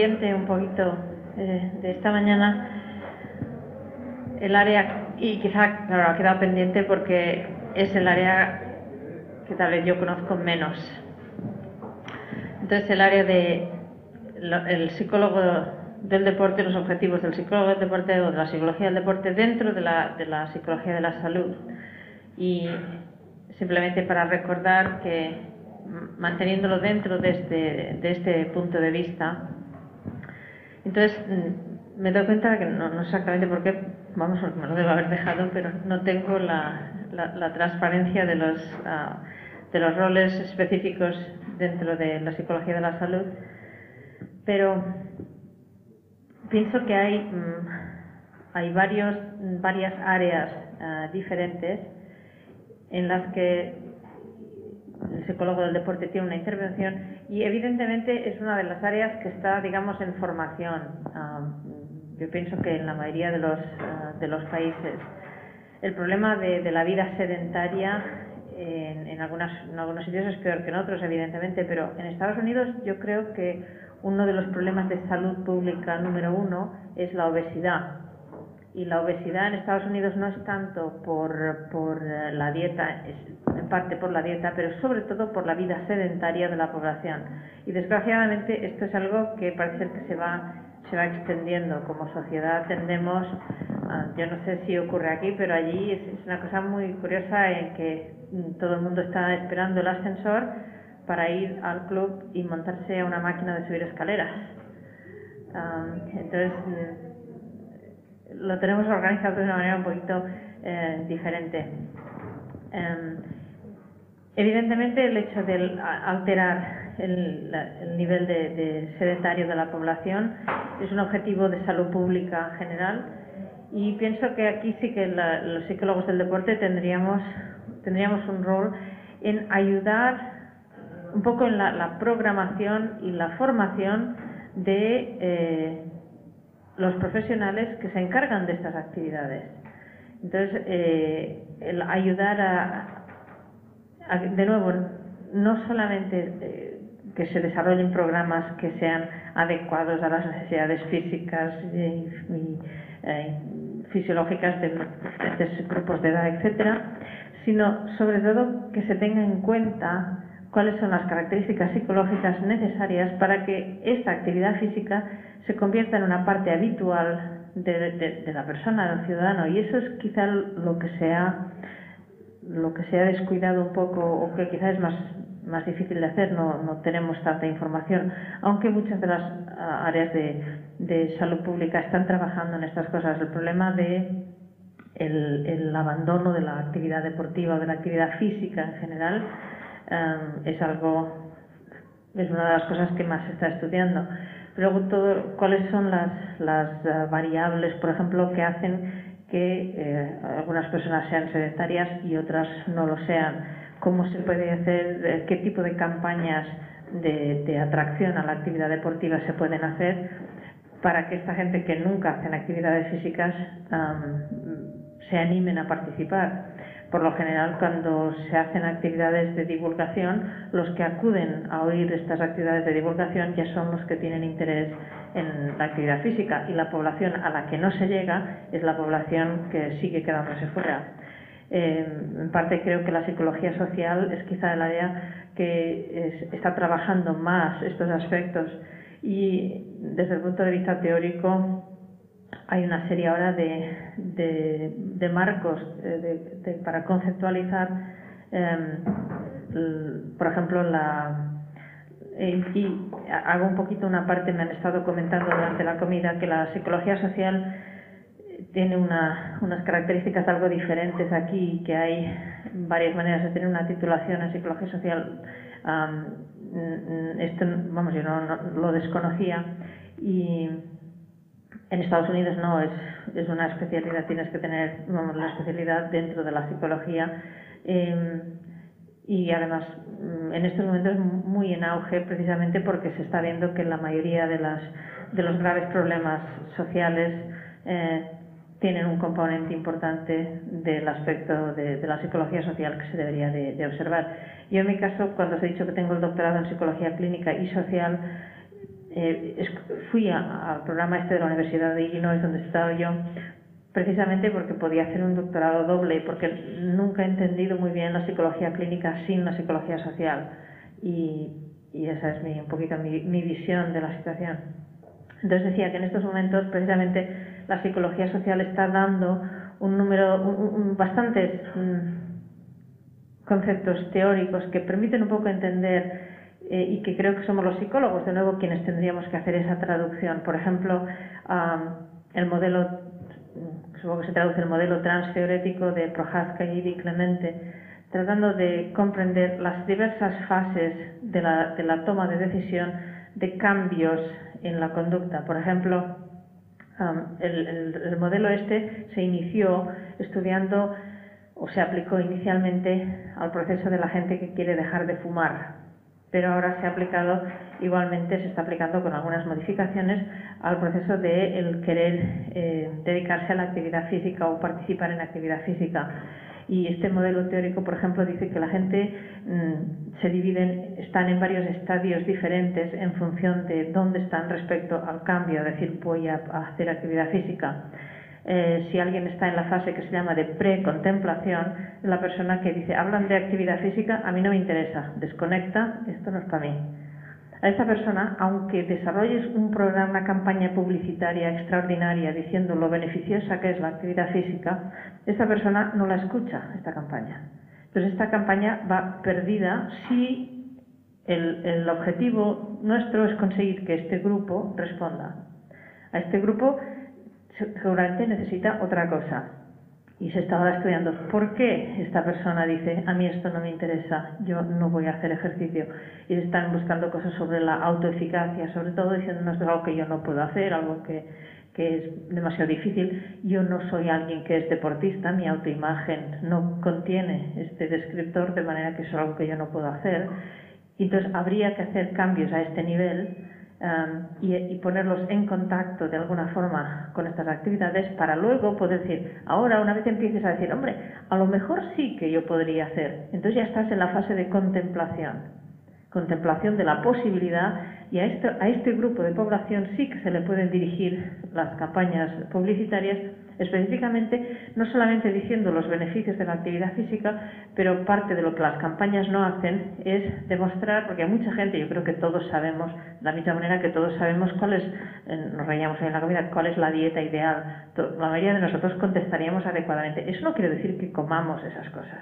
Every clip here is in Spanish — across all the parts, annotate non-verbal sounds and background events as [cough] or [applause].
pendiente un poquito eh, de esta mañana el área, y quizá, claro, ha quedado pendiente porque es el área que tal vez yo conozco menos. Entonces, el área de el psicólogo del deporte, los objetivos del psicólogo del deporte o de la psicología del deporte dentro de la, de la psicología de la salud. Y simplemente para recordar que manteniéndolo dentro de este, de este punto de vista, entonces mm, me doy cuenta que no, no exactamente por qué, vamos, me lo debo haber dejado, pero no tengo la, la, transparencia de los, ah, de los roles específicos dentro de la psicología de la salud, pero pienso que hay, mm, hay varios, varias áreas ah, diferentes en las que el psicólogo del deporte tiene una intervención y evidentemente es una de las áreas que está, digamos, en formación. Ah, yo pienso que en la mayoría de los, ah, de los países el problema de, de la vida sedentaria en, en, algunas, en algunos sitios es peor que en otros, evidentemente, pero en Estados Unidos yo creo que uno de los problemas de salud pública número uno es la obesidad. Y la obesidad en Estados Unidos no es tanto por, por la dieta, es en parte por la dieta, pero sobre todo por la vida sedentaria de la población. Y desgraciadamente esto es algo que parece que se va, se va extendiendo. Como sociedad tendemos, yo no sé si ocurre aquí, pero allí es, una cosa muy curiosa en que todo el mundo está esperando el ascensor para ir al club y montarse a una máquina de subir escaleras. entonces, eh, lo tenemos organizado de una manera un poquito eh, diferente. Em, evidentemente, el hecho de alterar el, nivel de, sedentario de la población es un objetivo de salud pública general y pienso que aquí sí que los psicólogos del deporte tendríamos, tendríamos un rol en ayudar un poco en la, programación y la formación de eh, los profesionales que se encargan de estas actividades. Entonces, eh, el ayudar a, de nuevo, no solamente eh, que se desarrollen programas que sean adecuados a las necesidades físicas y, fisiológicas de diferentes grupos de edad, etcétera, sino sobre todo que se tenga en cuenta cuáles son las características psicológicas necesarias para que esta actividad física se convierta en una parte habitual de, la persona, del ciudadano. Y eso es quizá lo que se ha, lo que se ha descuidado un poco o que quizá es más, más difícil de hacer, no, no tenemos tanta información, aunque muchas de las ah, áreas de, de salud pública están trabajando en estas cosas. El problema de el, el abandono de la actividad deportiva o de la actividad física en general Em, es algo, es una de las cosas que más se está estudiando. Luego, todo, ¿cuáles son las, eh, variables, por ejemplo, que hacen que eh, algunas personas sean sedentarias y otras no lo sean? ¿Cómo se puede hacer? Eh, ¿Qué tipo de campañas de, atracción a la actividad deportiva se pueden hacer para que esta gente que nunca hacen actividades físicas se animen a participar? Por lo general, cuando se hacen actividades de divulgación, los que acuden a oír estas actividades de divulgación ya son los que tienen interés en la actividad física y la población a la que no se llega es la población que sigue quedándose fuera. Eh, en parte creo que la psicología social es quizá el área que está trabajando más estos aspectos y desde el punto de vista teórico hay una serie ahora de, de, marcos eh, para conceptualizar, em, por ejemplo, la. y hago un poquito una parte, me han estado comentando durante la comida, que la psicología social tiene una, unas características algo diferentes aquí, que hay varias maneras de tener una titulación en psicología social. esto, vamos, yo no, no lo desconocía. Y en Estados Unidos no, es, es una especialidad, tienes que tener la especialidad dentro de la psicología. Em, y además mm, en estos momentos muy en auge precisamente porque se está viendo que la mayoría de, las, de los graves problemas sociales eh, tienen un componente importante del aspecto de, de, la psicología social que se debería de, de, observar. Yo en mi caso, cuando os he dicho que tengo el doctorado en psicología clínica y social, eh, fui al programa este de la Universidad de Illinois donde he estado yo precisamente porque podía hacer un doctorado doble porque nunca he entendido muy bien la psicología clínica sin la psicología social y, esa es mi, un poquito mi, visión de la situación. Entonces decía que en estos momentos precisamente la psicología social está dando un número, un, bastantes mm, conceptos teóricos que permiten un poco entender eh, y que creo que somos los psicólogos, de nuevo, quienes tendríamos que hacer esa traducción. Por ejemplo, el modelo, supongo que se traduce el modelo transteorético de Prohaska y Clemente, tratando de comprender las diversas fases de la, toma de decisión de cambios en la conducta. Por ejemplo, el, modelo este se inició estudiando o se aplicó inicialmente al proceso de la gente que quiere dejar de fumar pero ahora se ha aplicado igualmente, se está aplicando con algunas modificaciones al proceso de el querer eh, dedicarse a la actividad física o participar en actividad física. Y este modelo teórico, por ejemplo, dice que la gente mm, se dividen, están en varios estadios diferentes en función de dónde están respecto al cambio, es decir, voy a hacer actividad física. Eh, si alguien está en la fase que se llama de precontemplación, la persona que dice, hablan de actividad física, a mí no me interesa, desconecta, esto no es para mí. A esta persona, aunque desarrolles un programa, una campaña publicitaria extraordinaria diciendo lo beneficiosa que es la actividad física, esta persona no la escucha, esta campaña. Entonces esta campaña va perdida si el, el objetivo nuestro es conseguir que este grupo responda. A este grupo seguramente necesita otra cosa. Y se está ahora estudiando por qué esta persona dice, a mí esto no me interesa, yo no voy a hacer ejercicio. Y están buscando cosas sobre la autoeficacia, sobre todo diciendo, no, es algo que yo no puedo hacer, algo que, que es demasiado difícil. Yo no soy alguien que es deportista, mi autoimagen no contiene este descriptor, de manera que es algo que yo no puedo hacer. Entonces habría que hacer cambios a este nivel y, ponerlos en contacto de alguna forma con estas actividades para luego poder decir, ahora una vez empieces a decir, hombre, a lo mejor sí que yo podría hacer, entonces ya estás en la fase de contemplación, contemplación de la posibilidad y a este, a este grupo de población sí que se le pueden dirigir las campañas publicitarias específicamente no solamente diciendo los beneficios de la actividad física, pero parte de lo que las campañas no hacen es demostrar, porque hay mucha gente, yo creo que todos sabemos, de la misma manera que todos sabemos cuál es, nos reíamos en la comida, cuál es la dieta ideal, la mayoría de nosotros contestaríamos adecuadamente. Eso no quiere decir que comamos esas cosas,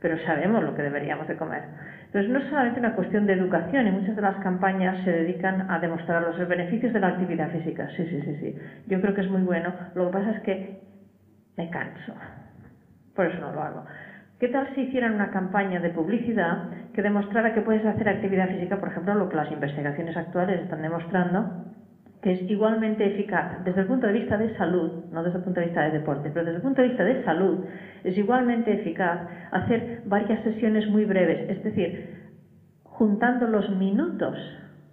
pero sabemos lo que deberíamos de comer. Entonces no es solamente una cuestión de educación y muchas de las campañas se dedican a demostrar los beneficios de la actividad física. Sí, sí, sí, sí. Yo creo que es muy bueno. Lo que pasa es que me canso. Por eso no lo hago. ¿Qué tal si hicieran una campaña de publicidad que demostrara que puedes hacer actividad física, por ejemplo, lo que las investigaciones actuales están demostrando, que es igualmente eficaz desde el punto de vista de salud, no desde el punto de vista de deporte, pero desde el punto de vista de salud, es igualmente eficaz hacer varias sesiones muy breves, es decir, juntando los minutos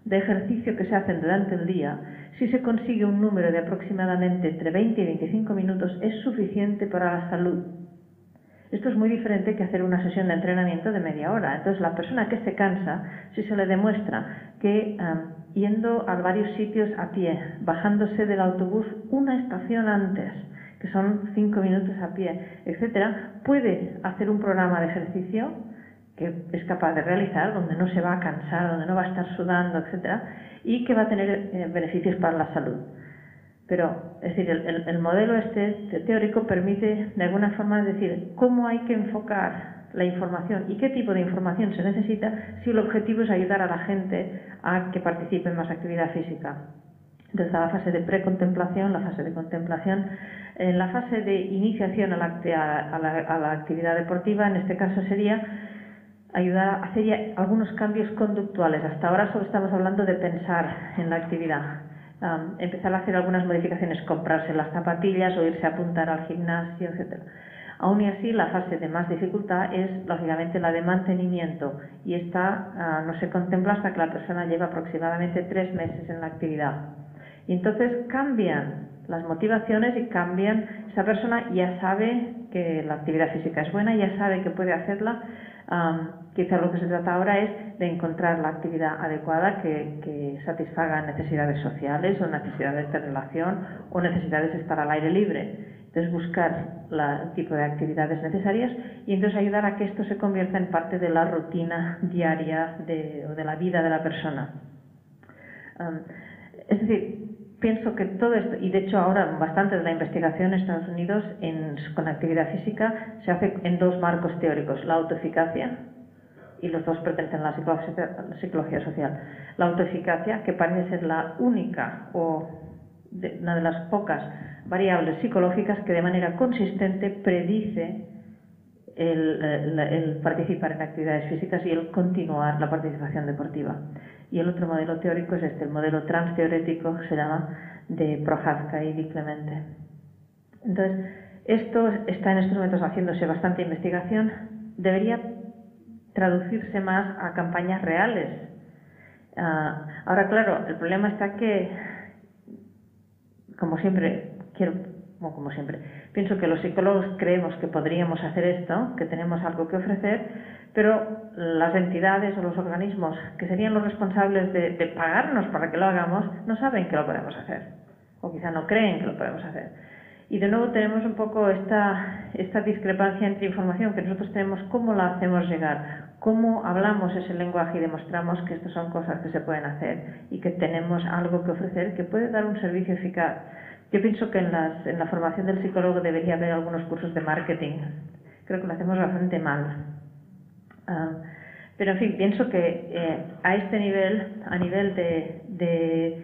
de ejercicio que se hacen durante el día, si se consigue un número de aproximadamente entre 20 y 25 minutos, es suficiente para la salud. Esto es muy diferente que hacer una sesión de entrenamiento de media hora. Entonces, la persona que se cansa, si se le demuestra que yendo a varios sitios a pie, bajándose del autobús una estación antes, que son cinco minutos a pie, etcétera, puede hacer un programa de ejercicio que es capaz de realizar, donde no se va a cansar, donde no va a estar sudando, etcétera, y que va a tener eh, beneficios para la salud. Pero, es decir, el, el, modelo este teórico permite de alguna forma decir cómo hay que enfocar la información y qué tipo de información se necesita si el objetivo es ayudar a la gente a que participe en más actividad física. Entonces, la fase de precontemplación, la fase de contemplación, en la fase de iniciación a la, a, la, a la actividad deportiva, en este caso sería ayudar a hacer algunos cambios conductuales. Hasta ahora solo estamos hablando de pensar en la actividad. Empezar a hacer algunas modificaciones, comprarse las zapatillas o irse a apuntar al gimnasio, etc. Aún y así, la fase de más dificultad es, lógicamente, la de mantenimiento y esta ah, no se contempla hasta que la persona lleva aproximadamente tres meses en la actividad. Y entonces cambian las motivaciones y cambian. Esa persona ya sabe que la actividad física es buena, ya sabe que puede hacerla. quizá lo que se trata ahora es de encontrar la actividad adecuada que, que satisfaga necesidades sociales o necesidades de relación o necesidades de estar al aire libre. Entonces buscar el tipo de actividades necesarias y entonces ayudar a que esto se convierta en parte de la rutina diaria de, o de la vida de la persona. es decir, pienso que todo esto, y de hecho ahora bastante de la investigación en Estados Unidos con actividad física se hace en dos marcos teóricos, la autoeficacia, y los dos pertenecen a la psicología, social. La autoeficacia, que parece ser la única o una de las pocas variables psicológicas que de manera consistente predice el, participar en actividades físicas y el continuar la participación deportiva. Y el otro modelo teórico es este, el modelo transteorético, se llama, de Prohaska y Di Clemente. Entonces, esto está en estos momentos haciéndose bastante investigación. Debería traducirse más a campañas reales. Ah, ahora, claro, el problema está que, como siempre, quiero, como siempre, pienso que los psicólogos creemos que podríamos hacer esto, que tenemos algo que ofrecer, pero las entidades o los organismos que serían los responsables de, pagarnos para que lo hagamos no saben que lo podemos hacer, o quizá no creen que lo podemos hacer. Y de nuevo tenemos un poco esta, esta discrepancia entre información que nosotros tenemos, cómo la hacemos llegar, cómo hablamos ese lenguaje y demostramos que estas son cosas que se pueden hacer y que tenemos algo que ofrecer que puede dar un servicio eficaz. Yo pienso que en, la formación del psicólogo debería haber algunos cursos de marketing. Creo que lo hacemos bastante mal. Ah, pero en fin, pienso que eh, a este nivel, a nivel de,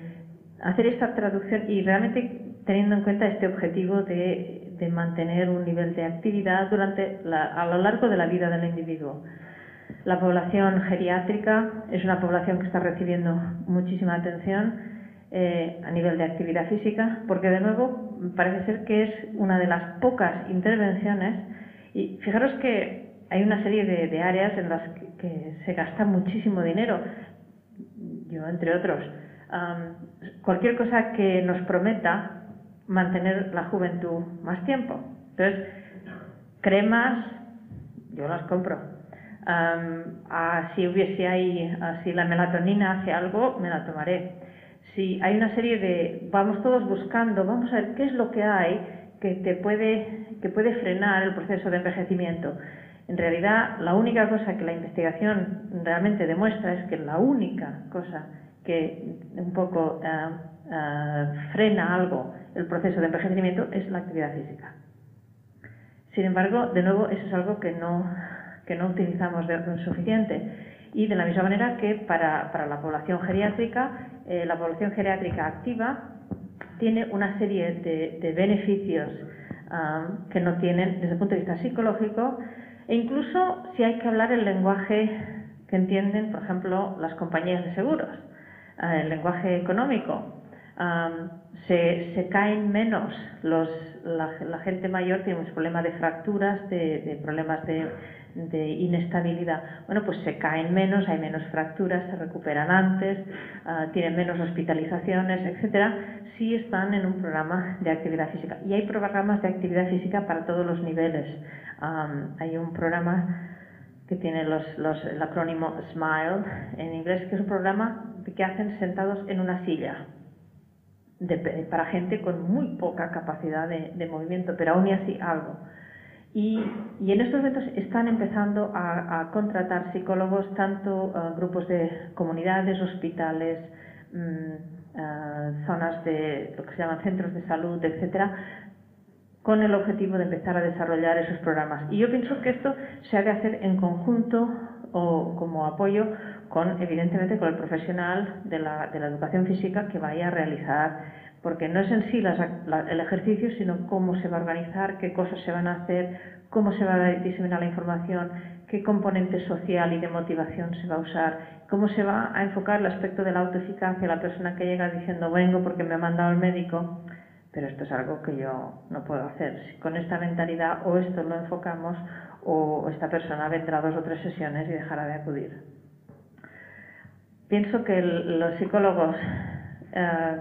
hacer esta traducción y realmente teniendo en cuenta este objetivo de, mantener un nivel de actividad durante a lo largo de la vida del individuo. La población geriátrica es una población que está recibiendo muchísima atención eh, a nivel de actividad física, porque de nuevo parece ser que es una de las pocas intervenciones y fijaros que hay una serie de, áreas en las que, se gasta muchísimo dinero, yo entre otros. cualquier cosa que nos prometa mantener la juventud más tiempo. Entonces, cremas, yo las compro. si hubiese ahí, si la melatonina hace algo, me la tomaré si hay una serie de, vamos todos buscando, vamos a ver qué es lo que hay que te puede, que puede frenar el proceso de envejecimiento. En realidad, la única cosa que la investigación realmente demuestra es que la única cosa que un poco eh, eh, frena algo el proceso de envejecimiento es la actividad física. Sin embargo, de nuevo, eso es algo que no, que no utilizamos de suficiente. Y de la misma manera que para, para la población geriátrica eh, la población geriátrica activa tiene una serie de, beneficios que no tienen desde el punto de vista psicológico e incluso si hay que hablar el lenguaje que entienden, por ejemplo, las compañías de seguros, ah, el lenguaje económico. se, caen menos los, la, gente mayor tiene un problema de fracturas, de problemas de, de inestabilidad, bueno, pues se caen menos, hay menos fracturas, se recuperan antes, ah, tienen menos hospitalizaciones, etcétera, si están en un programa de actividad física. Y hay programas de actividad física para todos los niveles. hay un programa que tiene los, el acrónimo SMILE en inglés, que es un programa que hacen sentados en una silla. para gente con muy poca capacidad de, movimiento, pero aún así algo. Y, en estos momentos están empezando a, contratar psicólogos, tanto uh, grupos de comunidades, hospitales, mm, uh, zonas de lo que se llaman centros de salud, etcétera, con el objetivo de empezar a desarrollar esos programas. Y yo pienso que esto se ha de hacer en conjunto o como apoyo con, evidentemente, con el profesional de la, de la educación física que vaya a realizar porque no es en sí el ejercicio, sino cómo se va a organizar, qué cosas se van a hacer, cómo se va a diseminar la información, qué componente social y de motivación se va a usar, cómo se va a enfocar el aspecto de la autoeficacia, la persona que llega diciendo vengo porque me ha mandado el médico, pero esto es algo que yo no puedo hacer. Si con esta mentalidad o esto lo enfocamos o esta persona vendrá dos o tres sesiones y dejará de acudir. Pienso que los psicólogos eh,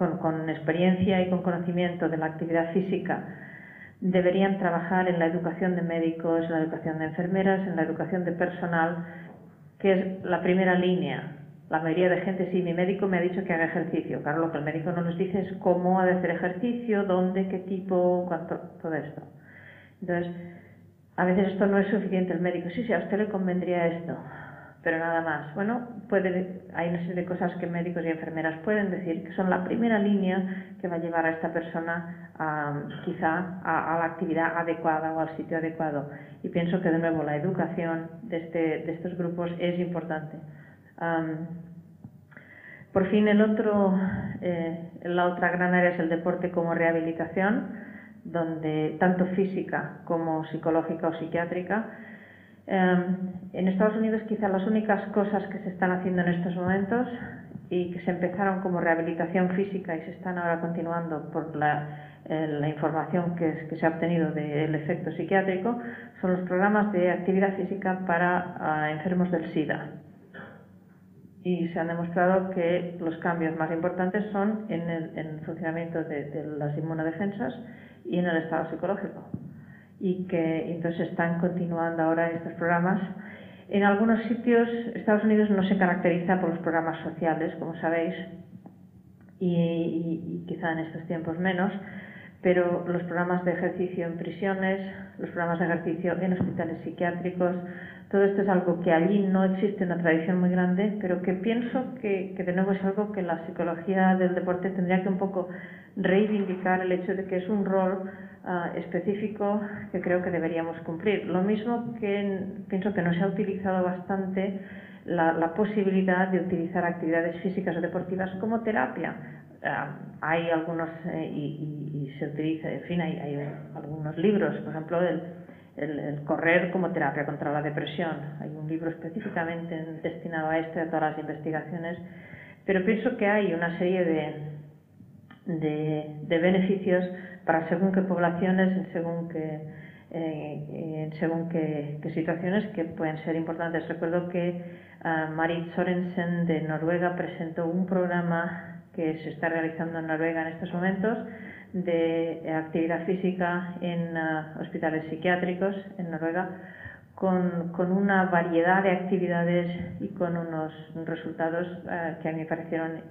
con, con experiencia y con conocimiento de la actividad física deberían trabajar en la educación de médicos, en la educación de enfermeras, en la educación de personal, que es la primera línea. La mayoría de gente, sí, mi médico me ha dicho que haga ejercicio. Claro, lo que el médico no nos dice es cómo ha de hacer ejercicio, dónde, qué tipo, cuánto, todo esto. Entonces, a veces esto no es suficiente. El médico, sí, sí, a usted le convendría esto pero nada más. Bueno, puede, hay una serie de cosas que médicos y enfermeras pueden decir que son la primera línea que va a llevar a esta persona a, quizá a, la actividad adecuada o al sitio adecuado. Y pienso que de nuevo la educación de, este, de estos grupos es importante. por fin, el otro, eh, la otra gran área es el deporte como rehabilitación, donde tanto física como psicológica o psiquiátrica en Estados Unidos quizá las únicas cosas que se están haciendo en estos momentos y que se empezaron como rehabilitación física y se están ahora continuando por la, eh, información que, se ha obtenido del efecto psiquiátrico son los programas de actividad física para ah, enfermos del SIDA. Y se han demostrado que los cambios más importantes son en el, funcionamiento de las inmunodefensas y en el estado psicológico y que entonces están continuando ahora estos programas. En algunos sitios Estados Unidos no se caracteriza por los programas sociales, como sabéis, y, quizá en estos tiempos menos, pero los programas de ejercicio en prisiones, los programas de ejercicio en hospitales psiquiátricos, todo esto es algo que allí no existe una tradición muy grande, pero que pienso que, que de nuevo es algo que la psicología del deporte tendría que un poco reivindicar el hecho de que es un rol Ah, específico que creo que deberíamos cumplir. Lo mismo que pienso que no se ha utilizado bastante la, posibilidad de utilizar actividades físicas o deportivas como terapia. Ah, hay algunos, eh, y, se utiliza, en fin, hay, algunos libros, por ejemplo, el, el, correr como terapia contra la depresión. Hay un libro específicamente destinado a esto, a todas las investigaciones, pero pienso que hay una serie de, de, de beneficios para según qué poblaciones, según qué, eh, según qué, situaciones que pueden ser importantes. Recuerdo que uh, Marit Sorensen de Noruega presentó un programa que se está realizando en Noruega en estos momentos de actividad física en ah, hospitales psiquiátricos en Noruega con, una variedad de actividades y con unos resultados ah, que a mí me parecieron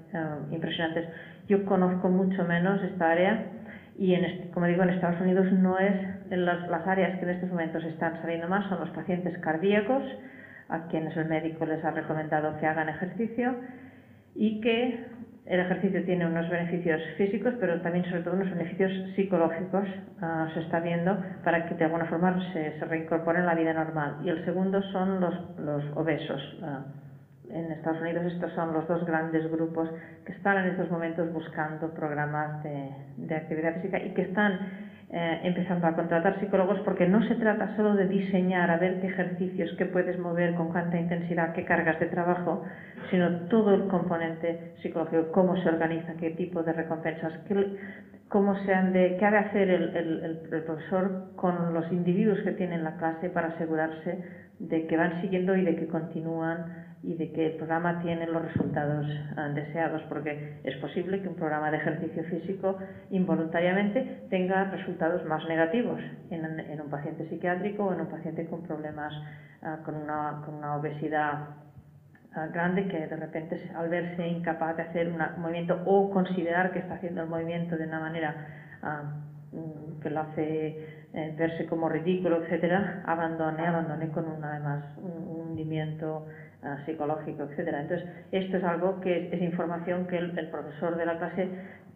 impresionantes. Yo conozco mucho menos esta área y en, como digo, en Estados Unidos no es las, las, áreas que en estos momentos están saliendo más, son los pacientes cardíacos, a quienes el médico les ha recomendado que hagan ejercicio y que el ejercicio tiene unos beneficios físicos, pero también sobre todo unos beneficios psicológicos, uh, se está viendo, para que de alguna forma se, se reincorporen a la vida normal. Y el segundo son los, los obesos. Uh, en Estados Unidos estos son los dos grandes grupos que están en estos momentos buscando programas de, actividad física y que están eh, empezando a contratar psicólogos porque no se trata solo de diseñar a ver qué ejercicios, qué puedes mover, con cuánta intensidad, qué cargas de trabajo, sino todo el componente psicológico, cómo se organiza, qué tipo de recompensas, qué, cómo se han de, qué ha de hacer el, el profesor con los individuos que tiene en la clase para asegurarse de que van siguiendo y de que continúan y de que el programa tiene los resultados ah, deseados, porque es posible que un programa de ejercicio físico involuntariamente tenga resultados más negativos en, un paciente psiquiátrico o en un paciente con problemas, ah, con, una, con, una, obesidad ah, grande que de repente al verse incapaz de hacer un movimiento o considerar que está haciendo el movimiento de una manera mm, que lo hace eh, verse como ridículo, etcétera, abandone, abandone con un, además un hundimiento Psicológico, etcétera. Entonces, esto es algo que es, información que el, profesor de la clase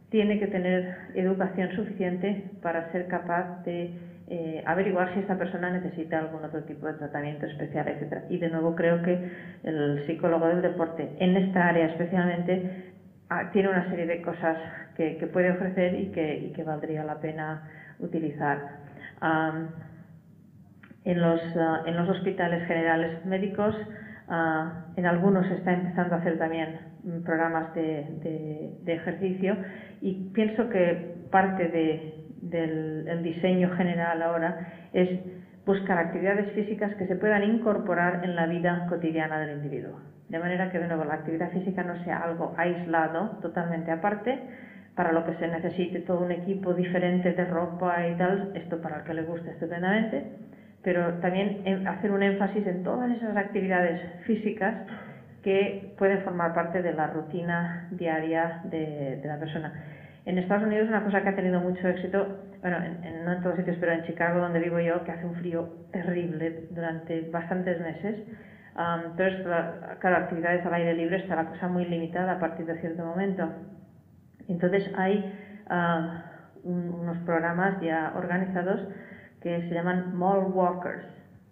tiene que tener educación suficiente para ser capaz de eh, averiguar si esta persona necesita algún otro tipo de tratamiento especial, etcétera. Y de nuevo creo que el psicólogo del deporte, en esta área especialmente, ah, tiene una serie de cosas que, puede ofrecer y que, valdría la pena utilizar. ah, en los hospitales generales médicos, Ah, en algunos se está empezando a hacer también mm, programas de, ejercicio y pienso que parte del diseño general ahora es buscar actividades físicas que se puedan incorporar en la vida cotidiana del individuo. De manera que, de nuevo, la actividad física no sea algo aislado, totalmente aparte, para lo que se necesite todo un equipo diferente de ropa y tal, esto para el que le guste estupendamente, pero también hacer un énfasis en todas esas actividades físicas que pueden formar parte de la rutina diaria de, la persona. En Estados Unidos una cosa que ha tenido mucho éxito, bueno, en, no en todos sitios, pero en Chicago, donde vivo yo, que hace un frío terrible durante bastantes meses, entonces, claro, actividades al aire libre está la cosa muy limitada a partir de cierto momento. Entonces hay unos programas ya organizados que se llaman mall walkers,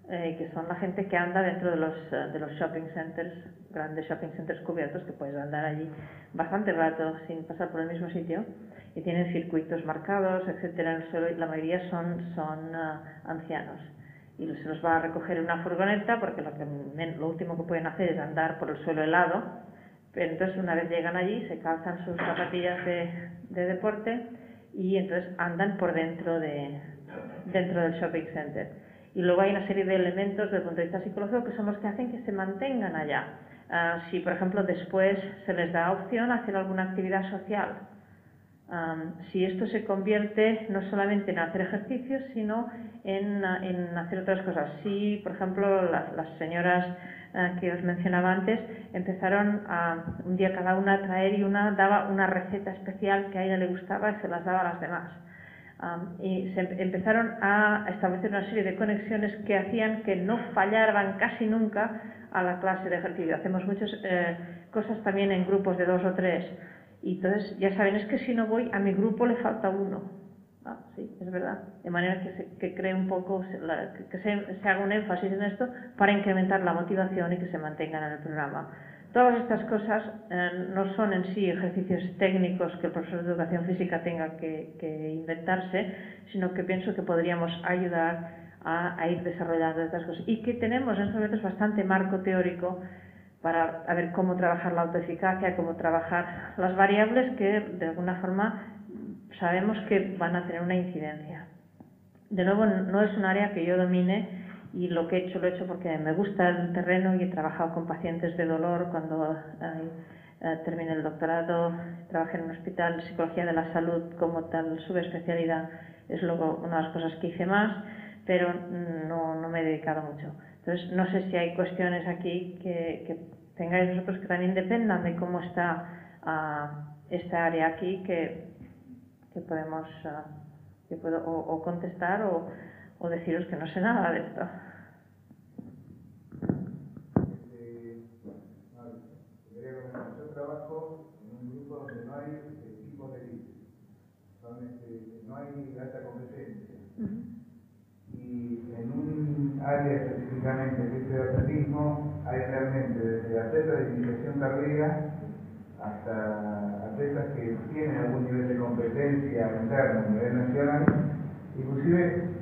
eh, que son la gente que anda dentro de los, eh, de los shopping centers, grandes shopping centers cubiertos, que puedes andar allí bastante rato sin pasar por el mismo sitio, y tienen circuitos marcados, etcétera, la mayoría son, son uh, ancianos. Y se los va a recoger en una furgoneta, porque lo, que, lo último que pueden hacer es andar por el suelo helado, pero entonces una vez llegan allí se calzan sus zapatillas de, de deporte y entonces andan por dentro, de, dentro del shopping center y luego hay una serie de elementos desde el punto de vista psicológico que son los que hacen que se mantengan allá. Ah, si, por ejemplo, después se les da opción a hacer alguna actividad social, si esto se convierte no solamente en hacer ejercicios, sino en, en hacer otras cosas. Si, por ejemplo, las, señoras ah, que os mencionaba antes empezaron a un día cada una a traer y una daba una receta especial que a ella le gustaba y se las daba a las demás y se empezaron a establecer una serie de conexiones que hacían que no fallaran casi nunca a la clase de ejercicio. Hacemos muchas eh, cosas también en grupos de dos o tres. Y entonces, ya saben, es que si no voy, a mi grupo le falta uno. Ah, sí, es verdad. De manera que se que cree un poco, que se, se haga un énfasis en esto para incrementar la motivación y que se mantengan en el programa. Todas estas cosas eh, no son en sí ejercicios técnicos que el profesor de educación física tenga que, inventarse, sino que pienso que podríamos ayudar a, ir desarrollando estas cosas. Y que tenemos en estos momentos bastante marco teórico para ver cómo trabajar la autoeficacia, cómo trabajar las variables que de alguna forma sabemos que van a tener una incidencia. De nuevo, no es un área que yo domine y lo que he hecho lo he hecho porque me gusta el terreno y he trabajado con pacientes de dolor cuando eh, terminé el doctorado, trabajé en un hospital psicología de la salud como tal subespecialidad, es luego una de las cosas que hice más, pero no, no me he dedicado mucho. Entonces, no sé si hay cuestiones aquí que, que tengáis vosotros que también dependan de cómo está uh, esta área aquí que, que podemos, uh, que puedo o contestar o o deciros que no sé nada de esto. Yo trabajo en un grupo donde no hay equipos de élite, este, no hay alta competencia. Y en un área específicamente que es el atletismo, hay realmente desde atletas de iniciación tardía hasta atletas que tienen algún nivel de competencia interna a nivel nacional, inclusive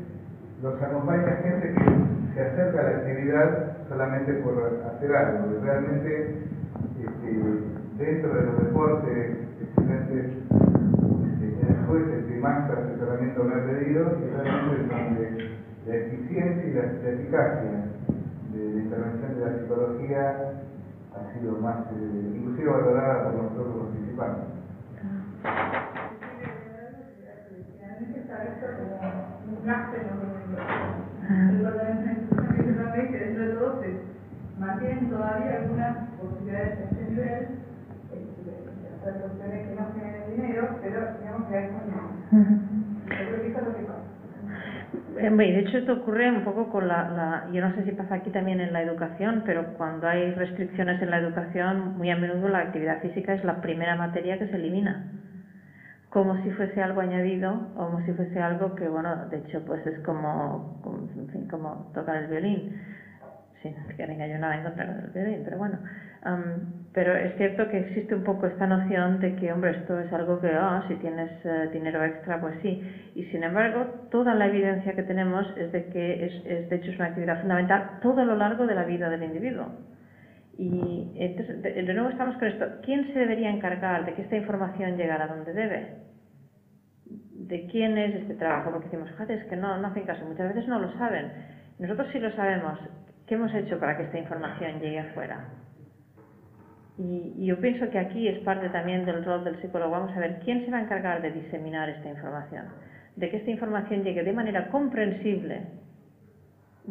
los acompaña gente que se acerca a la actividad solamente por hacer algo. Y realmente, este, dentro de los deportes existentes este, en el juez, el primax asesoramiento no pedido, y realmente es donde la eficiencia y la, eficacia de la intervención de la psicología ha sido más, eh, inclusive valorada por nosotros los participantes. El que dentro de todo se mantienen todavía algunas posibilidades de este nivel, cuestiones que no dinero, pero digamos que hay pasa. De hecho, esto ocurre un poco con la, la, Yo no sé si pasa aquí también en la educación, pero cuando hay restricciones en la educación, muy a menudo la actividad física es la primera materia que se elimina como si fuese algo añadido o como si fuese algo que, bueno, de hecho, pues es como, en fin, como tocar el violín. Sin que tenga yo nada en contra del violín, pero bueno. pero es cierto que existe un poco esta noción de que, hombre, esto es algo que, ah, si tienes eh, dinero extra, pues sí. Y sin embargo, toda la evidencia que tenemos es de que es, es, de hecho, es una actividad fundamental todo lo largo de la vida del individuo. Y entonces, de, nuevo estamos con esto. ¿Quién se debería encargar de que esta información llegara donde debe? ¿De quién es este trabajo? Porque decimos, fíjate, es que no, no hacen caso. Muchas veces no lo saben. Nosotros sí lo sabemos. ¿Qué hemos hecho para que esta información llegue afuera? Y, yo pienso que aquí es parte también del rol del psicólogo. Vamos a ver quién se va a encargar de diseminar esta información, de que esta información llegue de manera comprensible,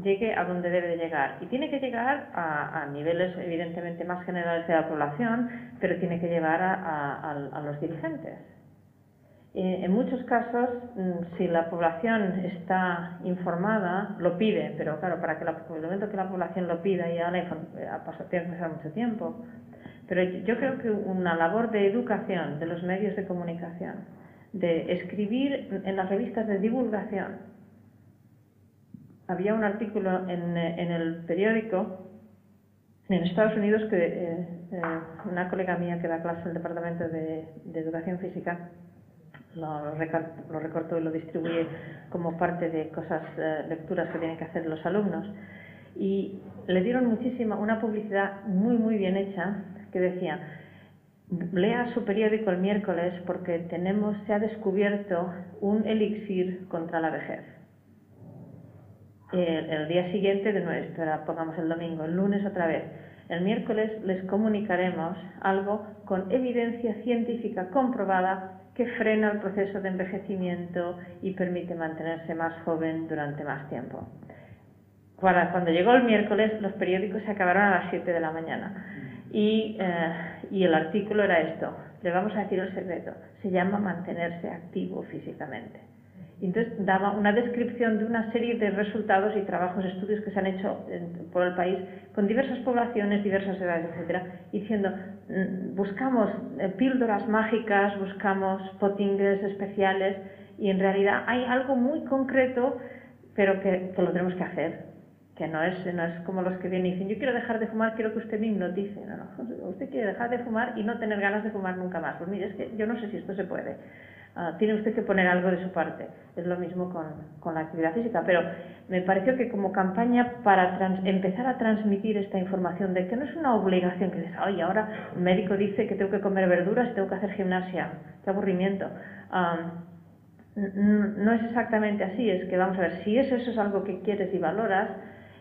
llegue a donde debe de llegar. Y tiene que llegar a, niveles evidentemente más generales de la población, pero tiene que llegar a, los dirigentes. en muchos casos, mm, si la población está informada, lo pide, pero claro, para que el momento que la población lo pida ya la ha pasado, tiene que pasar mucho tiempo. Pero yo creo que una labor de educación de los medios de comunicación, de escribir en las revistas de divulgación. Había un artículo en, el periódico en Estados Unidos que eh, eh, una colega mía que da clase en el Departamento de, Educación Física lo, recortó y lo distribuye como parte de cosas, eh, lecturas que tienen que hacer los alumnos. Y le dieron muchísima, una publicidad muy, muy bien hecha que decía, lea su periódico el miércoles porque tenemos, se ha descubierto un elixir contra la vejez. El, día siguiente, de nuevo, pongamos el domingo, el lunes otra vez. El miércoles les comunicaremos algo con evidencia científica comprobada que frena el proceso de envejecimiento y permite mantenerse más joven durante más tiempo. cuando llegó el miércoles, los periódicos se acabaron a las 7 de la mañana y, eh, y el artículo era esto, le vamos a decir el secreto, se llama mantenerse activo físicamente. Y entonces daba una descripción de una serie de resultados y trabajos, estudios que se han hecho por el país con diversas poblaciones, diversas edades, etcétera, diciendo mm, buscamos eh, píldoras mágicas, buscamos potingues especiales y en realidad hay algo muy concreto, pero que, que lo tenemos que hacer que no es, no como los que vienen y dicen, yo quiero dejar de fumar, quiero que usted me hipnotice. No, no, usted quiere dejar de fumar y no tener ganas de fumar nunca más. Pues mire, es que yo no sé si esto se puede. Ah, tiene usted que poner algo de su parte. Es lo mismo con, con la actividad física. Pero me pareció que como campaña para empezar a transmitir esta información de que no es una obligación, que dices, ay, ahora el médico dice que tengo que comer verduras tengo que hacer gimnasia. Qué aburrimiento. no es exactamente así, es que vamos a ver, si eso es algo que quieres y valoras,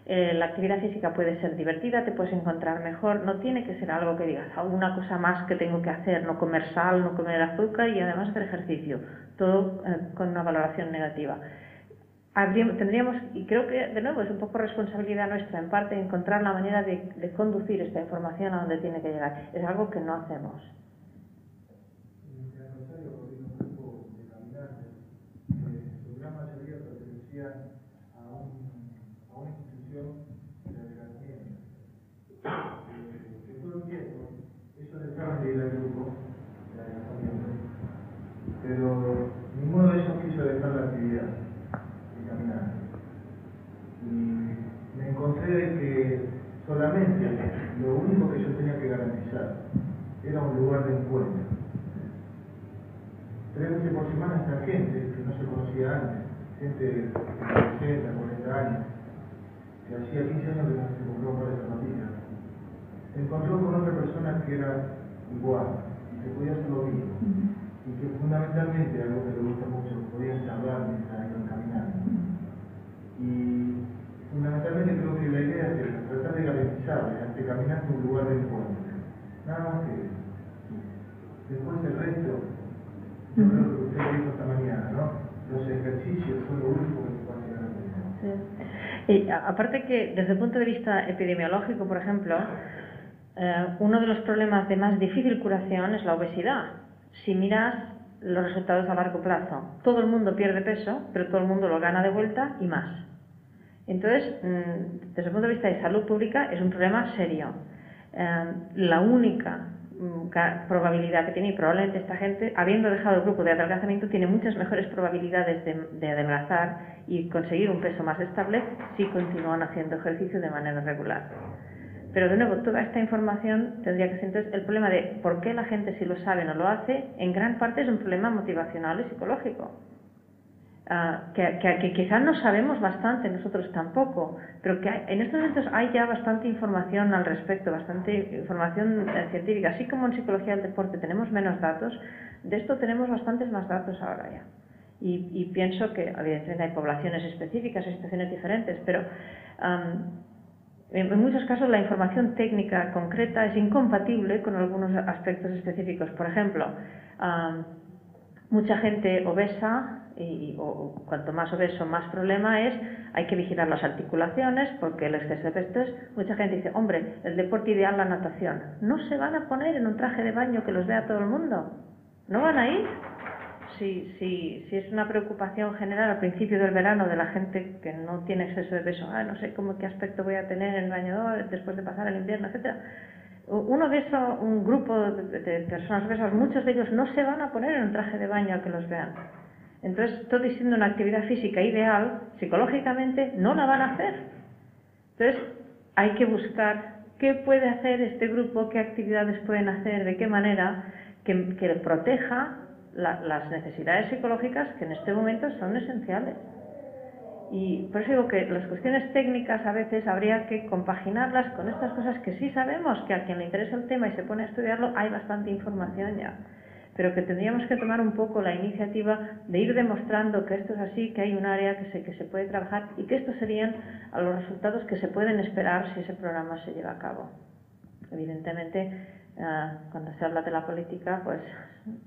eh, la actividad física puede ser divertida, te puedes encontrar mejor, no tiene que ser algo que digas, alguna cosa más que tengo que hacer, no comer sal, no comer azúcar y además hacer ejercicio, todo eh, con una valoración negativa. tendríamos, y creo que de nuevo es un poco responsabilidad nuestra en parte, encontrar la manera de, de conducir esta información a donde tiene que llegar. Es algo que no hacemos. Pero ninguno de ellos quiso dejar la actividad y caminar. Y me encontré que solamente lo único que yo tenía que garantizar era un lugar de encuentro. Tres veces por semana esta gente que no se conocía antes, gente de 60, 40 años, que hacía 15 años que no se compró un par de zapatillas, se encontró con otra persona que era igual y que podía hacer lo mismo y que fundamentalmente, algo que me gusta mucho, podían charlar mientras iban caminando. Y fundamentalmente creo que la idea es tratar de garantizar ante caminar un lugar de encuentro. Nada más que eso. Después el resto, yo creo que usted dijo esta mañana, ¿no? Los ejercicios son lo único que se puede hacer sí. Y aparte que desde el punto de vista epidemiológico, por ejemplo, eh, uno de los problemas de más difícil curación es la obesidad si miras los resultados a largo plazo, todo el mundo pierde peso, pero todo el mundo lo gana de vuelta y más. Entonces, mm, desde el punto de vista de salud pública, es un problema serio. Em, la única mm, probabilidad que tiene, y probablemente esta gente, habiendo dejado el grupo de adelgazamiento, tiene muchas mejores probabilidades de, de adelgazar y conseguir un peso más estable si continúan haciendo ejercicio de manera regular. Pero de nuevo, toda esta información tendría que ser entonces el problema de por qué la gente si lo sabe no lo hace, en gran parte es un problema motivacional y psicológico. Ah, que, que, quizás no sabemos bastante nosotros tampoco, pero que en estos momentos hay ya bastante información al respecto, bastante información eh, científica. Así como en psicología del deporte tenemos menos datos, de esto tenemos bastantes más datos ahora ya. Y, pienso que, evidentemente, hay poblaciones específicas, hay situaciones diferentes, pero en muchos casos la información técnica concreta es incompatible con algunos aspectos específicos. Por ejemplo, mucha gente obesa, y, o cuanto más obeso más problema es, hay que vigilar las articulaciones porque el exceso de peso es, mucha gente dice, hombre, el deporte ideal la natación. No se van a poner en un traje de baño que los vea todo el mundo. No van a ir si, si, si es una preocupación general al principio del verano de la gente que no tiene exceso de peso, ah, no sé cómo qué aspecto voy a tener en el bañador después de pasar el invierno, etcétera. Uno de esos, un grupo de, personas obesas, muchos de ellos no se van a poner en un traje de baño a que los vean. Entonces, estoy diciendo una actividad física ideal, psicológicamente, no la van a hacer. Entonces, hay que buscar qué puede hacer este grupo, qué actividades pueden hacer, de qué manera, que, que proteja las necesidades psicológicas que en este momento son esenciales. Y por eso digo que las cuestiones técnicas a veces habría que compaginarlas con estas cosas que sí sabemos que a quien le interesa el tema y se pone a estudiarlo hay bastante información ya, pero que tendríamos que tomar un poco la iniciativa de ir demostrando que esto es así, que hay un área que se, que se puede trabajar y que estos serían los resultados que se pueden esperar si ese programa se lleva a cabo. Evidentemente, Ah, cuando se habla de la política, pues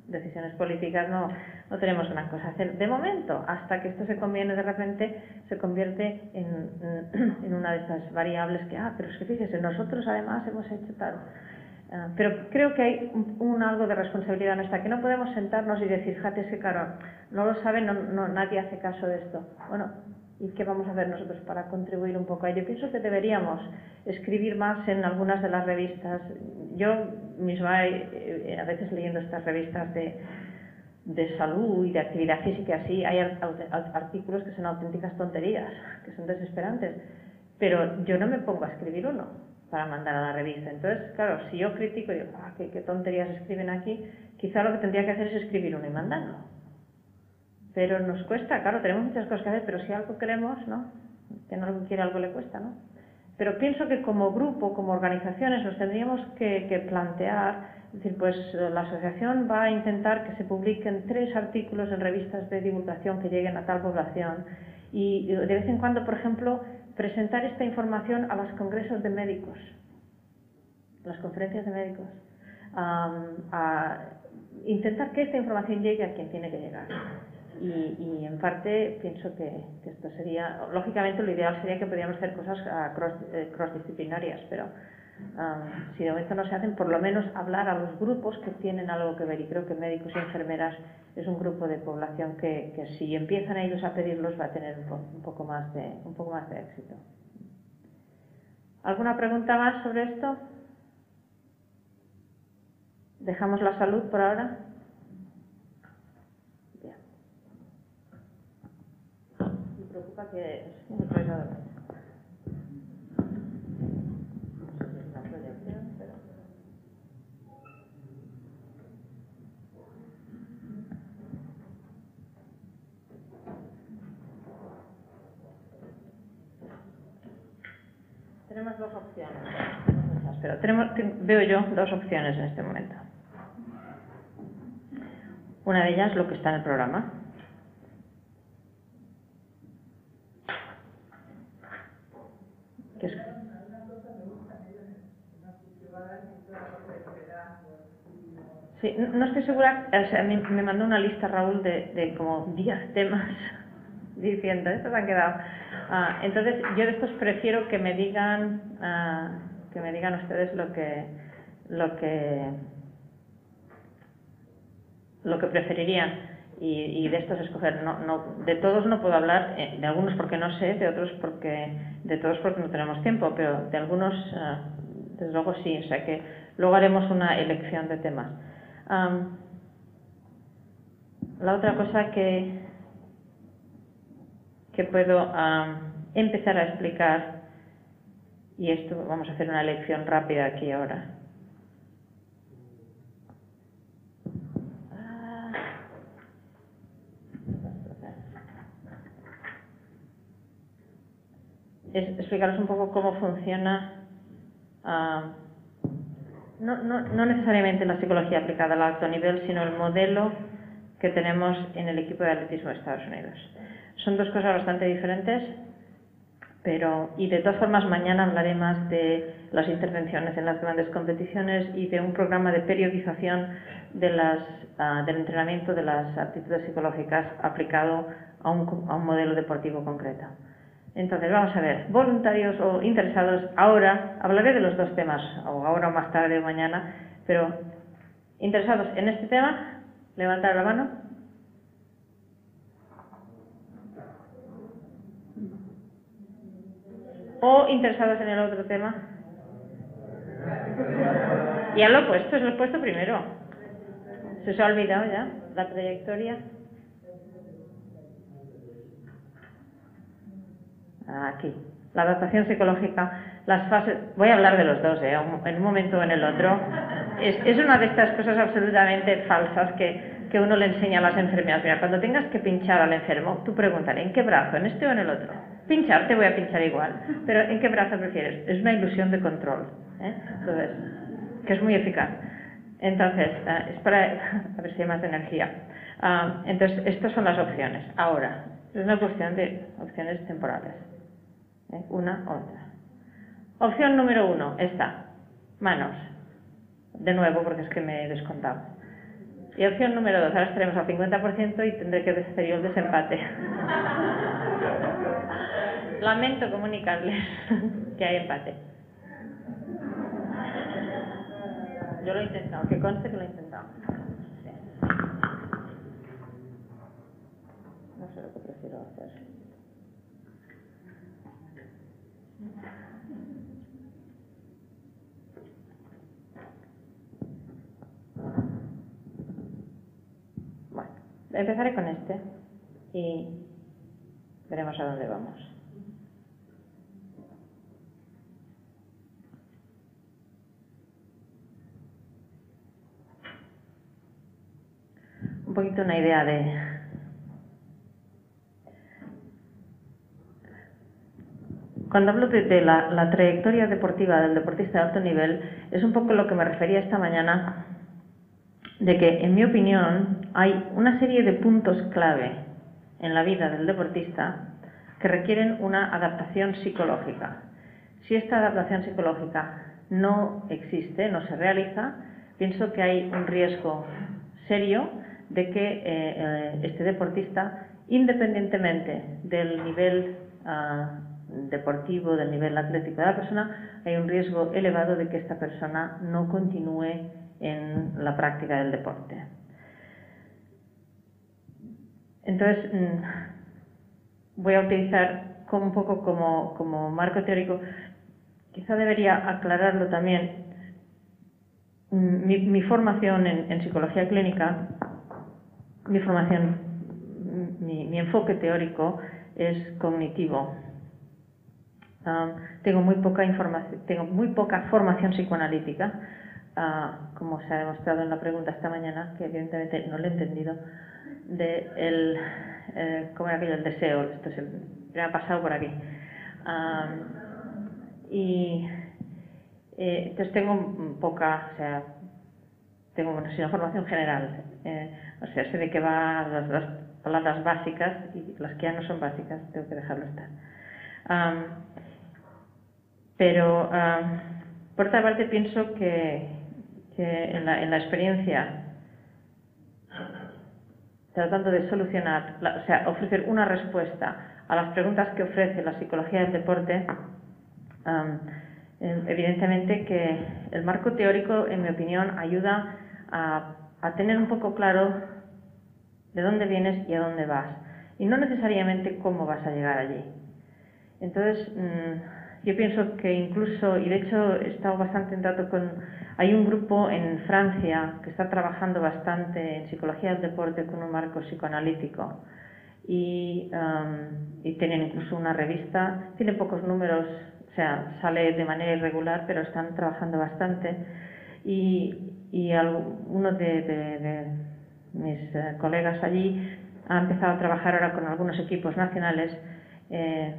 decisiones políticas no, no tenemos una cosa a hacer de momento, hasta que esto se conviene de repente, se convierte en, en una de esas variables que, ah, pero es que fíjese, nosotros además hemos hecho tal. Ah, pero creo que hay un, algo de responsabilidad nuestra, que no podemos sentarnos y decir, fíjate, es que claro, no lo saben, no, no, nadie hace caso de esto. Bueno, ¿Y qué vamos a hacer nosotros para contribuir un poco a ello? Pienso que deberíamos escribir más en algunas de las revistas. Yo misma, eh, a veces leyendo estas revistas de, de salud y de actividad física, así, hay artículos que son auténticas tonterías, que son desesperantes. Pero yo no me pongo a escribir uno para mandar a la revista. Entonces, claro, si yo critico y digo, ah, qué, qué tonterías escriben aquí, quizá lo que tendría que hacer es escribir uno y mandarlo pero nos cuesta, claro, tenemos muchas cosas que hacer, pero si algo queremos, ¿no? Que no quiere algo le cuesta, ¿no? Pero pienso que como grupo, como organizaciones, nos tendríamos que, plantear, es decir, pues la asociación va a intentar que se publiquen tres artículos en revistas de divulgación que lleguen a tal población y de vez en cuando, por ejemplo, presentar esta información a los congresos de médicos, las conferencias de médicos, a intentar que esta información llegue a quien tiene que llegar. Y, en parte pienso que, esto sería, lógicamente lo ideal sería que pudiéramos hacer cosas cross, eh, cross-disciplinarias, pero um, si de momento no se hacen, por lo menos hablar a los grupos que tienen algo que ver. Y creo que médicos y enfermeras es un grupo de población que, que si empiezan ellos a pedirlos va a tener un, poco, más de, un poco más de éxito. ¿Alguna pregunta más sobre esto? ¿Dejamos la salud por ahora? Tenemos dos opciones, pero tenemos, veo yo dos opciones en este momento. Una de ellas lo que está en el programa, Sí, no estoy segura, me, mandó una lista Raúl de, de como 10 temas [laughs] diciendo, estos han quedado. Ah, entonces, yo de estos prefiero que me digan, ah, que me digan ustedes lo que, lo que, lo que preferirían y, y de estos escoger. No, no, de todos no puedo hablar, eh, de algunos porque no sé, de otros porque, de todos porque no tenemos tiempo, pero de algunos, ah, desde luego sí, o sea que luego haremos una elección de temas la otra cosa que, que puedo empezar a explicar, y esto vamos a hacer una lección rápida aquí ahora. Es explicaros un poco cómo funciona no, no, no necesariamente la psicología aplicada al alto nivel, sino el modelo que tenemos en el equipo de atletismo de Estados Unidos. Son dos cosas bastante diferentes. Pero, y de todas formas, mañana hablaré más de las intervenciones en las grandes competiciones y de un programa de periodización de las, ah, del entrenamiento de las aptitudes psicológicas aplicado a un, a un modelo deportivo concreto. Entonces, vamos a ver, voluntarios o interesados, ahora hablaré de los dos temas, o ahora o más tarde o mañana, pero interesados en este tema, levantar la mano. O interesados en el otro tema. Ya lo he puesto, lo he puesto primero. ¿Se os ha olvidado ya la trayectoria? Aquí. La adaptación psicológica, las fases, voy a hablar de los dos, ¿eh? en un momento o en el otro. Es, es una de estas cosas absolutamente falsas que, que uno le enseña a las enfermedades. Mira, cuando tengas que pinchar al enfermo, tú pregúntale, ¿en qué brazo? ¿En este o en el otro? Pinchar, te voy a pinchar igual. Pero ¿en qué brazo prefieres? Es una ilusión de control. ¿eh? Que es muy eficaz. Entonces, uh, es para [laughs] a ver si hay más energía. Uh, entonces, estas son las opciones. Ahora, es una cuestión de opciones temporales. Una, otra. Opción número uno, esta, manos. De nuevo, porque es que me he descontado. Y opción número dos, ahora estaremos al 50% y tendré que hacer yo el desempate. [laughs] Lamento comunicarles [laughs] que hay empate. Yo lo he intentado, que conste que lo he intentado. No sé lo que prefiero hacer. Bueno, empezaré con este y veremos a dónde vamos. Un poquito una idea de Cuando hablo de, la, trayectoria deportiva del deportista de alto nivel, es un poco lo que me refería esta mañana, de que, en mi opinión, hay una serie de puntos clave en la vida del deportista que requieren una adaptación psicológica. Si esta adaptación psicológica no existe, no se realiza, pienso que hay un riesgo serio de que eh, eh, este deportista, independientemente del nivel ah, deportivo, del nivel atlético de la persona, hay un riesgo elevado de que esta persona no continúe en la práctica del deporte. Entonces, mm, voy a utilizar como un poco como, marco teórico, quizá debería aclararlo también, mi, formación en, psicología clínica, mi formación, mi enfoque teórico es cognitivo, tengo muy poca tengo muy poca formación psicoanalítica, uh, como se ha demostrado en la pregunta esta mañana, que evidentemente no lo he entendido, de el, eh, ¿cómo era aquello? El deseo, esto se me ha pasado por aquí. y eh, entonces tengo poca, o sea, tengo bueno, una formación general, eh, o sea, sé de qué van las, las, palabras básicas y las que ya no son básicas, tengo que dejarlo estar. Pero, por otra parte, pienso que, en, la, experiencia, tratando de solucionar, o sea, ofrecer una respuesta a las preguntas que ofrece la psicología del deporte, evidentemente que el marco teórico, en mi opinión, ayuda a, tener un poco claro de dónde vienes y a dónde vas, y no necesariamente cómo vas a llegar allí. Entonces, mm, yo pienso que incluso, y de hecho he estado bastante en trato con, hay un grupo en Francia que está trabajando bastante en psicología del deporte con un marco psicoanalítico. Y, um, y tienen incluso una revista, tiene pocos números, o sea, sale de manera irregular, pero están trabajando bastante. Y, y uno de, mis eh, colegas allí ha empezado a trabajar ahora con algunos equipos nacionales eh,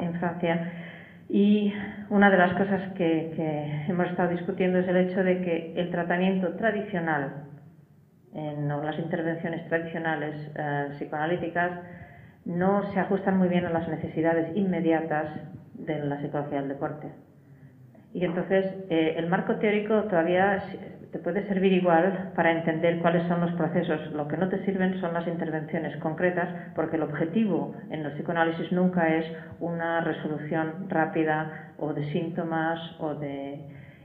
en Francia y una de las cosas que, hemos estado discutiendo es el hecho de que el tratamiento tradicional, en las intervenciones tradicionales eh, psicoanalíticas, no se ajustan muy bien a las necesidades inmediatas de la psicología del deporte. Y entonces eh, el marco teórico todavía te puede servir igual para entender cuáles son los procesos. Lo que no te sirven son las intervenciones concretas, porque el objetivo en el psicoanálisis nunca es una resolución rápida o de síntomas o de...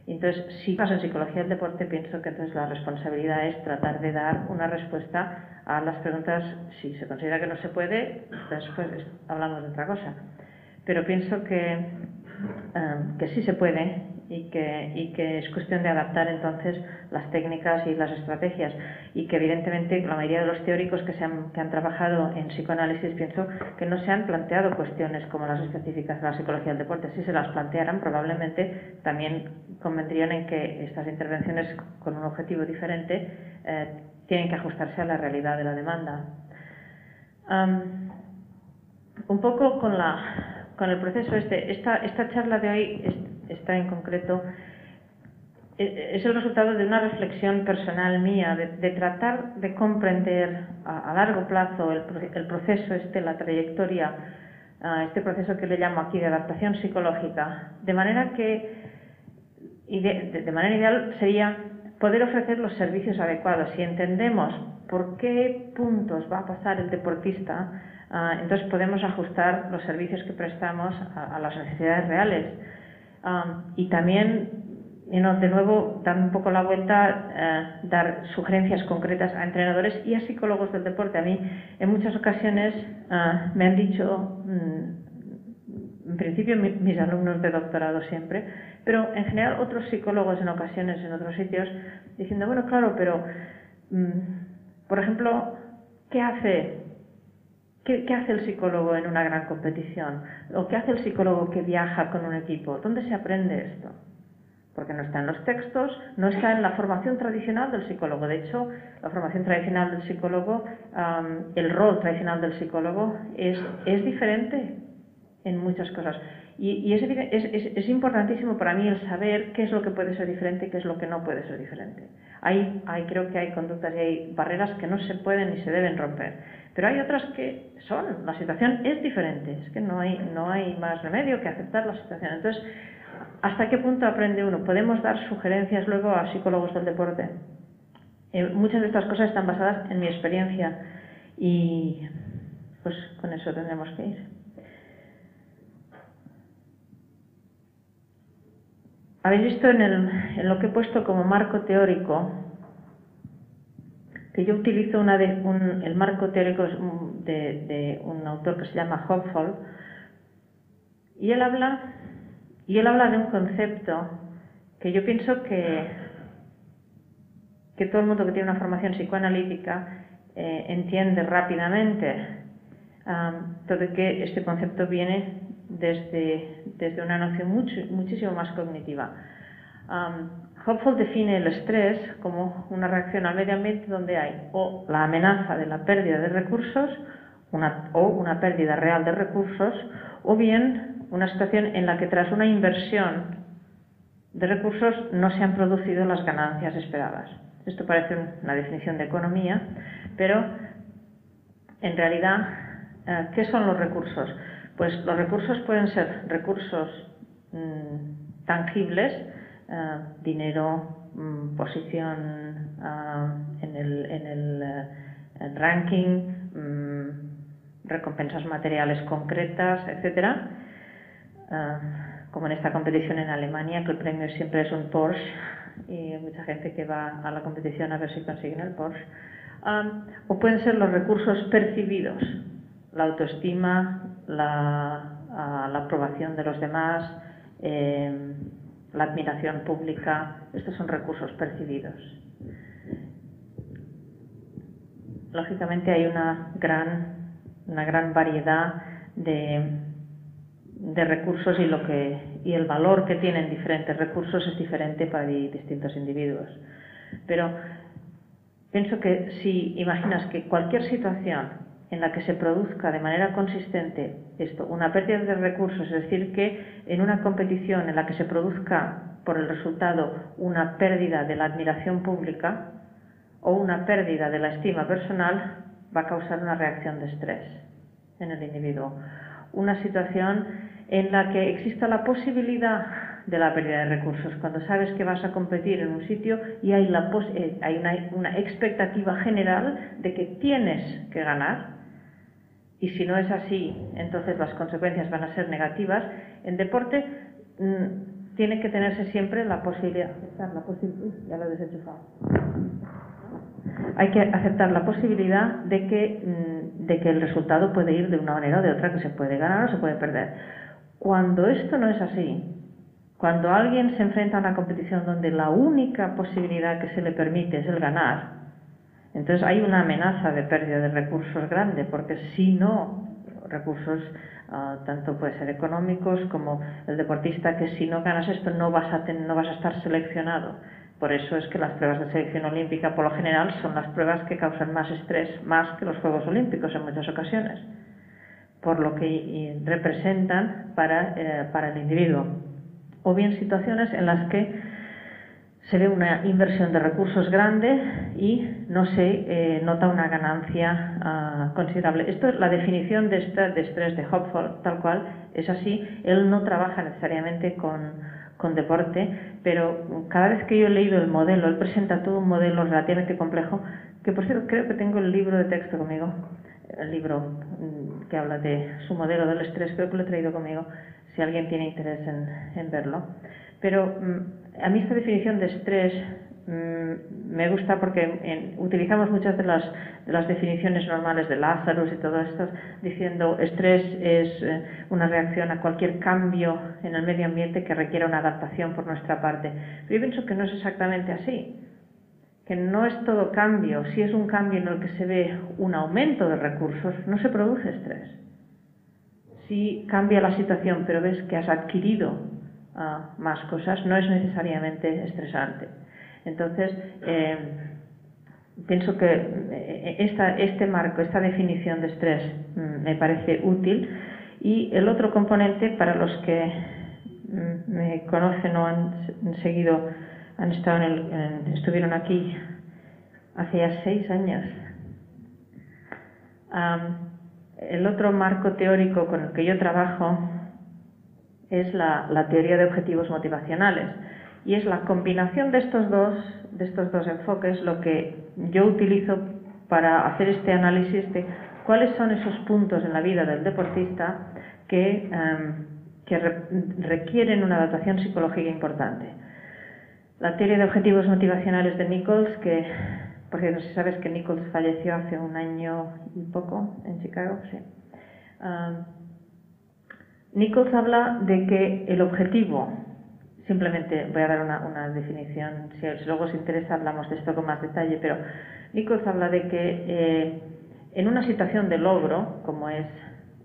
Entonces, si pasa en psicología del deporte, pienso que entonces la responsabilidad es tratar de dar una respuesta a las preguntas. Si se considera que no se puede, después hablamos de otra cosa. Pero pienso que, eh, que sí se puede y que, y que es cuestión de adaptar entonces las técnicas y las estrategias y que evidentemente la mayoría de los teóricos que, se han, que han trabajado en psicoanálisis pienso que no se han planteado cuestiones como las específicas de la psicología del deporte. Si se las plantearan probablemente también convendrían en que estas intervenciones con un objetivo diferente eh, tienen que ajustarse a la realidad de la demanda. un poco con, la, con el proceso este, esta, esta charla de hoy está en concreto, e, es el resultado de una reflexión personal mía, de, tratar de comprender a, largo plazo el, proceso, este, la trayectoria, este proceso que le llamo aquí de adaptación psicológica, de manera que, y de, manera ideal sería poder ofrecer los servicios adecuados. Si entendemos por qué puntos va a pasar el deportista, ah, entonces podemos ajustar los servicios que prestamos a las necesidades reales y también, de nuevo, dar un poco la vuelta, eh, dar sugerencias concretas a entrenadores y a psicólogos del deporte. A mí, en muchas ocasiones, ah, me han dicho, mm, en principio mis alumnos de doctorado siempre, pero en general otros psicólogos en ocasiones en otros sitios, diciendo, bueno, claro, pero, mm, por ejemplo, ¿qué hace ¿Qué, hace el psicólogo en una gran competición? ¿O qué hace el psicólogo que viaja con un equipo? ¿Dónde se aprende esto? Porque no está en los textos, no está en la formación tradicional del psicólogo. De hecho, la formación tradicional del psicólogo, el rol tradicional del psicólogo es, es diferente en muchas cosas. Y, es, es, es, importantísimo para mí el saber qué es lo que puede ser diferente y qué es lo que no puede ser diferente. Hay, hay, creo que hay conductas y hay barreras que no se pueden ni se deben romper. Pero hay otras que son, la situación es diferente, es que no hay, no hay más remedio que aceptar la situación. Entonces, ¿hasta qué punto aprende uno? Podemos dar sugerencias luego a psicólogos del deporte. Eh, muchas de estas cosas están basadas en mi experiencia y pues con eso tendremos que ir. Habéis visto en, el, en lo que he puesto como marco teórico que yo utilizo el marco teórico de, un autor que se llama Hopful, y él habla, y él habla de un concepto que yo pienso que, que todo el mundo que tiene una formación psicoanalítica eh, entiende rápidamente, todo que este concepto viene desde, desde una noción muchísimo más cognitiva. Hopful define el estrés como una reacción al medio ambiente donde hay o la amenaza de la pérdida de recursos o una pérdida real de recursos o bien una situación en la que tras una inversión de recursos no se han producido las ganancias esperadas. Esto parece una definición de economía, pero en realidad, eh, ¿qué son los recursos? Pues los recursos pueden ser recursos mm, tangibles, eh, dinero, mm, posición eh, en el, en el, eh, ranking, mm, recompensas materiales concretas, etcétera. como en esta competición en Alemania, que el premio siempre es un Porsche y hay mucha gente que va a la competición a ver si consiguen el Porsche. o pueden ser los recursos percibidos, la autoestima, la, la aprobación de los demás, la admiración pública, estos son recursos percibidos. Lógicamente hay una gran, una gran variedad de, de recursos y, lo que, y el valor que tienen diferentes recursos es diferente para distintos individuos. Pero pienso que si imaginas que cualquier situación en la que se produzca de manera consistente esto, una pérdida de recursos, es decir, que en una competición en la que se produzca por el resultado una pérdida de la admiración pública o una pérdida de la estima personal, va a causar una reacción de estrés. en el individuo. Una situación en la que exista la posibilidad de la pérdida de recursos. Cuando sabes que vas a competir en un sitio y hay, la eh, hay una, expectativa general de que tienes que ganar, y si no es así, entonces las consecuencias van a ser negativas. En deporte mm, tiene que tenerse siempre la posibilidad, la ya lo Hay que aceptar la posibilidad de que, mm, de que el resultado puede ir de una manera o de otra, que se puede ganar o se puede perder. Cuando esto no es así, cuando alguien se enfrenta a una competición donde la única posibilidad que se le permite es el ganar, entonces hay una amenaza de pérdida de recursos grande, porque si no, recursos ah, tanto puede ser económicos como el deportista, que si no ganas esto no vas, a no vas a estar seleccionado. Por eso es que las pruebas de selección olímpica, por lo general, son las pruebas que causan más estrés, más que los Juegos Olímpicos en muchas ocasiones, por lo que representan para, eh, para el individuo. O bien situaciones en las que se ve una inversión de recursos grande y no se eh, nota una ganancia ah, considerable. Esto es la definición de, de estrés de Hopford, tal cual, es así. Él no trabaja necesariamente con, con deporte, pero cada vez que yo he leído el modelo, él presenta todo un modelo relativamente complejo, que por cierto creo que tengo el libro de texto conmigo, el libro mm, que habla de su modelo del estrés, creo que lo he traído conmigo, si alguien tiene interés en, en verlo. Pero mm, a mí esta definición de estrés mm, me gusta porque utilizamos muchas de las, de las, definiciones normales de Lazarus y todo esto, diciendo estrés es eh, una reacción a cualquier cambio en el medio ambiente que requiera una adaptación por nuestra parte. Pero yo pienso que no es exactamente así, que no es todo cambio. Si es un cambio en el que se ve un aumento de recursos, no se produce estrés. Si cambia la situación, pero ves que has adquirido más cosas, no es necesariamente estresante. Entonces, eh, pienso que eh, esta, este marco, esta definición de estrés mm, me parece útil. Y el otro componente, para los que mm, me conocen o han seguido, han estado en el, estuvieron aquí hace ya seis años. el otro marco teórico con el que yo trabajo es la, teoría de objetivos motivacionales. Y es la combinación de estos, dos, de estos dos enfoques lo que yo utilizo para hacer este análisis de cuáles son esos puntos en la vida del deportista que, em, que requieren una adaptación psicológica importante. La teoría de objetivos motivacionales de Nichols, que por cierto, si sabes que Nichols falleció hace un año y poco en Chicago, sí. Nichols habla de que el objetivo, simplemente voy a dar una, definición, si, luego os interesa hablamos de esto con más detalle, pero Nichols habla de que eh, en una situación de logro, como es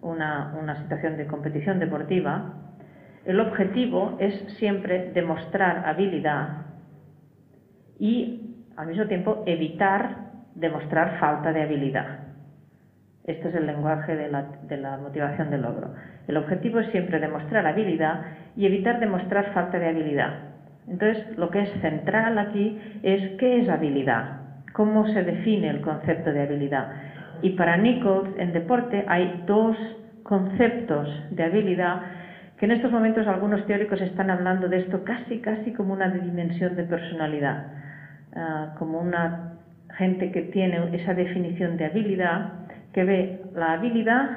una, una situación de competición deportiva, el objetivo es siempre demostrar habilidad y al mismo tiempo evitar demostrar falta de habilidad. Este es el lenguaje de la, motivación del logro. El objetivo es siempre demostrar habilidad y evitar demostrar falta de habilidad. Entonces, lo que es central aquí es qué es habilidad, cómo se define el concepto de habilidad. Y para Nichols, en deporte, hay dos conceptos de habilidad que en estos momentos algunos teóricos están hablando de esto casi, casi como una dimensión de personalidad, ah, como una gente que tiene esa definición de habilidad, que ve la habilidad,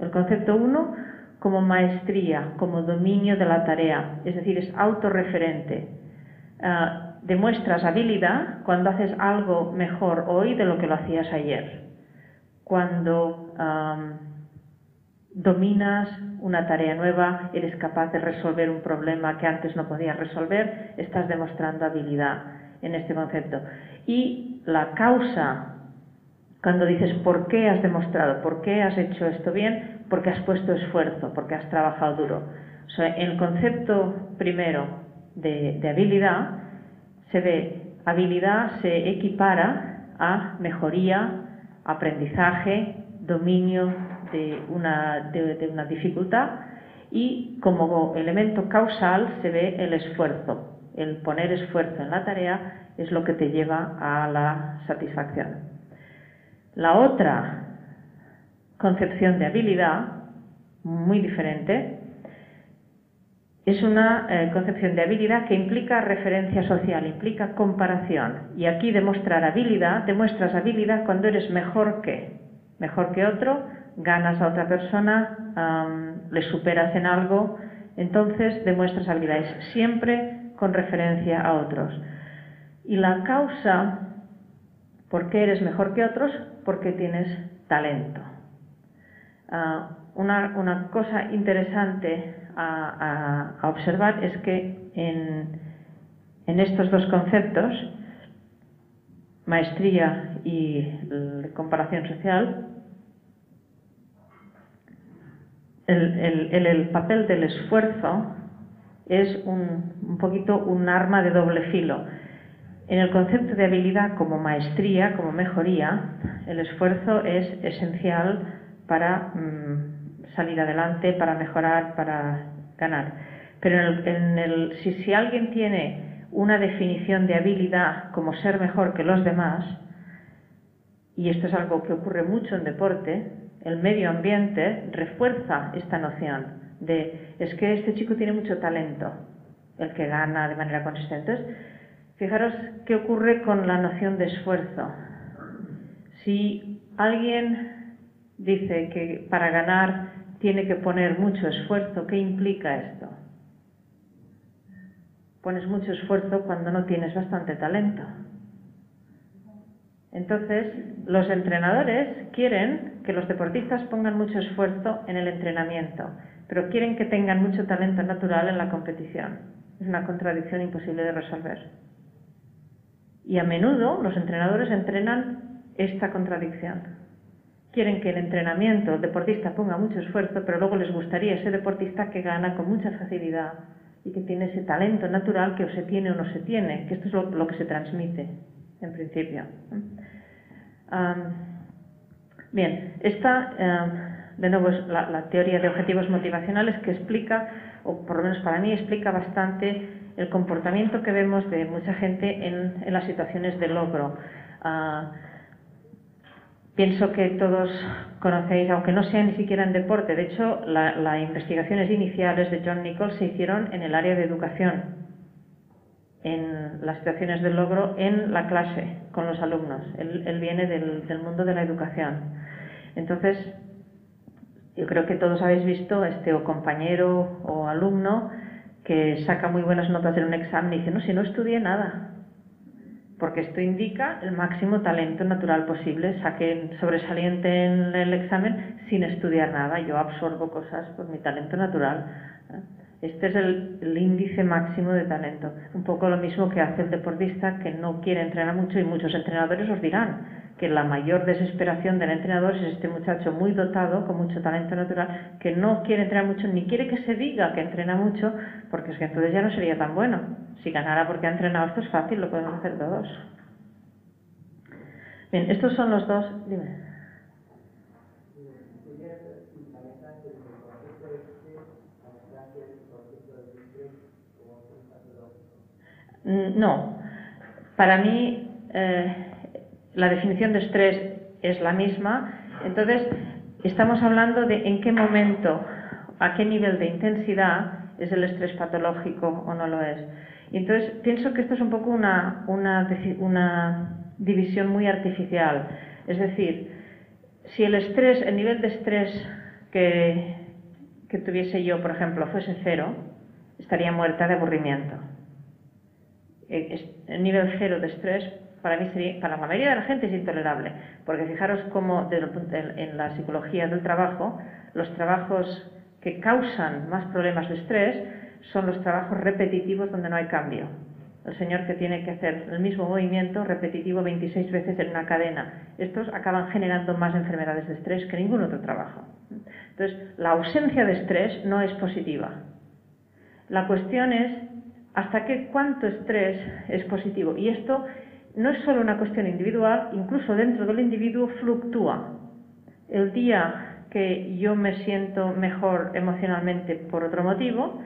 el concepto uno, como maestría, como dominio de la tarea, es decir, es autorreferente. Ah, demuestras habilidad cuando haces algo mejor hoy de lo que lo hacías ayer. Cuando dominas una tarea nueva, eres capaz de resolver un problema que antes no podías resolver, estás demostrando habilidad en este concepto. Y la causa, cuando dices por qué has demostrado, por qué has hecho esto bien, porque has puesto esfuerzo, porque has trabajado duro. O el concepto primero de, habilidad se ve, habilidad se equipara a mejoría, aprendizaje, dominio de una, de una dificultad y como elemento causal se ve el esfuerzo. El poner esfuerzo en la tarea es lo que te lleva a la satisfacción. La otra concepción de habilidad muy diferente. Es una eh, concepción de habilidad que implica referencia social, implica comparación. Y aquí demostrar habilidad, demuestras habilidad cuando eres mejor que, mejor que otro, ganas a otra persona, le superas en algo, entonces demuestras habilidades siempre con referencia a otros. Y la causa por qué eres mejor que otros, porque tienes talento. Ah, una, cosa interesante a, observar es que en, estos dos conceptos, maestría y comparación social, el, papel del esfuerzo es un, poquito un arma de doble filo. En el concepto de habilidad como maestría, como mejoría, el esfuerzo es esencial para mm, salir adelante, para mejorar, para ganar. Pero en el, si, si alguien tiene una definición de habilidad como ser mejor que los demás, y esto es algo que ocurre mucho en deporte, el medio ambiente refuerza esta noción de es que este chico tiene mucho talento, el que gana de manera consistente. Fijaros qué ocurre con la noción de esfuerzo. Si alguien dice que para ganar tiene que poner mucho esfuerzo, ¿qué implica esto? Pones mucho esfuerzo cuando no tienes bastante talento. Entonces, los entrenadores quieren que los deportistas pongan mucho esfuerzo en el entrenamiento, pero quieren que tengan mucho talento natural en la competición. Es una contradicción imposible de resolver. Y a menudo los entrenadores entrenan esta contradicción. Quieren que el entrenamiento, deportista ponga mucho esfuerzo, pero luego les gustaría ese deportista que gana con mucha facilidad y que tiene ese talento natural que o se tiene o no se tiene, que esto es lo, que se transmite en principio. bien, esta de nuevo es la, teoría de objetivos motivacionales que explica, o por lo menos para mí explica bastante el comportamiento que vemos de mucha gente en, las situaciones de logro. Ah, pienso que todos conocéis, aunque no sea ni siquiera en deporte, de hecho las investigaciones iniciales de John Nichols se hicieron en el área de educación en las situaciones del logro en la clase con los alumnos. Él, viene del, mundo de la educación. Entonces, yo creo que todos habéis visto este o compañero o alumno que saca muy buenas notas en un examen y dice, no, si no estudié nada, porque esto indica el máximo talento natural posible, saqué sobresaliente en el examen sin estudiar nada, yo absorbo cosas por mi talento natural. Este es el, índice máximo de talento. Un poco lo mismo que hace el deportista que no quiere entrenar mucho y muchos entrenadores os dirán que la mayor desesperación del entrenador es este muchacho muy dotado, con mucho talento natural, que no quiere entrenar mucho ni quiere que se diga que entrena mucho, porque es que entonces ya no sería tan bueno. Si ganara porque ha entrenado esto es fácil, lo podemos hacer todos. Bien, estos son los dos. Dime. Mm, no. Para mí, eh, la definición de estrés es la misma. Entonces, estamos hablando de en qué momento, a qué nivel de intensidad es el estrés patológico o no lo es. Y entonces, pienso que esto es un poco una, una, división muy artificial. Es decir, si el estrés, el nivel de estrés que, que tuviese yo, por ejemplo, fuese cero, estaría muerta de aburrimiento. Eh, el nivel cero de estrés para mí sería, para la mayoría de la gente es intolerable, porque fijaros cómo en la psicología del trabajo, los trabajos que causan más problemas de estrés son los trabajos repetitivos donde no hay cambio. El señor que tiene que hacer el mismo movimiento repetitivo 26 veces en una cadena. Estos acaban generando más enfermedades de estrés que ningún otro trabajo. Entonces, la ausencia de estrés no es positiva. La cuestión es hasta qué cuánto estrés es positivo. Y esto no es solo una cuestión individual, incluso dentro del individuo fluctúa. El día que yo me siento mejor emocionalmente por otro motivo,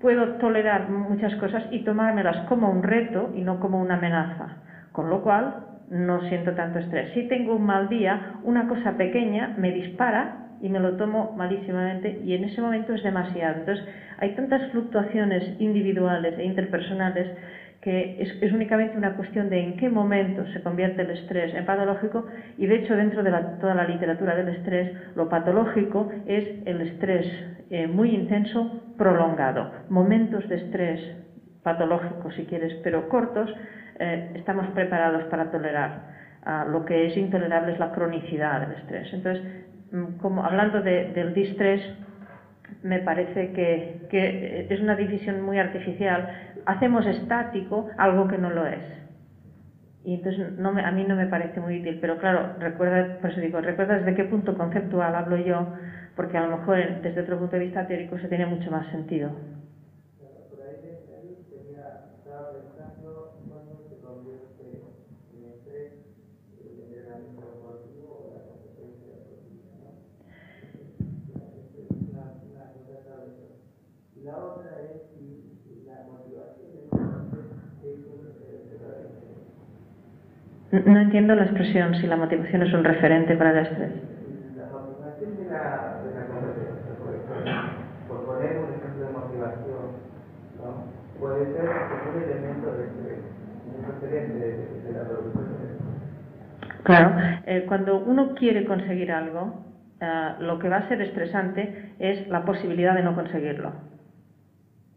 puedo tolerar muchas cosas y tomármelas como un reto y no como una amenaza. Con lo cual, no siento tanto estrés. Si tengo un mal día, una cosa pequeña me dispara y me lo tomo malísimamente y en ese momento es demasiado. Entonces, hay tantas fluctuaciones individuales e interpersonales que es, únicamente una cuestión de en qué momento se convierte el estrés en patológico y de hecho dentro de toda la literatura del estrés lo patológico es el estrés eh, muy intenso prolongado. Momentos de estrés patológico si quieres pero cortos eh, estamos preparados para tolerar. Ah, lo que es intolerable es la cronicidad del estrés. Entonces, mm, como hablando del distrés, me parece que, es una división muy artificial. Hacemos estático algo que no lo es. Y entonces no a mí no me parece muy útil, pero claro, recuerda, por eso digo, recuerda desde qué punto conceptual hablo yo, porque a lo mejor desde otro punto de vista teórico se tiene mucho más sentido. No entiendo la expresión si la motivación es un referente para el estrés. La motivación de la, de la competencia, por, poner un ejemplo de motivación, ¿no? puede ser un elemento de estrés, un referente de, la producción Claro, eh, cuando uno quiere conseguir algo, eh, lo que va a ser estresante es la posibilidad de no conseguirlo.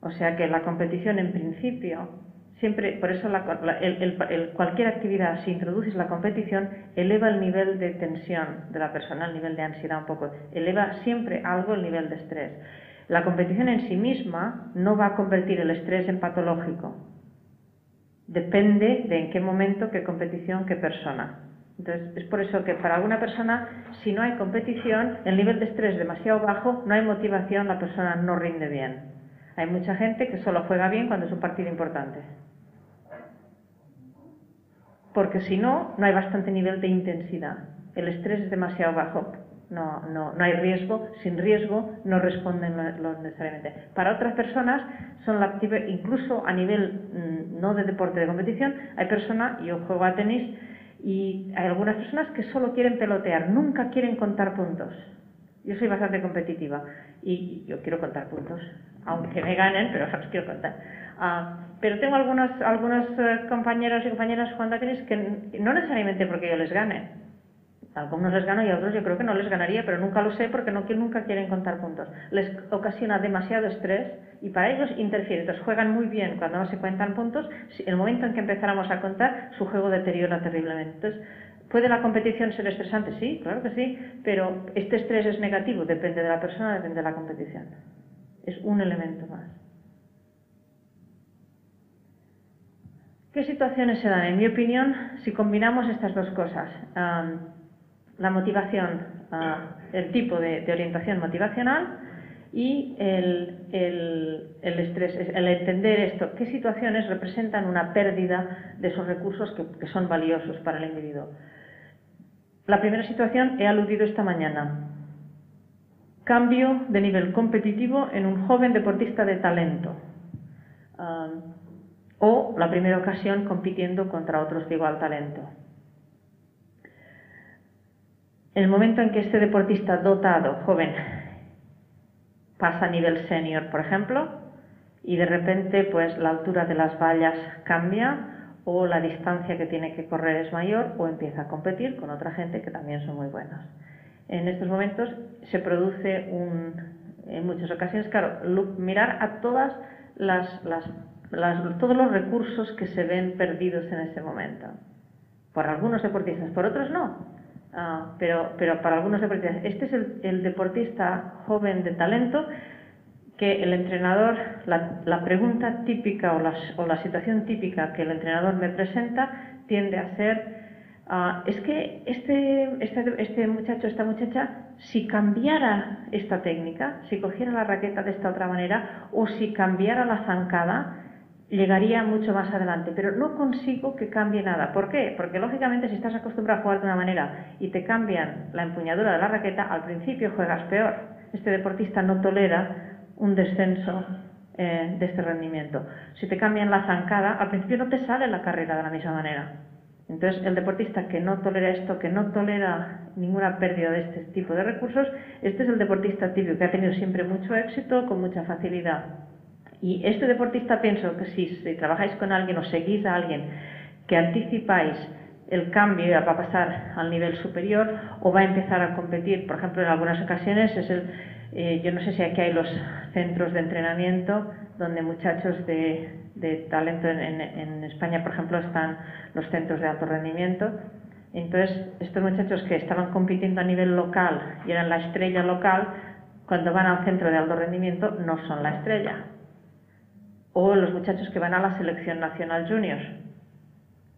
O sea que la competición en principio siempre, por eso cualquier actividad, si introduces la competición, eleva el nivel de tensión de la persona, el nivel de ansiedad un poco, eleva siempre algo el nivel de estrés. La competición en sí misma no va a convertir el estrés en patológico. Depende de en qué momento, qué competición, qué persona. Entonces, es por eso que para alguna persona, si no hay competición, el nivel de estrés es demasiado bajo, no hay motivación, la persona no rinde bien. Hay mucha gente que solo juega bien cuando es un partido importante porque si no, no hay bastante nivel de intensidad. El estrés es demasiado bajo, no, no, no hay riesgo, sin riesgo no responden lo, necesariamente. Para otras personas, son la, incluso a nivel mm, no de deporte de competición, hay personas, yo juego a tenis, y hay algunas personas que solo quieren pelotear, nunca quieren contar puntos. Yo soy bastante competitiva y yo quiero contar puntos, aunque me ganen, pero [laughs] los quiero contar. Ah, pero tengo algunos, algunos eh, compañeros y compañeras jugando a tenis que no necesariamente porque yo les gane. Algunos les gano y a otros yo creo que no les ganaría, pero nunca lo sé porque no, nunca quieren contar puntos. Les ocasiona demasiado estrés y para ellos interfiere. Entonces juegan muy bien cuando no se cuentan puntos. El momento en que empezáramos a contar, su juego deteriora terriblemente. Entonces, ¿puede la competición ser estresante? Sí, claro que sí, pero este estrés es negativo, depende de la persona, depende de la competición. Es un elemento más. ¿Qué situaciones se dan? En mi opinión, si combinamos estas dos cosas, la motivación, el tipo de, orientación motivacional y el, estrés, el entender esto, qué situaciones representan una pérdida de esos recursos que, son valiosos para el individuo. La primera situación he aludido esta mañana. Cambio de nivel competitivo en un joven deportista de talento o la primera ocasión compitiendo contra otros de igual talento. En el momento en que este deportista dotado, joven, pasa a nivel senior, por ejemplo, y de repente pues la altura de las vallas cambia o la distancia que tiene que correr es mayor o empieza a competir con otra gente que también son muy buenas. En estos momentos se produce en muchas ocasiones, claro, mirar a todas las todos los recursos que se ven perdidos en ese momento. Por algunos deportistas, por otros no. Ah, pero, para algunos deportistas. Este es el, deportista joven de talento que el entrenador, la, pregunta típica o la, la, situación típica que el entrenador me presenta tiende a ser, ah, es que este, este, este muchacho, esta muchacha, si cambiara esta técnica, si cogiera la raqueta de esta otra manera o si cambiara la zancada, llegaría mucho más adelante, pero no consigo que cambie nada. ¿Por qué? Porque lógicamente si estás acostumbrado a jugar de una manera y te cambian la empuñadura de la raqueta, al principio juegas peor. Este deportista no tolera un descenso eh, de este rendimiento. Si te cambian la zancada, al principio no te sale la carrera de la misma manera. Entonces, el deportista que no tolera esto, que no tolera ninguna pérdida de este tipo de recursos, este es el deportista típico que ha tenido siempre mucho éxito, con mucha facilidad. Y este deportista pienso que si, trabajáis con alguien o seguís a alguien que anticipáis el cambio va a pasar al nivel superior o va a empezar a competir, por ejemplo, en algunas ocasiones es el, eh, yo no sé si aquí hay los centros de entrenamiento donde muchachos de, talento en, España, por ejemplo, están los centros de alto rendimiento. Entonces, estos muchachos que estaban compitiendo a nivel local y eran la estrella local, cuando van al centro de alto rendimiento no son la estrella. O los muchachos que van a la selección nacional juniors.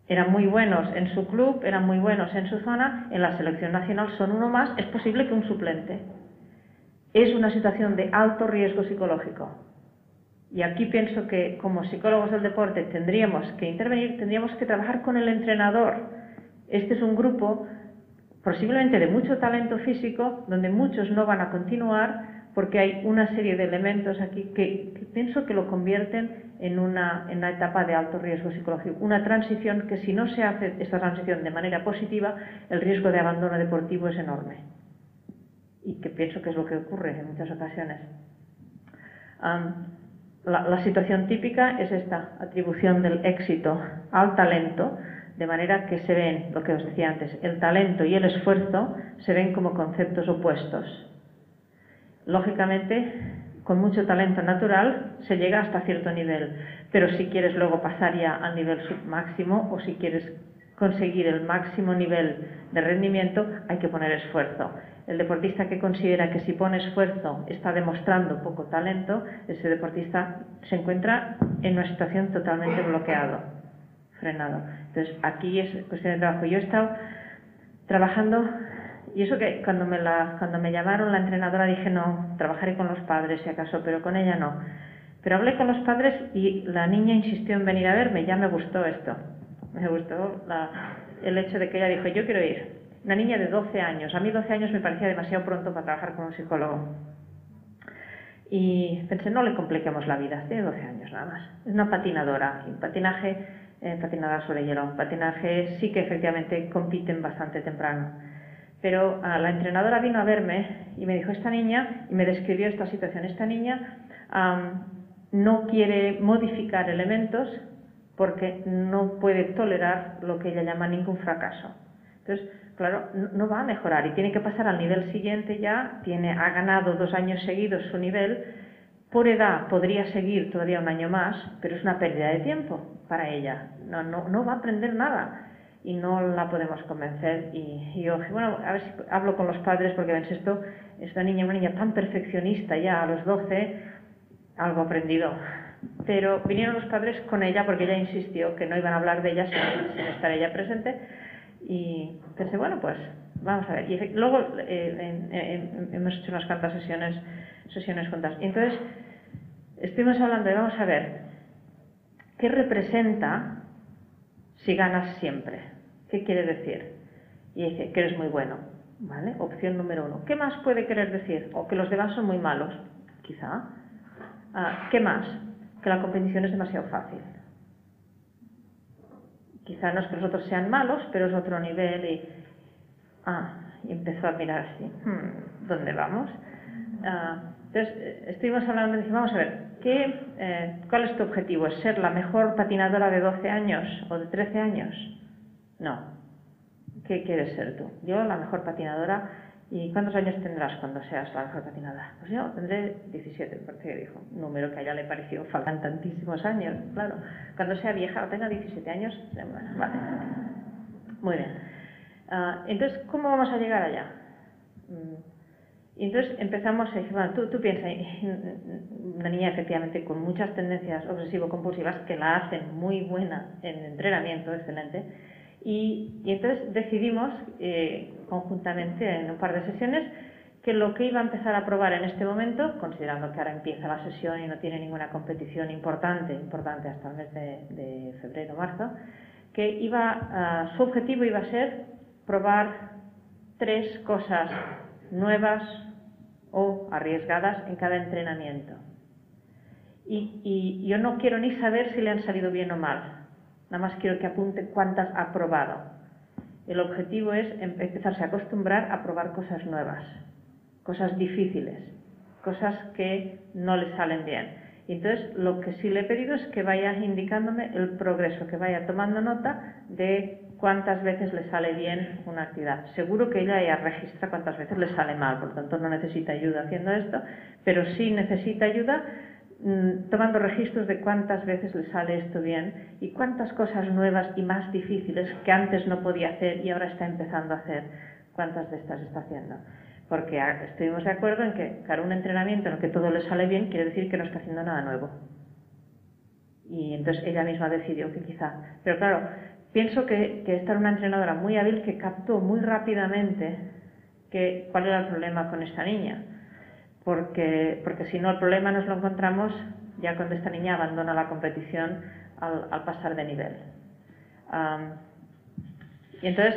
Eran muy buenos en su club, eran muy buenos en su zona, en la selección nacional son uno más, es posible que un suplente. Es una situación de alto riesgo psicológico. Y aquí pienso que como psicólogos del deporte tendríamos que intervenir, tendríamos que trabajar con el entrenador. Este es un grupo posiblemente de mucho talento físico, donde muchos no van a continuar porque hay una serie de elementos aquí que, pienso que lo convierten en una, en una, etapa de alto riesgo psicológico. Una transición que si no se hace esta transición de manera positiva, el riesgo de abandono deportivo es enorme. Y que pienso que es lo que ocurre en muchas ocasiones la, situación típica es esta atribución del éxito al talento, de manera que se ven, lo que os decía antes, el talento y el esfuerzo se ven como conceptos opuestos. Lógicamente, con mucho talento natural se llega hasta cierto nivel, pero si quieres luego pasar ya al nivel submáximo o si quieres conseguir el máximo nivel de rendimiento, hay que poner esfuerzo. El deportista que considera que si pone esfuerzo está demostrando poco talento, ese deportista se encuentra en una situación totalmente bloqueado, frenado. Entonces, aquí es cuestión de trabajo. Yo he estado trabajando, y eso que cuando me, la, cuando me llamaron la entrenadora dije, no, trabajaré con los padres si acaso, pero con ella no. Pero hablé con los padres y la niña insistió en venir a verme, ya me gustó esto me gustó el hecho de que ella dijo, yo quiero ir. Una niña de 12 años. A mí 12 años me parecía demasiado pronto para trabajar con un psicólogo. Y pensé, no le compliquemos la vida, tiene 12 años nada más. Es una patinadora, y patinaje, eh, sobre hielo. Patinaje sí que efectivamente compiten bastante temprano. Pero la entrenadora vino a verme y me dijo, esta niña, y me describió esta situación, esta niña no quiere modificar elementos porque no puede tolerar lo que ella llama ningún fracaso. Entonces, claro, no va a mejorar y tiene que pasar al nivel siguiente ya, tiene, ha ganado dos años seguidos su nivel, por edad podría seguir todavía un año más, pero es una pérdida de tiempo para ella, no, no, no va a aprender nada y no la podemos convencer. Y, yo, bueno, a ver si hablo con los padres porque ven esto, esta niña, una niña tan perfeccionista ya a los 12, algo aprendido pero vinieron los padres con ella porque ella insistió que no iban a hablar de ella sin, estar ella presente y pensé, bueno, pues vamos a ver. Y luego eh, hemos hecho unas cuantas sesiones, sesiones juntas. Y entonces estuvimos hablando de, vamos a ver, ¿qué representa si ganas siempre? ¿Qué quiere decir? Y dice, que eres muy bueno. ¿Vale? Opción número uno. ¿Qué más puede querer decir? O que los demás son muy malos. Quizá. Ah, ¿Qué más? que la competición es demasiado fácil. Quizá no es que los otros sean malos, pero es otro nivel y, ah, y empezó a mirar así, hmm, ¿dónde vamos? Ah, entonces, eh, estuvimos hablando y vamos a ver, ¿qué, eh, ¿cuál es tu objetivo? ¿Es ser la mejor patinadora de 12 años o de 13 años? No. ¿Qué quieres ser tú? Yo, la mejor patinadora ¿Y cuántos años tendrás cuando seas la mejor patinada? Pues yo tendré 17, parece que dijo. Número que a ella le pareció, faltan tantísimos años, claro. Cuando sea vieja o tenga 17 años, vale. Muy bien. Ah, entonces, ¿cómo vamos a llegar allá? Mm, y entonces empezamos a decir, bueno, tú, tú piensas, una niña efectivamente con muchas tendencias obsesivo-compulsivas que la hacen muy buena en entrenamiento, excelente, y, entonces decidimos eh, conjuntamente en un par de sesiones que lo que iba a empezar a probar en este momento, considerando que ahora empieza la sesión y no tiene ninguna competición importante, importante hasta el mes de, febrero marzo, que iba, su objetivo iba a ser probar tres cosas nuevas o arriesgadas en cada entrenamiento. y yo no quiero ni saber si le han salido bien o mal nada más quiero que apunte cuántas ha probado. El objetivo es em-, empezarse a acostumbrar a probar cosas nuevas, cosas difíciles, cosas que no le salen bien. Entonces lo que sí le he pedido es que vaya indicándome el progreso, que vaya tomando nota de cuántas veces le sale bien una actividad. Seguro que ella ya registra cuántas veces le sale mal, por lo tanto no necesita ayuda haciendo esto, pero sí necesita ayuda mm, tomando registros de cuántas veces le sale esto bien y cuántas cosas nuevas y más difíciles que antes no podía hacer y ahora está empezando a hacer, cuántas de estas está haciendo porque estuvimos de acuerdo en que, claro, un entrenamiento en el que todo le sale bien quiere decir que no está haciendo nada nuevo. Y entonces ella misma decidió que quizá. Pero claro, pienso que, que esta era una entrenadora muy hábil que captó muy rápidamente que, cuál era el problema con esta niña. Porque, porque si no, el problema nos lo encontramos ya cuando esta niña abandona la competición al, pasar de nivel. y entonces,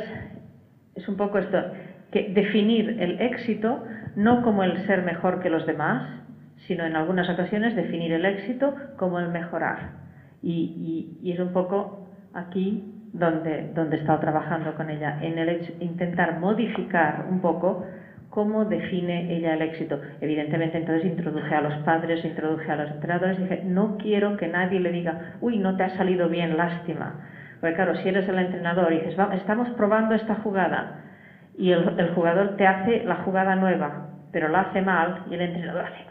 es un poco esto que definir el éxito no como el ser mejor que los demás, sino en algunas ocasiones definir el éxito como el mejorar. Y, es un poco aquí donde, donde he estado trabajando con ella, en el intentar modificar un poco cómo define ella el éxito. Evidentemente entonces introduje a los padres, introduje a los entrenadores dije, no quiero que nadie le diga, uy, no te ha salido bien, lástima. Porque claro, si eres el entrenador y dices, estamos probando esta jugada, y el, jugador te hace la jugada nueva, pero la hace mal y el entrenador hace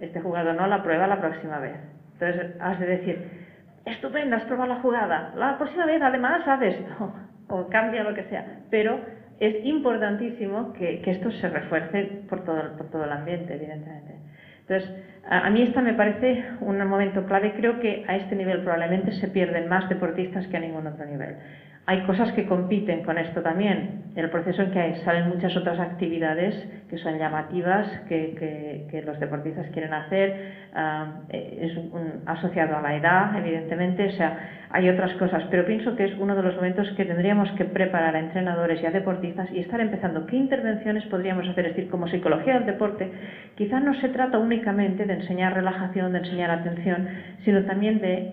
este jugador no la prueba la próxima vez. Entonces has de decir, estupenda, has probado la jugada, la próxima vez además haz esto, [laughs] o cambia lo que sea. Pero es importantísimo que, esto se refuerce por todo, por todo el ambiente, evidentemente. Entonces, a, a, mí esta me parece un momento clave. Creo que a este nivel probablemente se pierden más deportistas que a ningún otro nivel hay cosas que compiten con esto también. El proceso en que salen muchas otras actividades que son llamativas, que, los deportistas quieren hacer, eh, es asociado a la edad, evidentemente, o sea, hay otras cosas, pero pienso que es uno de los momentos que tendríamos que preparar a entrenadores y a deportistas y estar empezando. Qué intervenciones podríamos hacer, es decir, como psicología del deporte, quizás no se trata únicamente de enseñar relajación, de enseñar atención, sino también de,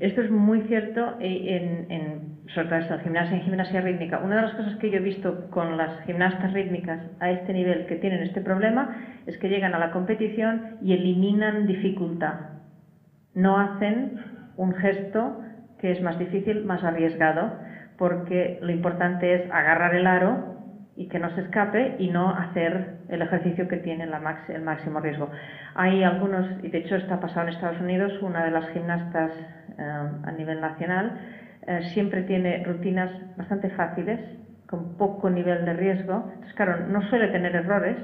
Esto es muy cierto en, en sobre todo en gimnasia, en gimnasia rítmica. Una de las cosas que yo he visto con las gimnastas rítmicas a este nivel que tienen este problema es que llegan a la competición y eliminan dificultad. No hacen un gesto que es más difícil, más arriesgado, porque lo importante es agarrar el aro y que no se escape y no hacer el ejercicio que tiene el máximo riesgo. Hay algunos, y de hecho está pasado en Estados Unidos, una de las gimnastas eh, a nivel nacional eh, siempre tiene rutinas bastante fáciles, con poco nivel de riesgo. Entonces, claro, no suele tener errores,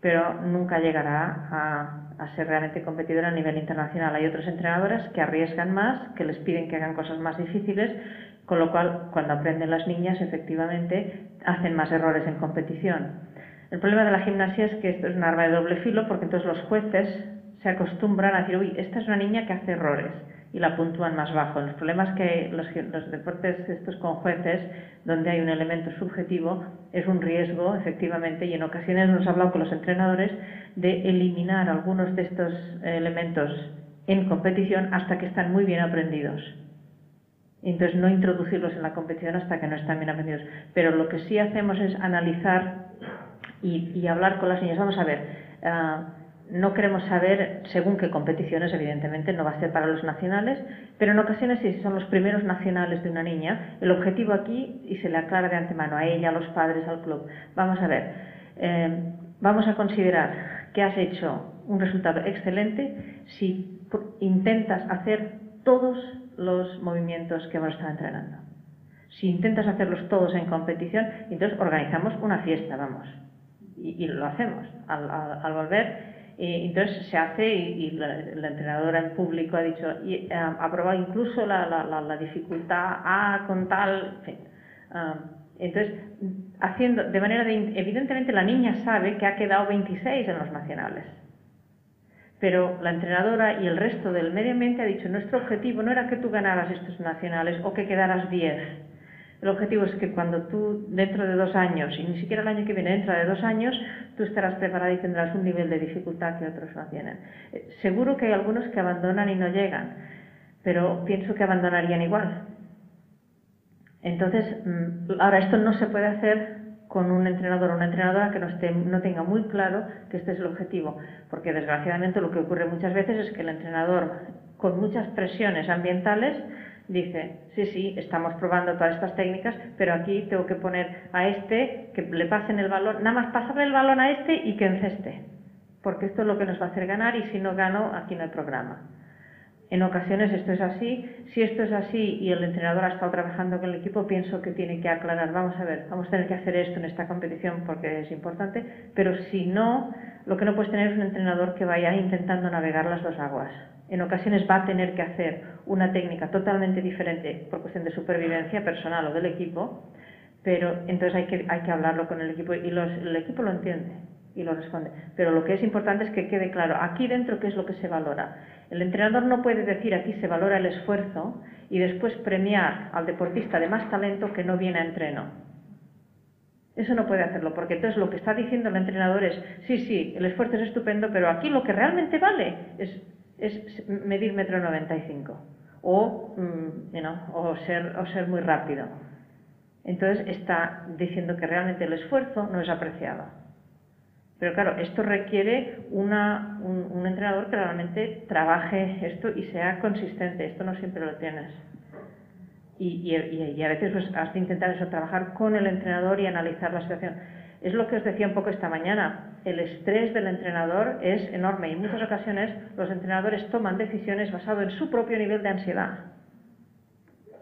pero nunca llegará a, ser realmente competidora a nivel internacional. Hay otros entrenadores que arriesgan más, que les piden que hagan cosas más difíciles con lo cual, cuando aprenden las niñas, efectivamente, hacen más errores en competición. El problema de la gimnasia es que esto es un arma de doble filo, porque entonces los jueces se acostumbran a decir, uy, esta es una niña que hace errores, y la puntúan más bajo. El problema es que los, los deportes estos con jueces, donde hay un elemento subjetivo, es un riesgo, efectivamente, y en ocasiones nos ha hablado con los entrenadores de eliminar algunos de estos elementos en competición hasta que están muy bien aprendidos entonces no introducirlos en la competición hasta que no están bien aprendidos. Pero lo que sí hacemos es analizar y, hablar con las niñas. Vamos a ver, ah, no queremos saber según qué competiciones, evidentemente no va a ser para los nacionales, pero en ocasiones si son los primeros nacionales de una niña, el objetivo aquí, y se le aclara de antemano a ella, a los padres, al club, vamos a ver, eh, vamos a considerar que has hecho un resultado excelente si intentas hacer todos los movimientos que hemos estado entrenando. Si intentas hacerlos todos en competición, entonces organizamos una fiesta, vamos, y, lo hacemos al volver entonces se hace y, la, entrenadora en público ha dicho, eh, ha aprobado incluso la, la, dificultad A con tal, en fin. Ah, entonces, haciendo, de manera de, evidentemente la niña sabe que ha quedado 26 en los nacionales, pero la entrenadora y el resto del medio ambiente ha dicho, nuestro objetivo no era que tú ganaras estos nacionales o que quedaras 10, el objetivo es que cuando tú, dentro de dos años, y ni siquiera el año que viene, dentro de dos años, tú estarás preparada y tendrás un nivel de dificultad que otros no tienen. Eh, seguro que hay algunos que abandonan y no llegan, pero pienso que abandonarían igual. Entonces, mm, ahora esto no se puede hacer con un entrenador o una entrenadora que no, esté, no tenga muy claro que este es el objetivo, porque desgraciadamente lo que ocurre muchas veces es que el entrenador, con muchas presiones ambientales, dice, sí, sí, estamos probando todas estas técnicas, pero aquí tengo que poner a este, que le pasen el balón, nada más pasarle el balón a este y que enceste, porque esto es lo que nos va a hacer ganar y si no gano, aquí no hay programa. En ocasiones esto es así, si esto es así y el entrenador ha estado trabajando con el equipo, pienso que tiene que aclarar, vamos a ver, vamos a tener que hacer esto en esta competición porque es importante, pero si no, lo que no puedes tener es un entrenador que vaya intentando navegar las dos aguas en ocasiones va a tener que hacer una técnica totalmente diferente por cuestión de supervivencia personal o del equipo, pero entonces hay que, hay que hablarlo con el equipo y el equipo lo entiende y lo responde. Pero lo que es importante es que quede claro, aquí dentro qué es lo que se valora. El entrenador no puede decir aquí se valora el esfuerzo y después premiar al deportista de más talento que no viene a entreno. Eso no puede hacerlo, porque entonces lo que está diciendo el entrenador es, sí, sí, el esfuerzo es estupendo, pero aquí lo que realmente vale es es medir metro 95 o, mm, o, ser, o ser muy rápido. Entonces está diciendo que realmente el esfuerzo no es apreciado. Pero claro, esto requiere una, un, entrenador que realmente trabaje esto y sea consistente. Esto no siempre lo tienes. Y, y, a veces pues, has de intentar eso, trabajar con el entrenador y analizar la situación. Es lo que os decía un poco esta mañana. El estrés del entrenador es enorme y en muchas ocasiones los entrenadores toman decisiones basado en su propio nivel de ansiedad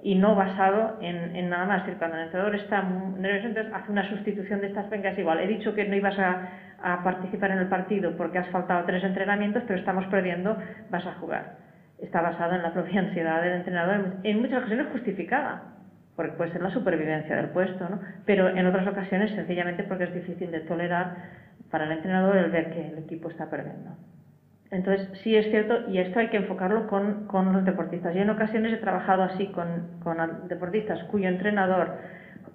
y no basado en, nada más. Cuando el entrenador está nervioso, entonces hace una sustitución de estas vengas igual. He dicho que no ibas a participar en el partido porque has faltado tres entrenamientos, pero estamos perdiendo, vas a jugar. Está basado en la propia ansiedad del entrenador, en muchas ocasiones justificada porque puede ser la supervivencia del puesto, ¿no? pero en otras ocasiones sencillamente porque es difícil de tolerar para el entrenador el ver que el equipo está perdiendo. Entonces, sí es cierto, y esto hay que enfocarlo con, los deportistas. Yo en ocasiones he trabajado así con, con deportistas cuyo entrenador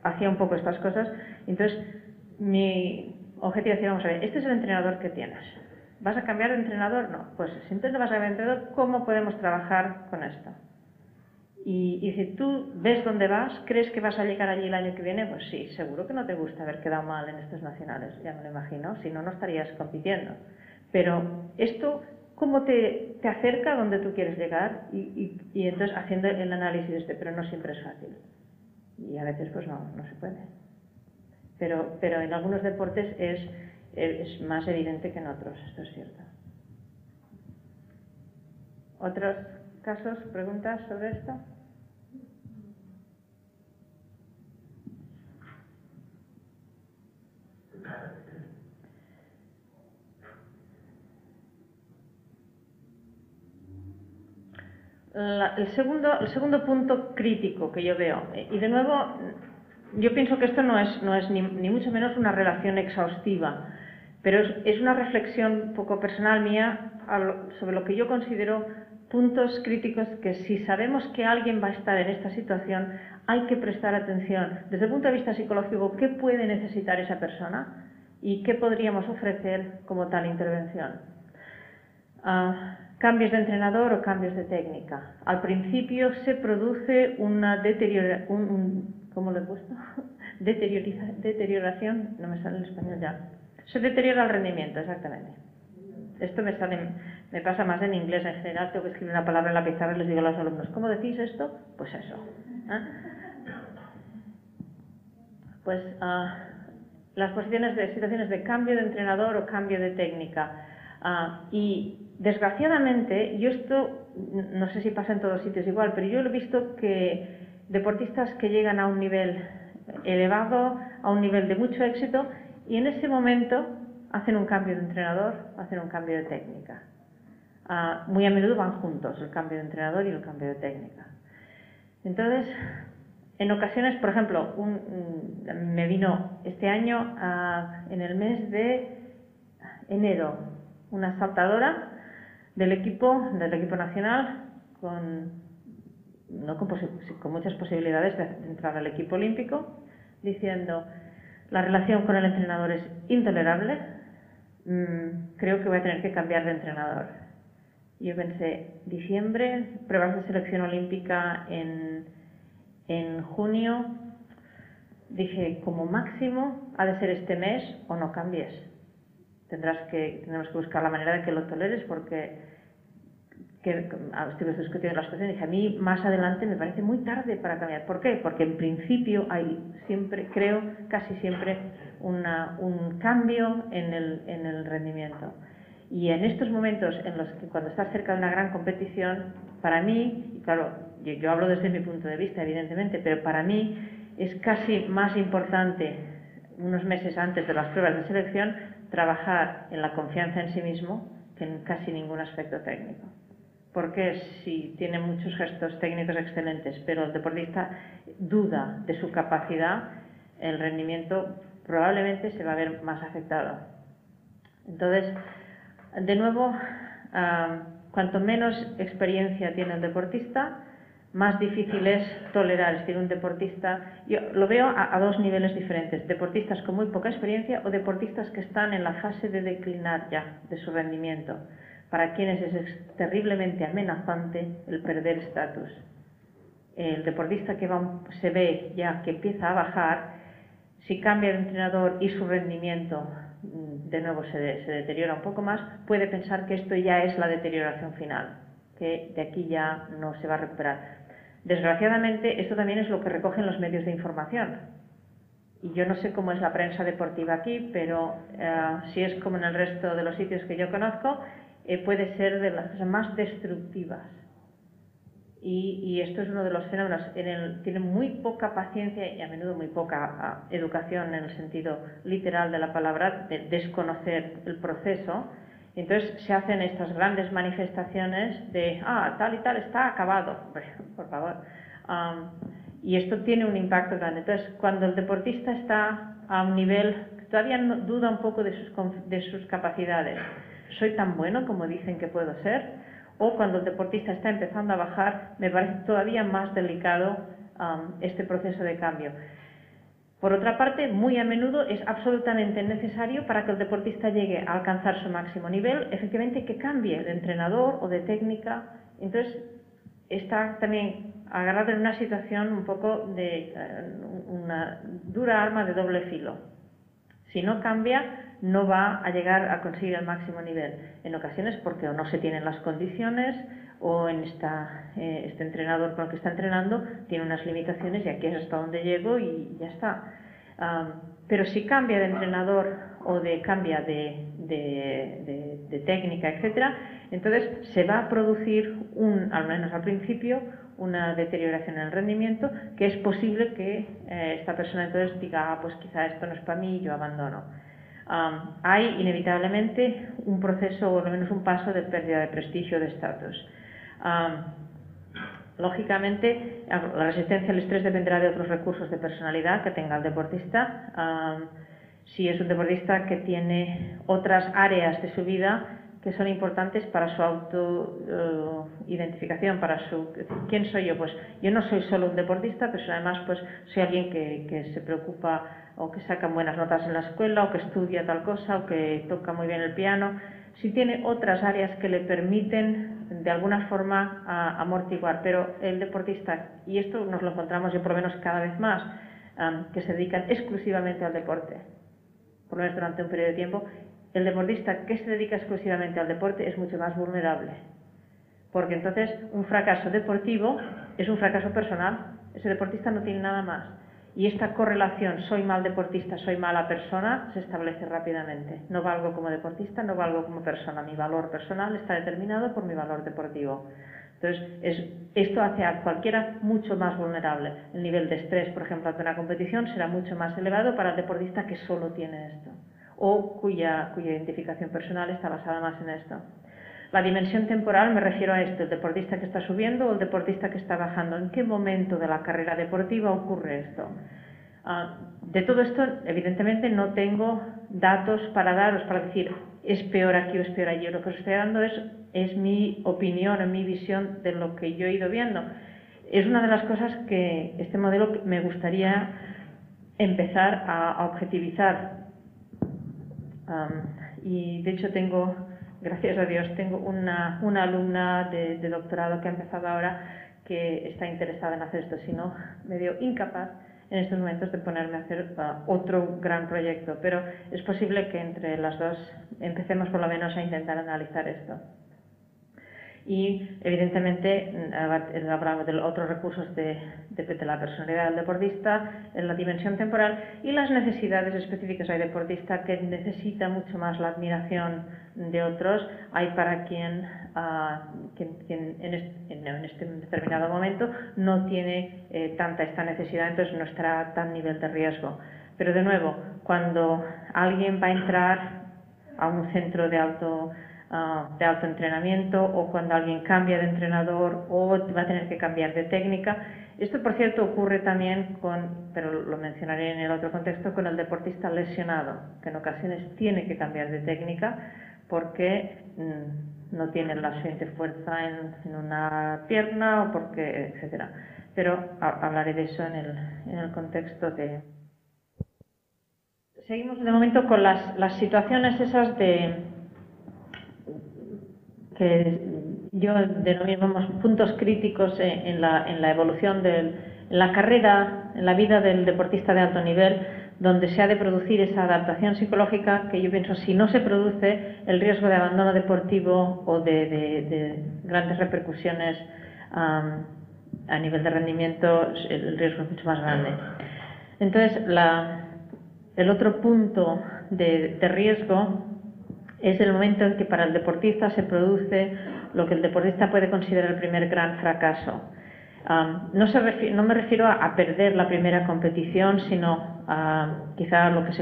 hacía un poco estas cosas. Entonces, mi objetivo es decir, vamos a ver, este es el entrenador que tienes. ¿Vas a cambiar de entrenador? No. Pues si entonces no vas a cambiar de entrenador, ¿cómo podemos trabajar con esto? Y, si tú ves dónde vas, crees que vas a llegar allí el año que viene, pues sí, seguro que no te gusta haber quedado mal en estos nacionales, ya me lo imagino, si no, no estarías compitiendo. Pero esto, ¿cómo te, te acerca a donde tú quieres llegar? Y, y, entonces haciendo el análisis de este, pero no siempre es fácil. Y a veces pues no, no se puede. Pero, pero en algunos deportes es, es más evidente que en otros, esto es cierto. ¿Otros casos, preguntas sobre esto? el, segundo, el segundo punto crítico que yo veo, y de nuevo, yo pienso que esto no es, no es ni, mucho menos una relación exhaustiva, pero es, una reflexión poco personal mía sobre lo que yo considero puntos críticos que si sabemos que alguien va a estar en esta situación, hay que prestar atención. Desde el punto de vista psicológico, ¿qué puede necesitar esa persona? ¿Y qué podríamos ofrecer como tal intervención? Ah, cambios de entrenador o cambios de técnica. Al principio se produce una deterioración, ¿cómo lo he puesto? [laughs] deterioración, no me sale el español ya. Se deteriora el rendimiento, exactamente. esto me, pasa más en inglés en general, tengo que escribir una palabra en la pizarra y les digo a los alumnos, ¿cómo decís esto? Pues eso. ¿eh? Pues ah, las posiciones de situaciones de cambio de entrenador o cambio de técnica. Ah, y desgraciadamente, yo esto, no sé si pasa en todos sitios igual, pero yo he visto que deportistas que llegan a un nivel elevado, a un nivel de mucho éxito, y en ese momento hacen un cambio de entrenador, hacen un cambio de técnica. Ah, muy a menudo van juntos, el cambio de entrenador y el cambio de técnica. Entonces, en ocasiones, por ejemplo, me vino este año, en el mes de enero, una saltadora del equipo, del equipo nacional, con, con muchas posibilidades de entrar al equipo olímpico, diciendo, la relación con el entrenador es intolerable, mm, creo que voy a tener que cambiar de entrenador. Yo pensé, diciembre, pruebas de selección olímpica en, en junio, dije, como máximo ha de ser este mes o no cambies. Tendrás que, tendremos que buscar la manera de que lo toleres porque que estuve discutiendo la situación dije, a mí más adelante me parece muy tarde para cambiar. ¿Por qué? Porque en principio hay siempre, creo, casi siempre un cambio en el, en el rendimiento. Y en estos momentos en los que cuando estás cerca de una gran competición, para mí, y claro, yo hablo desde mi punto de vista, evidentemente, pero para mí es casi más importante unos meses antes de las pruebas de selección trabajar en la confianza en sí mismo que en casi ningún aspecto técnico porque si tiene muchos gestos técnicos excelentes, pero el deportista duda de su capacidad, el rendimiento probablemente se va a ver más afectado. Entonces, de nuevo, cuanto menos experiencia tiene el deportista, más difícil es tolerar. Es decir, un deportista, yo lo veo a, a, dos niveles diferentes, deportistas con muy poca experiencia o deportistas que están en la fase de declinar ya de su rendimiento para quienes es terriblemente amenazante el perder estatus. El deportista que se ve ya que empieza a bajar, si cambia de entrenador y su rendimiento mm, de nuevo se, deteriora un poco más, puede pensar que esto ya es la deterioración final, que de aquí ya no se va a recuperar. Desgraciadamente, esto también es lo que recogen los medios de información. Y yo no sé cómo es la prensa deportiva aquí, pero eh, si es como en el resto de los sitios que yo conozco, eh, puede ser de las más destructivas. Y, esto es uno de los fenómenos. En el, muy poca paciencia y a menudo muy poca ah, educación en el sentido literal de la palabra, de desconocer el proceso. Entonces se hacen estas grandes manifestaciones de, ah, tal y tal está acabado. [laughs] Por favor. y esto tiene un impacto grande. Entonces, cuando el deportista está a un nivel, todavía duda un poco de sus, de sus capacidades, soy tan bueno como dicen que puedo ser, o cuando el deportista está empezando a bajar, me parece todavía más delicado um, este proceso de cambio. Por otra parte, muy a menudo es absolutamente necesario para que el deportista llegue a alcanzar su máximo nivel, efectivamente que cambie de entrenador o de técnica. Entonces, está también agarrado en una situación un poco de eh, una dura arma de doble filo. Si no cambia, no va a llegar a conseguir el máximo nivel. En ocasiones porque o no se tienen las condiciones o en esta, eh, este entrenador con el que está entrenando tiene unas limitaciones y aquí es hasta donde llego y ya está. pero si cambia de entrenador o de cambia de, de, técnica, etcétera, entonces se va a producir un, al menos al principio, una deterioración en el rendimiento que es posible que eh, esta persona entonces diga, ah, pues quizá esto no es para mí yo abandono hay inevitablemente un proceso o al menos un paso de pérdida de prestigio, de estatus. lógicamente, la resistencia al estrés dependerá de otros recursos de personalidad que tenga el deportista. si es un deportista que tiene otras áreas de su vida que son importantes para su auto-identificación, para su... ¿Quién soy yo? Pues yo no soy solo un deportista, pero además pues soy alguien que, que se preocupa o que saca buenas notas en la escuela, o que estudia tal cosa, o que toca muy bien el piano, si tiene otras áreas que le permiten de alguna forma amortiguar. Pero el deportista, y esto nos lo encontramos yo por lo menos cada vez más, que se dedican exclusivamente al deporte, por lo menos durante un periodo de tiempo, el deportista que se dedica exclusivamente al deporte es mucho más vulnerable. Porque entonces un fracaso deportivo es un fracaso personal. Ese deportista no tiene nada más. Y esta correlación, soy mal deportista, soy mala persona, se establece rápidamente. No valgo como deportista, no valgo como persona. Mi valor personal está determinado por mi valor deportivo. Entonces, esto hace a cualquiera mucho más vulnerable. El nivel de estrés, por ejemplo, ante una competición será mucho más elevado para el deportista que solo tiene esto o cuya, cuya identificación personal está basada más en esto. La dimensión temporal me refiero a esto, el deportista que está subiendo o el deportista que está bajando. ¿En qué momento de la carrera deportiva ocurre esto? Ah, de todo esto, evidentemente, no tengo datos para daros, para decir es peor aquí o es peor allí. Lo que os estoy dando es, es mi opinión, mi visión de lo que yo he ido viendo. Es una de las cosas que este modelo me gustaría empezar a objetivizar y de hecho tengo, gracias a Dios, tengo una, una alumna de, doctorado que ha empezado ahora que está interesada en hacer esto, sino medio incapaz en estos momentos de ponerme a hacer uh, otro gran proyecto, pero es posible que entre las dos empecemos por lo menos a intentar analizar esto. Y evidentemente mm, hablamos de otros recursos de, de, la personalidad del deportista, en la dimensión temporal y las necesidades específicas. Hay deportista que necesita mucho más la admiración de otros, hay para quien, ah, en, este, determinado momento no tiene eh, tanta esta necesidad, entonces no estará a tan nivel de riesgo. Pero de nuevo, cuando alguien va a entrar a un centro de alto Ah, de autoentrenamiento o cuando alguien cambia de entrenador o va a tener que cambiar de técnica. Esto, por cierto, ocurre también con, pero lo mencionaré en el otro contexto, con el deportista lesionado, que en ocasiones tiene que cambiar de técnica porque mm, no tiene la suficiente fuerza en, una pierna o porque, etcétera. Pero hablaré de eso en el, en el contexto de. Seguimos de momento con las, las situaciones esas de, que yo denominamos puntos críticos en la, en la evolución de la carrera, en la vida del deportista de alto nivel, donde se ha de producir esa adaptación psicológica que yo pienso si no se produce el riesgo de abandono deportivo o de, grandes repercusiones a nivel de rendimiento el riesgo es mucho más grande. Entonces, el otro punto de, de riesgo es el momento en que para el deportista se produce lo que el deportista puede considerar el primer gran fracaso. no, me refiero a, perder la primera competición, sino quizá lo que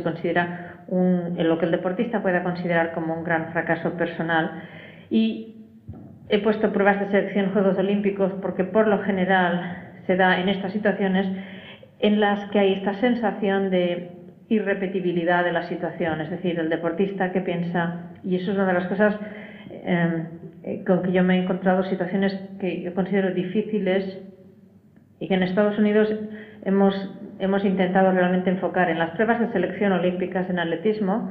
lo que el deportista pueda considerar como un gran fracaso personal. Y he puesto pruebas de selección en Juegos Olímpicos porque por lo general se da en estas situaciones en las que hay esta sensación de irrepetibilidad de la situación, es decir, el deportista que piensa, y eso es una de las cosas em, eh, con que yo me he encontrado situaciones que yo considero difíciles y que en Estados Unidos hemos, hemos intentado realmente enfocar. En las pruebas de selección olímpicas en atletismo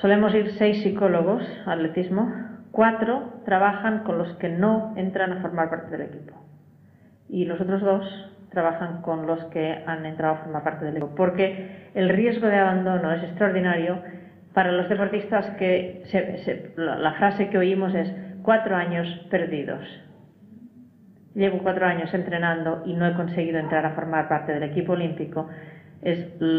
solemos ir seis psicólogos atletismo, cuatro trabajan con los que no entran a formar parte del equipo. Y los otros dos trabajan con los que han entrado a formar parte del equipo, porque el riesgo de abandono es extraordinario para los deportistas que la frase que oímos es cuatro años perdidos. Llevo cuatro años entrenando y no he conseguido entrar a formar parte del equipo olímpico. Es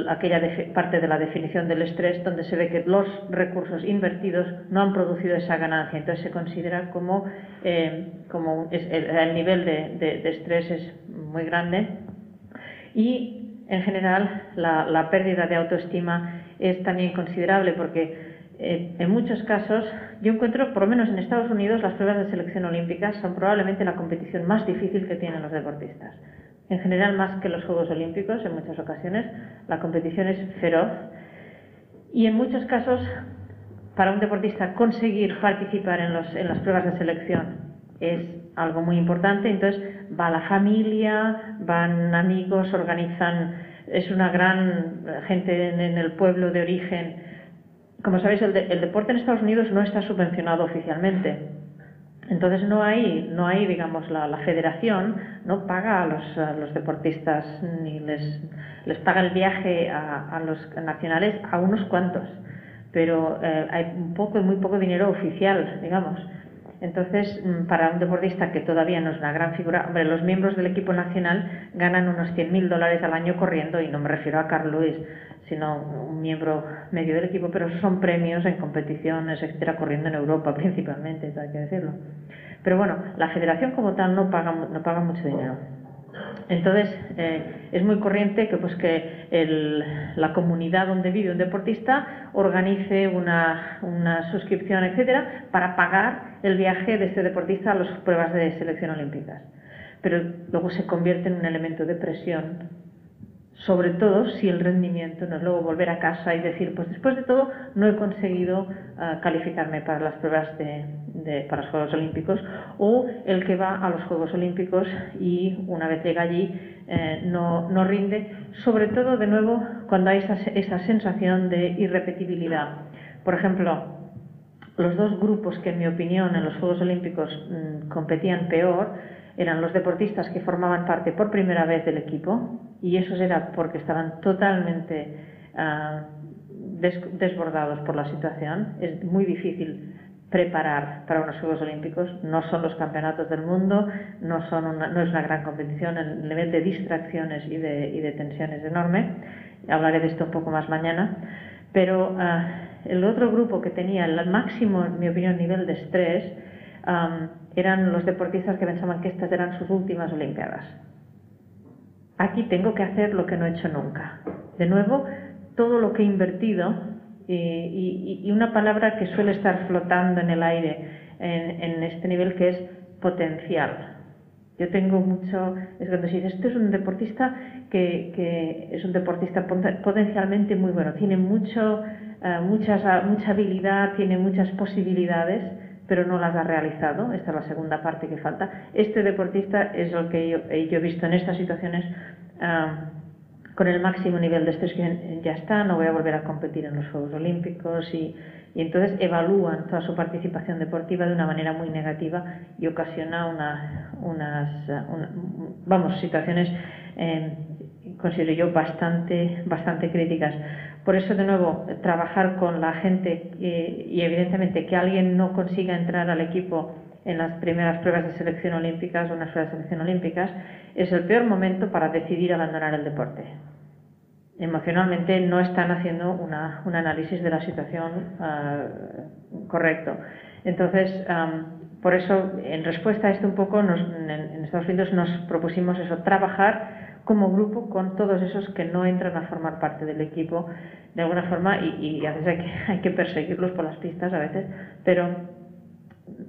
aquella parte de la definición del estrés donde se ve que los recursos invertidos no han producido esa ganancia. Entonces se considera como, eh, como el, nivel de estrés es muy grande y en general la, pérdida de autoestima es también considerable porque eh, en muchos casos yo encuentro, por lo menos en Estados Unidos, las pruebas de selección olímpicas son probablemente la competición más difícil que tienen los deportistas. En general, más que los Juegos Olímpicos, en muchas ocasiones, la competición es feroz y en muchos casos, para un deportista conseguir participar en, los, en las pruebas de selección es algo muy importante. Entonces va la familia, van amigos, organizan, es una gran gente en, el pueblo de origen. Como sabéis, el, deporte en Estados Unidos no está subvencionado oficialmente. Entonces no hay, no hay, digamos, la, federación no paga a los, deportistas ni les, les paga el viaje a, a los nacionales a unos cuantos pero eh, hay un poco, muy poco dinero oficial, digamos. Entonces, mm, para un deportista que todavía no es una gran figura, hombre, los miembros del equipo nacional ganan unos 100.000 dólares al año corriendo, y no me refiero a Carl Lewis, sino un miembro medio del equipo, pero son premios en competiciones, etcétera, corriendo en Europa principalmente, hay que decirlo. Pero bueno, la federación como tal no paga, no paga mucho dinero. Entonces, eh, es muy corriente que, pues, que el, la comunidad donde vive un deportista organice una, una, suscripción, etcétera, para pagar el viaje de este deportista a las pruebas de selección olímpicas. Pero luego se convierte en un elemento de presión sobre todo si el rendimiento no es luego volver a casa y decir, pues después de todo no he conseguido uh, calificarme para las pruebas de, para los Juegos Olímpicos, o el que va a los Juegos Olímpicos y una vez llega allí eh, no, no, rinde, sobre todo de nuevo cuando hay esa, esa sensación de irrepetibilidad. Por ejemplo, los dos grupos que en mi opinión en los Juegos Olímpicos mmm, competían peor, eran los deportistas que formaban parte por primera vez del equipo y esos era porque estaban totalmente des desbordados por la situación. Es muy difícil preparar para unos Juegos Olímpicos. No son los campeonatos del mundo, no, es una gran competición, el nivel de distracciones y de, y tensión es enorme. Hablaré de esto un poco más mañana. Pero uh, el otro grupo que tenía el máximo, en mi opinión, nivel de estrés, um, eran los deportistas que pensaban que estas eran sus últimas Olimpiadas. Aquí tengo que hacer lo que no he hecho nunca. De nuevo, todo lo que he invertido y, y, y una palabra que suele estar flotando en el aire en, este nivel que es potencial. Yo tengo mucho, es cuando decir, esto es un deportista que, es un deportista potencialmente muy bueno, tiene mucho, uh, muchas, mucha habilidad, tiene muchas posibilidades, pero no las ha realizado. Esta es la segunda parte que falta. Este deportista es el que yo, yo he visto en estas situaciones uh, con el máximo nivel de estrés que ya está, no voy a volver a competir en los Juegos Olímpicos y, entonces evalúan toda su participación deportiva de una manera muy negativa y ocasiona una, unas, una, vamos, situaciones, eh, considero yo, bastante, bastante críticas. Por eso, de nuevo, trabajar con la gente eh, y evidentemente que alguien no consiga entrar al equipo en las primeras pruebas de selección olímpicas o en las pruebas de selección olímpicas es el peor momento para decidir abandonar el deporte. Emocionalmente no están haciendo un análisis de la situación uh, correcto. Entonces, por eso, en respuesta a esto un poco, en, en Estados Unidos nos propusimos eso, trabajar como grupo con todos esos que no entran a formar parte del equipo de alguna forma y, y a veces hay que, [laughs] hay que, perseguirlos por las pistas a veces, pero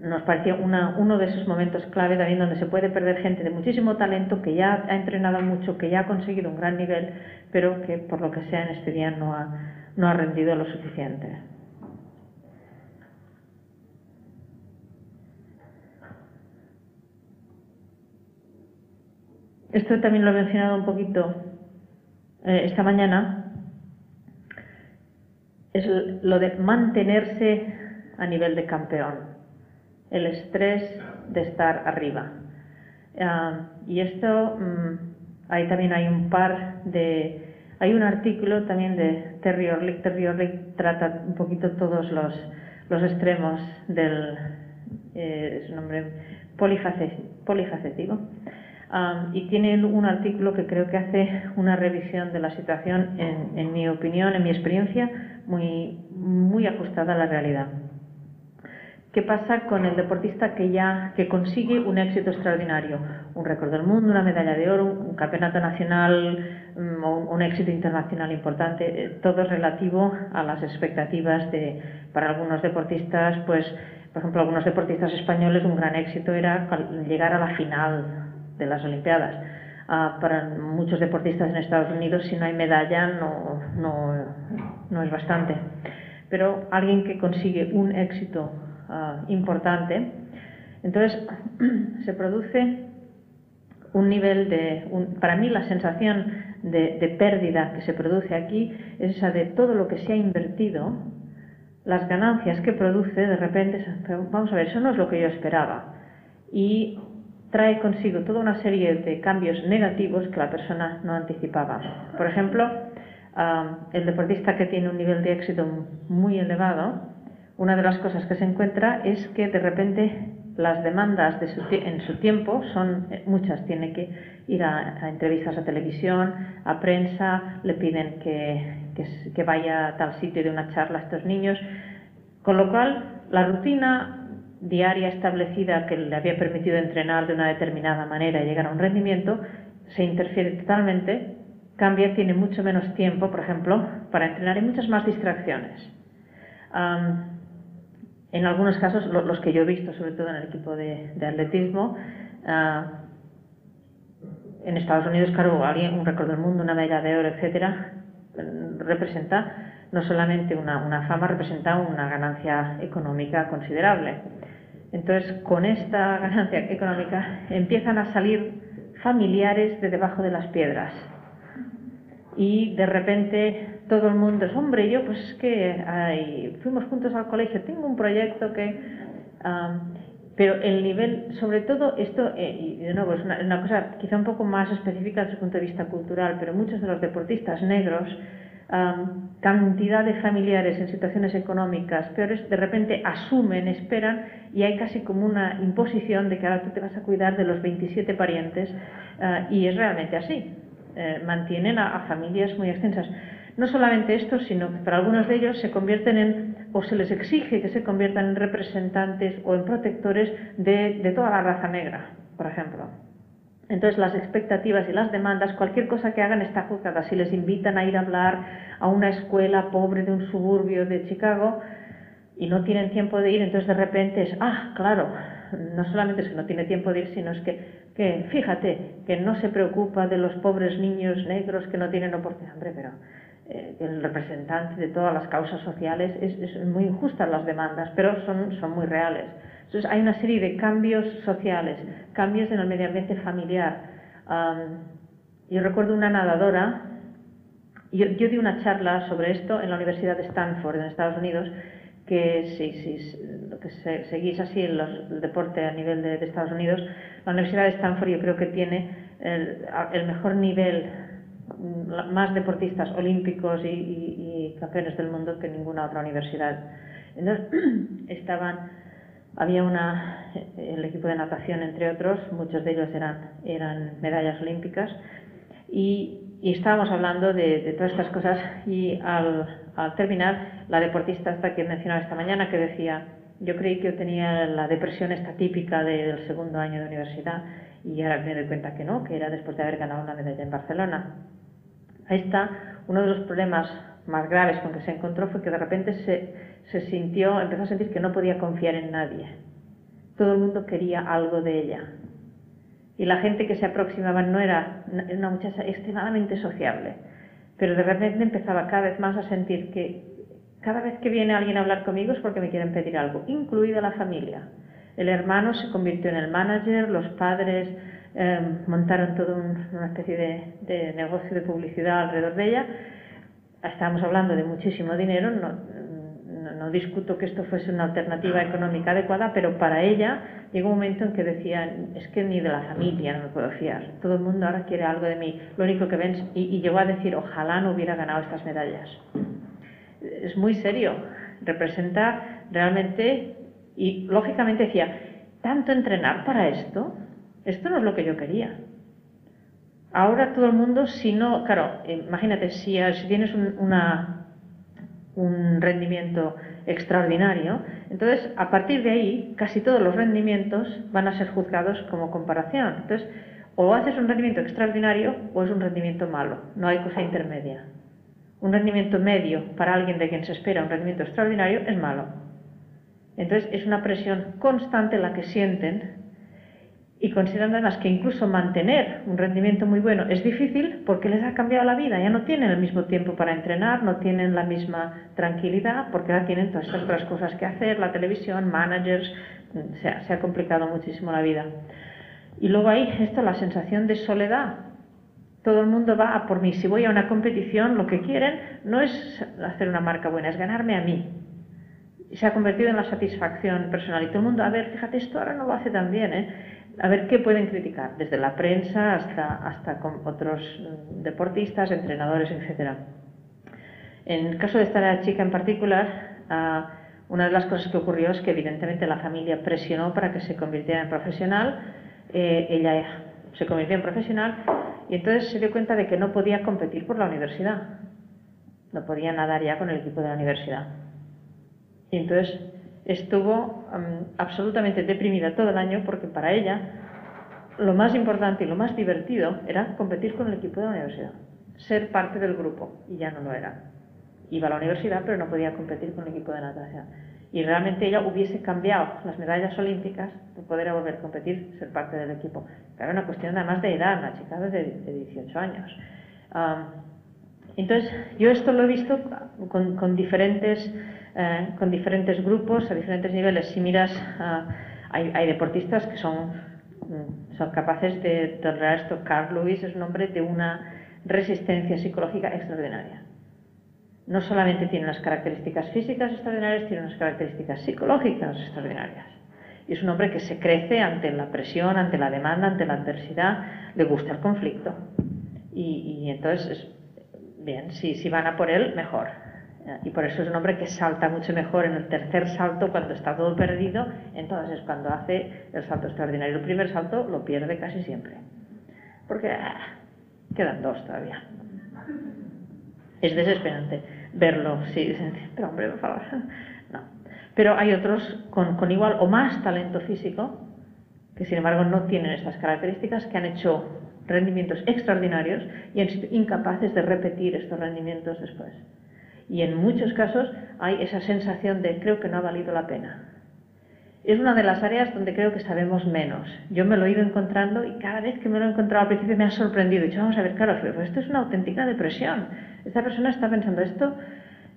nos parecía una, uno de esos momentos clave también donde se puede perder gente de muchísimo talento que ya ha entrenado mucho, que ya ha conseguido un gran nivel, pero que por lo que sea en este día no ha, no ha rendido lo suficiente. Esto también lo he mencionado un poquito eh, esta mañana, es lo de mantenerse a nivel de campeón, el estrés de estar arriba. Uh, y esto, um, ahí también hay un par de, hay un artículo también de Terry Orlick, Terry Orlick trata un poquito todos los, los extremos del, eh, es un nombre polifacético. Um, y tiene un artículo que creo que hace una revisión de la situación, en, en, mi opinión, en mi experiencia, muy, muy ajustada a la realidad. ¿Qué pasa con el deportista que ya que consigue un éxito extraordinario? Un récord del mundo, una medalla de oro, un campeonato nacional, un, un, éxito internacional importante, eh, todo es relativo a las expectativas de, para algunos deportistas, pues, por ejemplo, algunos deportistas españoles, un gran éxito era llegar a la final de las Olimpiadas. Uh, para muchos deportistas en Estados Unidos, si no hay medalla, no, no, no es bastante. Pero alguien que consigue un éxito uh, importante, entonces [clears throat] se produce un nivel de, un, para mí la sensación de, de, pérdida que se produce aquí es esa de todo lo que se ha invertido, las ganancias que produce, de repente, vamos a ver, eso no es lo que yo esperaba. Y trae consigo toda una serie de cambios negativos que la persona no anticipaba. Por ejemplo, el deportista que tiene un nivel de éxito muy elevado, una de las cosas que se encuentra es que de repente las demandas de en su tiempo son eh, muchas. Tiene que ir a, entrevistas a televisión, a prensa, le piden que, que, vaya a tal sitio de una charla a estos niños. Con lo cual, la rutina diaria establecida que le había permitido entrenar de una determinada manera y llegar a un rendimiento se interfiere totalmente, cambia, tiene mucho menos tiempo, por ejemplo, para entrenar y muchas más distracciones. en algunos casos, los que yo he visto, sobre todo en el equipo de, atletismo, ah, en Estados Unidos, claro, alguien, un récord del mundo, una medalla de oro, etcétera, representa no solamente una, una, fama, representa una ganancia económica considerable. Entonces, con esta ganancia económica empiezan a salir familiares de debajo de las piedras. Y de repente todo el mundo es, hombre, yo pues es que fuimos juntos al colegio, tengo un proyecto que... pero el nivel, sobre todo esto, eh, y de nuevo es una, cosa quizá un poco más específica desde el punto de vista cultural, pero muchos de los deportistas negros, cantidad de familiares en situaciones económicas peores, de repente asumen, esperan y hay casi como una imposición de que ahora tú te vas a cuidar de los 27 parientes ah, y es realmente así. Eh, mantienen a, familias muy extensas. No solamente esto, sino que para algunos de ellos se convierten en, o se les exige que se conviertan en representantes o en protectores de toda la raza negra, por ejemplo. Entonces las expectativas y las demandas, cualquier cosa que hagan está juzgada. Si les invitan a ir a hablar a una escuela pobre de un suburbio de Chicago y no tienen tiempo de ir, entonces de repente es, ah, claro, no solamente es que no tiene tiempo de ir, sino es que, que fíjate, que no se preocupa de los pobres niños negros que no tienen oportunidad. Hombre, pero eh, el representante de todas las causas sociales es, muy injustas las demandas, pero son, son muy reales. Entonces hay una serie de cambios sociales, cambios en el medio ambiente familiar. yo recuerdo una nadadora, yo, di una charla sobre esto en la Universidad de Stanford, en Estados Unidos, que si, si lo que seguís así el deporte a nivel de, Estados Unidos, la Universidad de Stanford yo creo que tiene el, mejor nivel, más deportistas olímpicos y, y campeones del mundo que ninguna otra universidad. Entonces, [clears throat] estaban había una, el equipo de natación, entre otros, muchos de ellos eran, eran medallas olímpicas, y, estábamos hablando de, todas estas cosas y al, terminar, la deportista hasta que mencionaba esta mañana que decía, yo creí que yo tenía la depresión esta típica del segundo año de universidad y ahora me doy cuenta que no, que era después de haber ganado una medalla en Barcelona. Ahí está uno de los problemas más graves con que se encontró fue que de repente se, se sintió, empezó a sentir que no podía confiar en nadie. Todo el mundo quería algo de ella. Y la gente que se aproximaba no era, una muchacha extremadamente sociable, pero de repente empezaba cada vez más a sentir que cada vez que viene alguien a hablar conmigo es porque me quieren pedir algo, incluida la familia. El hermano se convirtió en el manager, los padres eh, montaron toda una especie de, negocio de publicidad alrededor de ella estábamos hablando de muchísimo dinero, no, discuto que esto fuese una alternativa económica adecuada, pero para ella llegó un momento en que decía, es que ni de la familia no me puedo fiar, todo el mundo ahora quiere algo de mí, lo único que ven, y, llegó a decir, ojalá no hubiera ganado estas medallas. Es muy serio, representa realmente, y lógicamente decía, tanto entrenar para esto, esto no es lo que yo quería. Ahora todo el mundo, si no, claro, imagínate, si, tienes un, una, un rendimiento extraordinario, entonces a partir de ahí casi todos los rendimientos van a ser juzgados como comparación. Entonces, o haces un rendimiento extraordinario o es un rendimiento malo, no hay cosa intermedia. Un rendimiento medio para alguien de quien se espera un rendimiento extraordinario es malo. Entonces es una presión constante la que sienten y considerando además que incluso mantener un rendimiento muy bueno es difícil porque les ha cambiado la vida, ya no tienen el mismo tiempo para entrenar, no tienen la misma tranquilidad porque ahora tienen todas estas otras cosas que hacer, la televisión, managers, se ha, se ha complicado muchísimo la vida. Y luego hay esto, la sensación de soledad. Todo el mundo va a por mí. Si voy a una competición, lo que quieren no es hacer una marca buena, es ganarme a mí. Se ha convertido en la satisfacción personal. Y todo el mundo, a ver, fíjate, esto ahora no lo hace tan bien, ¿eh? A ver qué pueden criticar, desde la prensa hasta, hasta con otros mm, deportistas, entrenadores, etc. En el caso de esta chica en particular, ah, una de las cosas que ocurrió es que evidentemente la familia presionó para que se convirtiera en profesional. Eh, ella se convirtió en profesional y entonces se dio cuenta de que no podía competir por la universidad. No podía nadar ya con el equipo de la universidad. Y entonces estuvo absolutamente deprimida todo el año porque para ella lo más importante y lo más divertido era competir con el equipo de la universidad, ser parte del grupo y ya no lo era iba a la universidad pero no podía competir con el equipo de natación. Y realmente ella hubiese cambiado las medallas olímpicas para poder volver a competir, ser parte del equipo. Era una cuestión además de edad, la chica de, de 18 años. entonces, yo esto lo he visto con, diferentes, eh, con diferentes grupos, a diferentes niveles. Si miras, ah, hay, hay, deportistas que son, mm, son capaces de tolerar esto. Carl Lewis es un hombre de una resistencia psicológica extraordinaria no solamente tiene unas características físicas extraordinarias, tiene unas características psicológicas extraordinarias. Y es un hombre que se crece ante la presión, ante la demanda, ante la adversidad, le gusta el conflicto. Y, entonces, bien, si, si van a por él, mejor. Y por eso es un hombre que salta mucho mejor en el tercer salto cuando está todo perdido, entonces es cuando hace el salto extraordinario. El primer salto lo pierde casi siempre. Porque ah, quedan dos todavía. Es desesperante verlo, sí, pero hombre, por favor, no. Pero hay otros con, con igual o más talento físico, que sin embargo no tienen estas características, que han hecho rendimientos extraordinarios y han sido incapaces de repetir estos rendimientos después. Y en muchos casos hay esa sensación de creo que no ha valido la pena. Es una de las áreas donde creo que sabemos menos. Yo me lo he ido encontrando y cada vez que me lo he encontrado al principio me ha sorprendido. He dicho, vamos a ver, claro, esto es una auténtica depresión esta persona está pensando esto,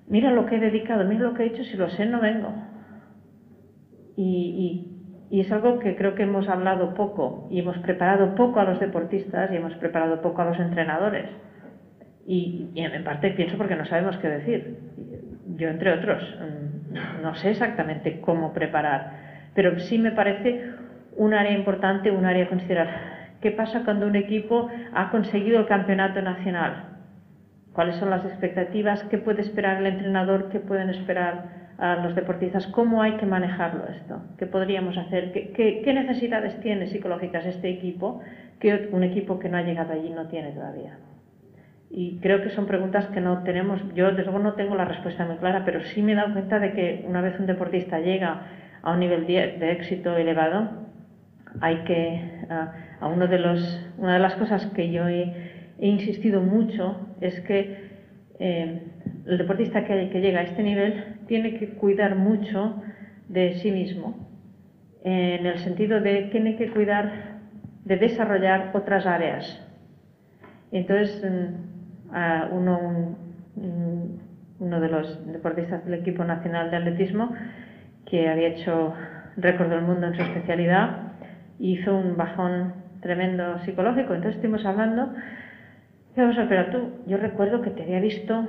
mira lo que he dedicado, mira lo que he hecho, si lo sé no vengo. Y, es algo que creo que hemos hablado poco y hemos preparado poco a los deportistas y hemos preparado poco a los entrenadores. Y, en parte pienso porque no sabemos qué decir. Yo, entre otros, mm, no sé exactamente cómo preparar, pero sí me parece un área importante, un área a considerar. ¿Qué pasa cuando un equipo ha conseguido el campeonato nacional? cuáles son las expectativas, qué puede esperar el entrenador, qué pueden esperar a los deportistas, cómo hay que manejarlo esto, qué podríamos hacer, qué, necesidades tiene psicológicas este equipo que un equipo que no ha llegado allí no tiene todavía. Y creo que son preguntas que no tenemos, yo desde luego no tengo la respuesta muy clara, pero sí me he dado cuenta de que una vez un deportista llega a un nivel de éxito elevado, hay que, a uno de los, una de las cosas que yo he insistido mucho es que eh, el deportista que, llega a este nivel tiene que cuidar mucho de sí mismo, en el sentido de tiene que cuidar de desarrollar otras áreas. Entonces, mm, uno, uno de los deportistas del equipo nacional de atletismo, que había hecho récord del mundo en su especialidad, hizo un bajón tremendo psicológico. Entonces estuvimos hablando Vamos a pero tú, yo recuerdo que te había visto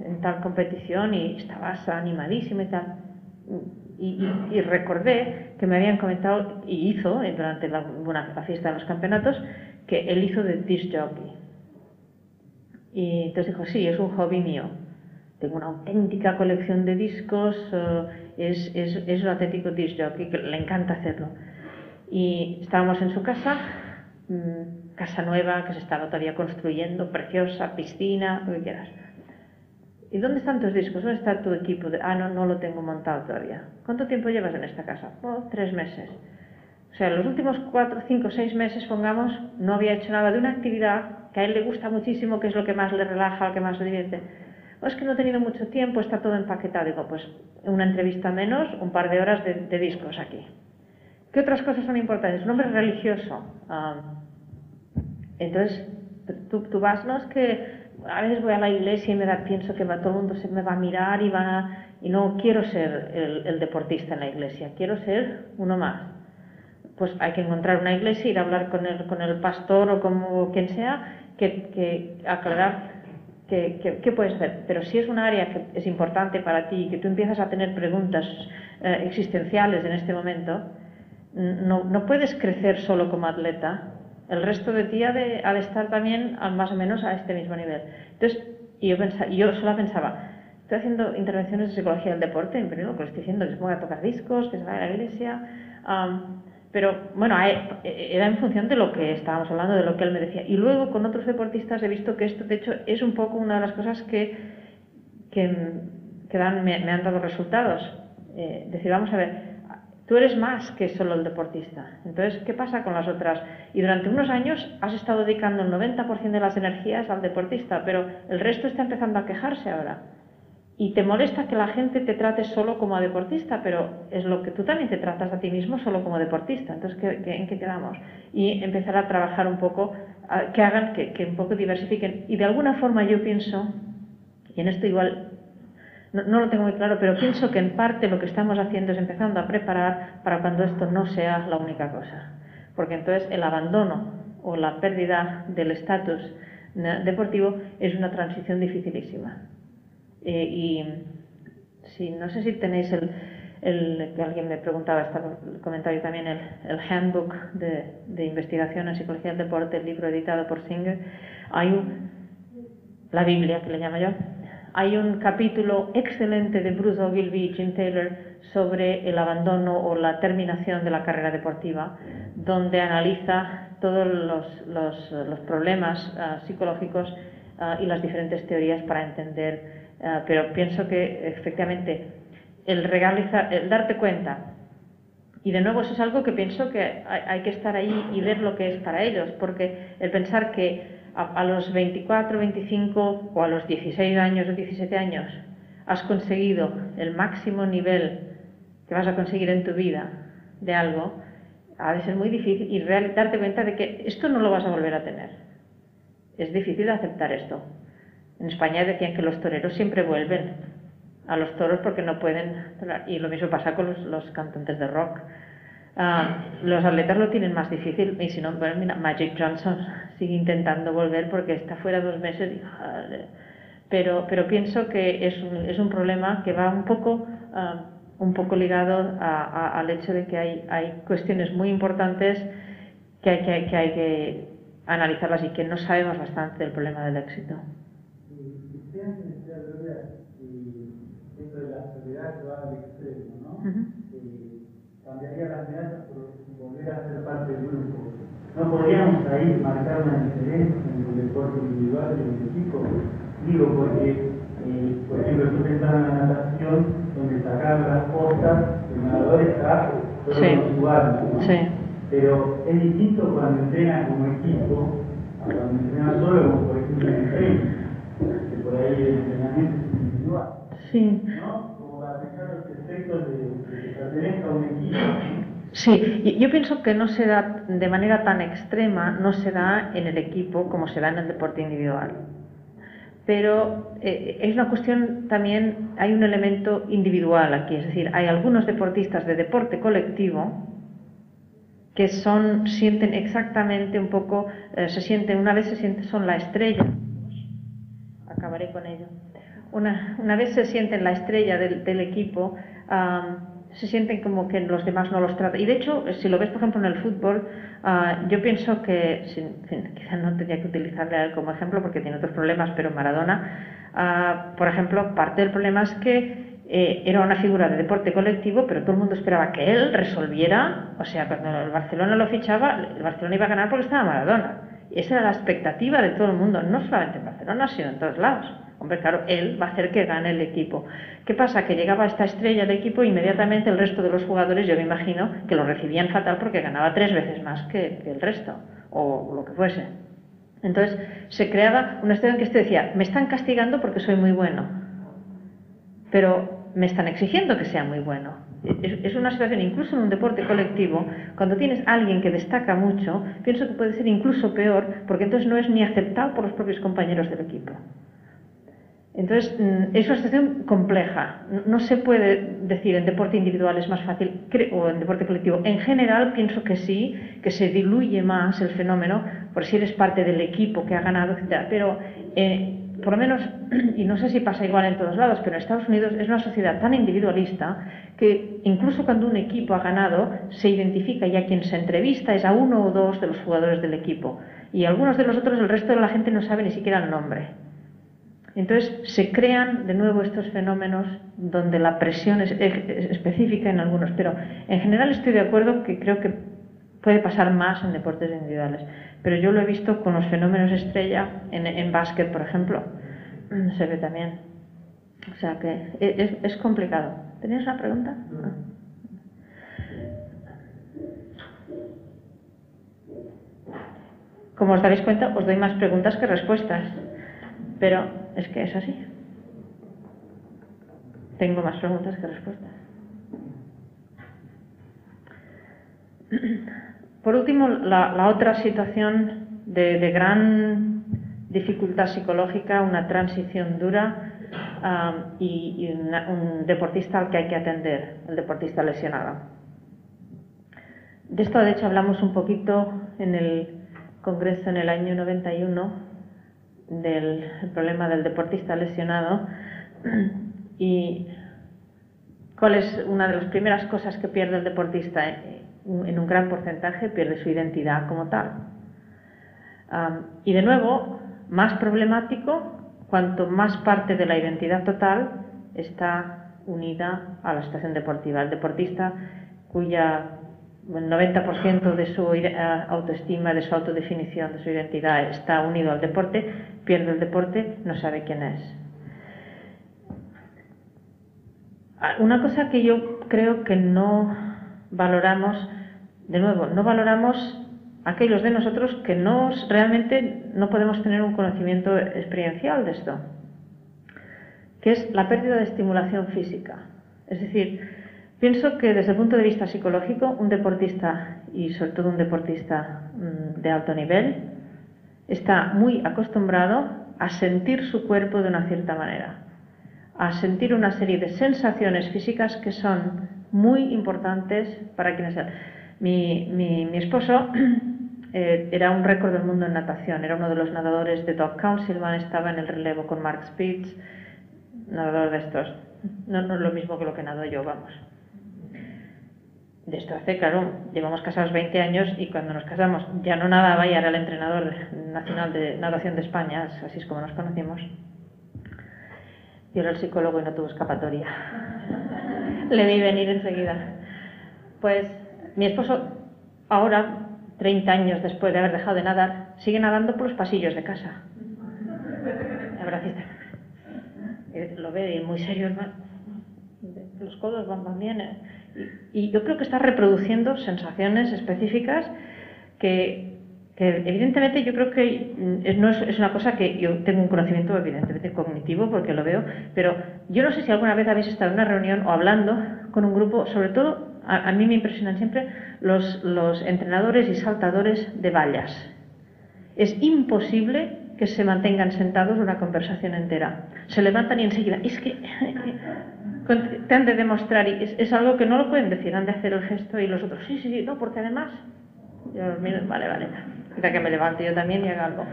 en tal competición y estabas animadísimo y tal. Y, recordé que me habían comentado, y hizo durante la, la, fiesta de los campeonatos, que él hizo de disc jockey. Y entonces dijo, sí, es un hobby mío. Tengo una auténtica colección de discos, eh, es, es, es un auténtico disc jockey, que le encanta hacerlo. Y estábamos en su casa, mm, casa nueva que se estaba todavía construyendo, preciosa, piscina, lo que quieras. ¿Y dónde están tus discos? ¿Dónde está tu equipo? Ah, no, no lo tengo montado todavía. ¿Cuánto tiempo llevas en esta casa? Oh, tres meses. O sea, los últimos cuatro, cinco, seis meses, pongamos, no había hecho nada de una actividad que a él le gusta muchísimo, que es lo que más le relaja, lo que más le divierte. O es que no he tenido mucho tiempo, está todo empaquetado. Digo, pues una entrevista menos, un par de horas de, discos aquí. ¿Qué otras cosas son importantes? Un hombre religioso. Ah, entonces, tú, tú vas, no es que a veces voy a la iglesia y me da, pienso que va, todo el mundo se me va a mirar y, van y no quiero ser el, deportista en la iglesia, quiero ser uno más. Pues hay que encontrar una iglesia, ir a hablar con el, con el pastor o como quien sea, que, que aclarar qué puedes hacer. Pero si es un área que es importante para ti y que tú empiezas a tener preguntas eh, existenciales en este momento, no, no puedes crecer solo como atleta, el resto de ti ha de, estar también más o menos a este mismo nivel. Entonces, yo, pensaba, yo solo pensaba, estoy haciendo intervenciones de psicología del deporte, en primero que estoy diciendo que se ponga a tocar discos, que se vaya a la iglesia, pero bueno, era en función de lo que estábamos hablando, de lo que él me decía. Y luego con otros deportistas he visto que esto, de hecho, es un poco una de las cosas que, que, me, han dado resultados. Eh, decir, vamos a ver, tú eres más que solo el deportista. Entonces, ¿qué pasa con las otras? Y durante unos años has estado dedicando el 90% de las energías al deportista, pero el resto está empezando a quejarse ahora y te molesta que la gente te trate solo como a deportista, pero es lo que tú también te tratas a ti mismo solo como deportista. Entonces, en qué quedamos? Y empezar a trabajar un poco, que hagan, que, que, un poco diversifiquen. Y de alguna forma yo pienso, y en esto igual no, no, lo tengo muy claro, pero pienso que en parte lo que estamos haciendo es empezando a preparar para cuando esto no sea la única cosa. Porque entonces el abandono o la pérdida del estatus deportivo es una transición dificilísima. Eh, y sí, no sé si tenéis el, el, que alguien me preguntaba, estaba el comentario también, el, el handbook de, de, investigación en psicología del deporte, el libro editado por Singer. Hay un, la Biblia, que le llamo yo. Hay un capítulo excelente de Bruce Ogilvy y Jim Taylor sobre el abandono o la terminación de la carrera deportiva, donde analiza todos los, los, los problemas uh, psicológicos uh, y las diferentes teorías para entender Ah, pero pienso que efectivamente el, regalizar, el darte cuenta, y de nuevo eso es algo que pienso que hay, que estar ahí y ver lo que es para ellos, porque el pensar que a, los 24, 25 o a los 16 años o 17 años has conseguido el máximo nivel que vas a conseguir en tu vida de algo, ha de ser muy difícil y darte cuenta de que esto no lo vas a volver a tener. Es difícil aceptar esto. En España decían que los toreros siempre vuelven a los toros porque no pueden, y lo mismo pasa con los, cantantes de rock. Ah, los atletas lo tienen más difícil y si no, bueno, mira, Magic Johnson sigue intentando volver porque está fuera dos meses pero, pero pienso que es un, es un problema que va un poco, ah, ligado al hecho de que hay, hay cuestiones muy importantes que hay que, que hay que analizarlas y que no sabemos bastante del problema del éxito y esto de la sociedad que va al extremo, ¿no? Eh, cambiaría las amenazas por volver a ser parte del grupo. ¿No podríamos ahí marcar una diferencia entre el deporte individual y el equipo? Digo, porque, eh, por ejemplo, tú pensás en la natación, donde sacar las costas, el nadador está solo. Pero es distinto cuando entrenas como equipo a cuando entrenas solo, como por ejemplo en el tren por ahí el entrenamiento individual. Sí. ¿No? Como para dejar los efectos de, que pertenezca a un equipo. Sí, yo pienso que no se da de manera tan extrema, no se da en el equipo como se da en el deporte individual. Pero eh, es una cuestión también, hay un elemento individual aquí, es decir, hay algunos deportistas de deporte colectivo que son, sienten exactamente un poco, eh, se sienten, una vez se sienten, son la estrella acabaré con ello. Una, una vez se sienten la estrella del, del equipo, se sienten como que los demás no los tratan. Y de hecho, si lo ves, por ejemplo, en el fútbol, uh, yo pienso que, quizás no tendría que utilizarle a él como ejemplo porque tiene otros problemas, pero Maradona, uh, por ejemplo, parte del problema es que eh, era una figura de deporte colectivo, pero todo el mundo esperaba que él resolviera, o sea, cuando el Barcelona lo fichaba, el Barcelona iba a ganar porque estaba Maradona. Esa era la expectativa de todo el mundo, no solamente en Barcelona, sino en todos lados. Hombre, claro, él va a hacer que gane el equipo. ¿Qué pasa? Que llegaba esta estrella del equipo e inmediatamente el resto de los jugadores, yo me imagino, que lo recibían fatal porque ganaba tres veces más que, el resto, o lo que fuese. Entonces se creaba una situación en que este decía, me están castigando porque soy muy bueno, pero me están exigiendo que sea muy bueno es, una situación, incluso en un deporte colectivo, cuando tienes a alguien que destaca mucho, pienso que puede ser incluso peor, porque entonces no es ni aceptado por los propios compañeros del equipo. Entonces, mm, es una situación compleja. No se puede decir en deporte individual es más fácil o en deporte colectivo. En general, pienso que sí, que se diluye más el fenómeno, por si eres parte del equipo que ha ganado, etc. Pero eh, por lo menos, [clears throat] y no sé si pasa igual en todos lados, pero en Estados Unidos es una sociedad tan individualista que incluso cuando un equipo ha ganado, se identifica y a quien se entrevista es a uno o dos de los jugadores del equipo. Y algunos de los otros, el resto de la gente no sabe ni siquiera el nombre. Entonces se crean de nuevo estos fenómenos donde la presión es, específica en algunos, pero en general estoy de acuerdo que creo que puede pasar más en deportes individuales. Pero yo lo he visto con los fenómenos estrella en, en básquet, por ejemplo. [clears throat] Se ve también. O sea que es, es complicado. ¿Tenías una pregunta? Como os daréis cuenta, os doy más preguntas que respuestas. Pero es que es así. Tengo más preguntas que respuestas. [clears throat] Por último, la, otra situación de, gran dificultad psicológica, una transición dura y, un deportista al que hay que atender, el deportista lesionado. De esto, de hecho, hablamos un poquito en el Congreso en el año 91 del problema del deportista lesionado y cuál es una de las primeras cosas que pierde el deportista en un gran porcentaje, pierde su identidad como tal. y de nuevo, más problemático cuanto más parte de la identidad total está unida a la situación deportiva. El deportista cuya el 90% de su autoestima, de su autodefinición, de su identidad está unido al deporte, pierde el deporte, no sabe quién es. Ah, una cosa que yo creo que no valoramos, de nuevo, no valoramos aquellos de nosotros que no, realmente no podemos tener un conocimiento experiencial de esto, que es la pérdida de estimulación física. Es decir, Pienso que desde el punto de vista psicológico, un deportista y sobre todo un deportista mm, de alto nivel está muy acostumbrado a sentir su cuerpo de una cierta manera, a sentir una serie de sensaciones físicas que son muy importantes para quienes... Mi, mi, mi esposo [clears throat] eh, era un récord del mundo en natación, era uno de los nadadores de Doug Councilman, estaba en el relevo con Mark Spitz, nadador de estos. No, no es lo mismo que lo que nado yo, vamos de esto hace, claro, llevamos casados 20 años y cuando nos casamos ya no nadaba y era el entrenador nacional de natación de España, así es como nos conocimos. Yo era el psicólogo y no tuvo escapatoria. [laughs] Le vi venir enseguida. Pues mi esposo, ahora, 30 años después de haber dejado de nadar, sigue nadando por los pasillos de casa. Lo ve muy serio, los codos van bien. ¿eh? Y, yo creo que está reproduciendo sensaciones específicas que, evidentemente yo creo que mm, no es, una cosa que yo tengo un conocimiento evidentemente cognitivo porque lo veo, pero yo no sé si alguna vez habéis estado en una reunión o hablando con un grupo, sobre todo a, mí me impresionan siempre los, los entrenadores y saltadores de vallas. Es imposible que se mantengan sentados una conversación entera. Se levantan y enseguida, es que te han de demostrar es, algo que no lo pueden decir, han de hacer el gesto y los otros, sí, sí, sí, no, porque además, yo vale, vale, quizá que me levante yo también y haga algo.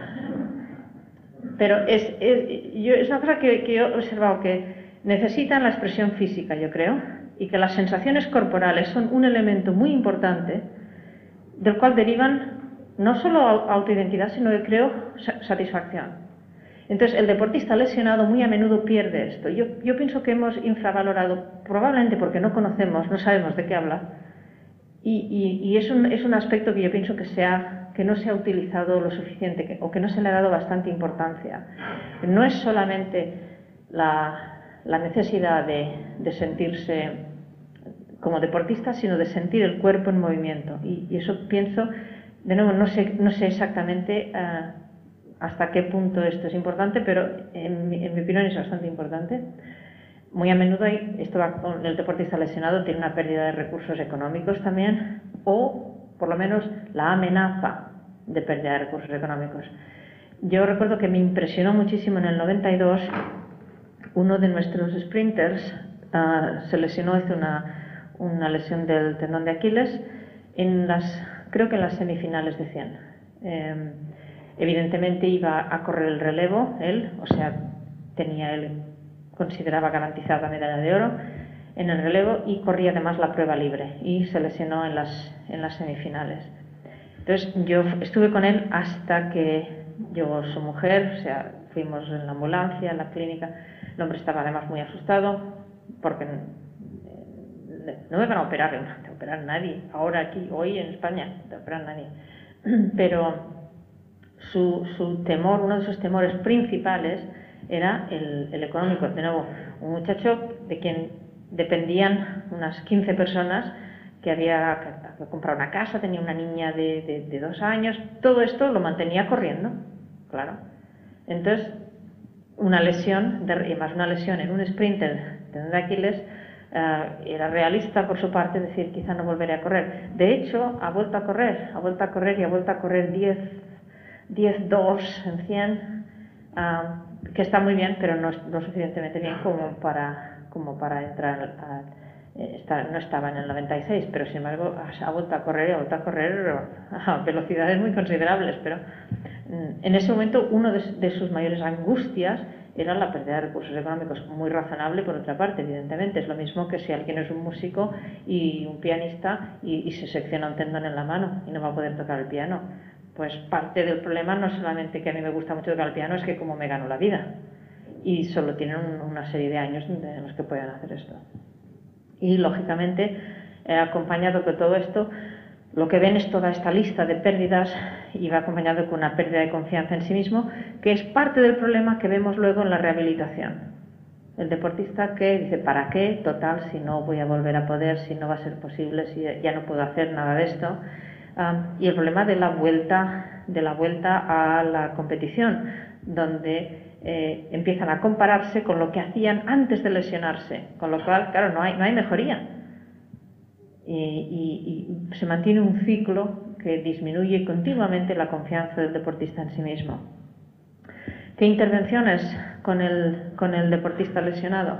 Pero es, es, yo, es una cosa que, he observado que necesitan la expresión física, yo creo, y que las sensaciones corporales son un elemento muy importante del cual derivan no solo autoidentidad, sino que creo satisfacción. Entonces, el deportista lesionado muy a menudo pierde esto. Yo, pienso que hemos infravalorado, probablemente porque no conocemos, no sabemos de qué habla, y, es, un, aspecto que yo pienso que, que no se ha utilizado lo suficiente o que no se le ha dado bastante importancia. No es solamente la, necesidad de, sentirse como deportista, sino de sentir el cuerpo en movimiento. Y, eso pienso, de nuevo, no sé, no sé exactamente. Ah, hasta qué punto esto es importante, pero en mi, opinión es bastante importante. Muy a menudo hay, esto va el deportista lesionado, tiene una pérdida de recursos económicos también, o por lo menos la amenaza de pérdida de recursos económicos. Yo recuerdo que me impresionó muchísimo en el 92, uno de nuestros sprinters ah, se lesionó, hizo una, una, lesión del tendón de Aquiles, en las, creo que en las semifinales de 100. Evidentemente iba a correr el relevo él, o sea, tenía él, consideraba garantizada medalla de oro en el relevo y corría además la prueba libre y se lesionó en las, en las semifinales. Entonces yo estuve con él hasta que llegó su mujer, o sea, fuimos en la ambulancia, en la clínica. El hombre estaba además muy asustado porque eh, no me van a operar, no te operar nadie. Ahora aquí, hoy en España, no te operar nadie. [clears throat] Pero su, su temor, uno de sus temores principales era el, el económico. De nuevo, un muchacho de quien dependían unas 15 personas que había comprado una casa, tenía una niña de, de, dos años, todo esto lo mantenía corriendo, claro. Entonces, una lesión, de, más una lesión en un sprinter de Aquiles, eh, era realista por su parte decir quizá no volveré a correr. De hecho, ha vuelto a correr, ha vuelto a correr y ha vuelto a correr 10, 10 2 en 100, ah, que está muy bien, pero no, no suficientemente bien como para, como para entrar a eh, no estaba en el 96, pero sin embargo ha vuelto a correr, ha vuelto a correr [laughs] a velocidades muy considerables. Pero mm, en ese momento uno de, sus mayores angustias era la pérdida de recursos económicos, muy razonable por otra parte, evidentemente. Es lo mismo que si alguien es un músico y un pianista y, se secciona un tendón en la mano y no va a poder tocar el piano. Pues parte del problema no solamente que a mí me gusta mucho tocar el piano, es que como me gano la vida. Y solo tienen una serie de años en los que pueden hacer esto. Y lógicamente, eh, acompañado con todo esto, lo que ven es toda esta lista de pérdidas y va acompañado con una pérdida de confianza en sí mismo, que es parte del problema que vemos luego en la rehabilitación. El deportista que dice, ¿para qué? Total, si no voy a volver a poder, si no va a ser posible, si ya no puedo hacer nada de esto. Ah, y el problema de la vuelta, de la vuelta a la competición, donde eh, empiezan a compararse con lo que hacían antes de lesionarse, con lo cual, claro, no hay, no hay mejoría. Y, se mantiene un ciclo que disminuye continuamente la confianza del deportista en sí mismo. ¿Qué intervenciones con el, con el deportista lesionado?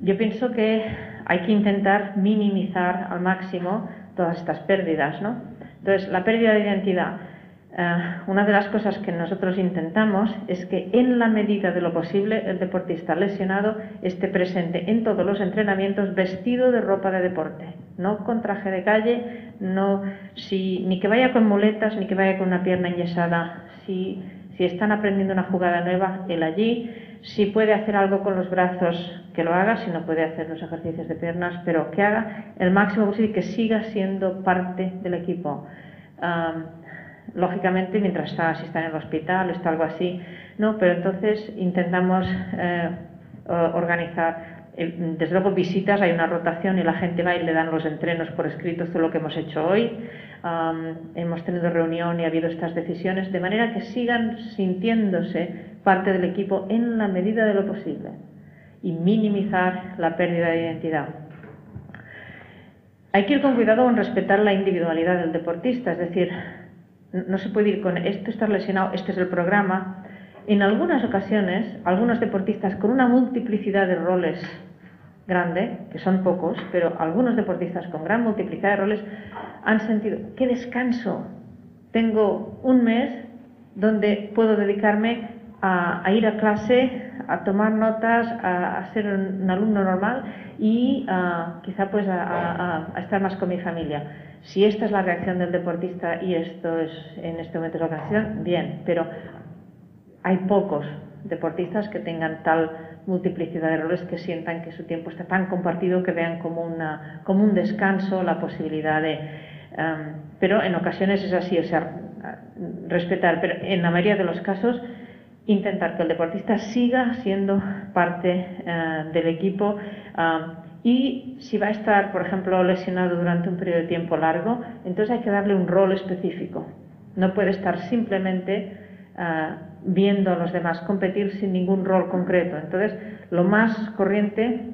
Yo pienso que hay que intentar minimizar al máximo todas estas pérdidas, ¿no? Entonces, la pérdida de identidad eh, una de las cosas que nosotros intentamos es que en la medida de lo posible el deportista lesionado esté presente en todos los entrenamientos vestido de ropa de deporte, no con traje de calle, no si, ni que vaya con muletas ni que vaya con una pierna enyesada. Si, si están aprendiendo una jugada nueva, él allí. Si puede hacer algo con los brazos, que lo haga. Si no puede hacer los ejercicios de piernas, pero que haga el máximo posible y que siga siendo parte del equipo lógicamente mientras está, si está en el hospital, está algo así, no, pero entonces intentamos eh, organizar, desde luego visitas, hay una rotación y la gente va y le dan los entrenos por escrito, esto es lo que hemos hecho hoy, hemos tenido reunión y ha habido estas decisiones, de manera que sigan sintiéndose parte del equipo en la medida de lo posible y minimizar la pérdida de identidad. Hay que ir con cuidado en respetar la individualidad del deportista, es decir, no se puede ir con esto está lesionado, este es el programa. En algunas ocasiones, algunos deportistas con una multiplicidad de roles grande, que son pocos, pero algunos deportistas con gran multiplicidad de roles han sentido, qué descanso, tengo un mes donde puedo dedicarme a, ir a clase, a tomar notas, a, ser un, alumno normal y quizá pues a estar más con mi familia si esta es la reacción del deportista y esto es en este momento es la reacción, bien, pero hay pocos deportistas que tengan tal multiplicidad de roles que sientan que su tiempo está tan compartido que vean como, una, como un descanso la posibilidad de... Um, pero en ocasiones es así, o sea, respetar, pero en la mayoría de los casos intentar que el deportista siga siendo parte uh, del equipo. Um, y si va a estar, por ejemplo, lesionado durante un periodo de tiempo largo, entonces hay que darle un rol específico. No puede estar simplemente ah, viendo a los demás competir sin ningún rol concreto. Entonces, lo más corriente,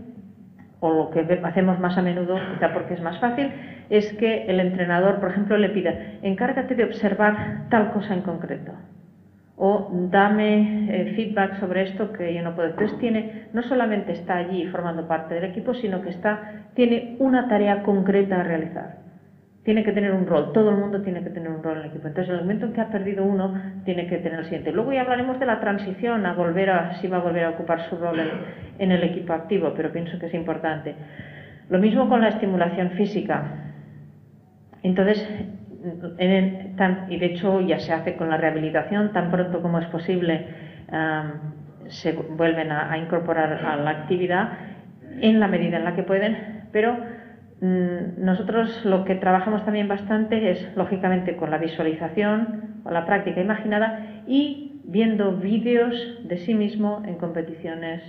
o lo que hacemos más a menudo, quizá porque es más fácil, es que el entrenador, por ejemplo, le pida, encárgate de observar tal cosa en concreto o dame eh, feedback sobre esto que yo no puedo. Entonces tiene, no solamente está allí formando parte del equipo, sino que está, tiene una tarea concreta a realizar. Tiene que tener un rol, todo el mundo tiene que tener un rol en el equipo. Entonces, en el momento en que ha perdido uno, tiene que tener el siguiente. Luego ya hablaremos de la transición a volver a, si va a volver a ocupar su rol en el equipo activo, pero pienso que es importante. Lo mismo con la estimulación física. Entonces, y de hecho ya se hace con la rehabilitación tan pronto como es posible se vuelven a, incorporar a la actividad en la medida en la que pueden, pero mm, nosotros lo que trabajamos también bastante es, lógicamente, con la visualización, con la práctica imaginada y viendo vídeos de sí mismo en competiciones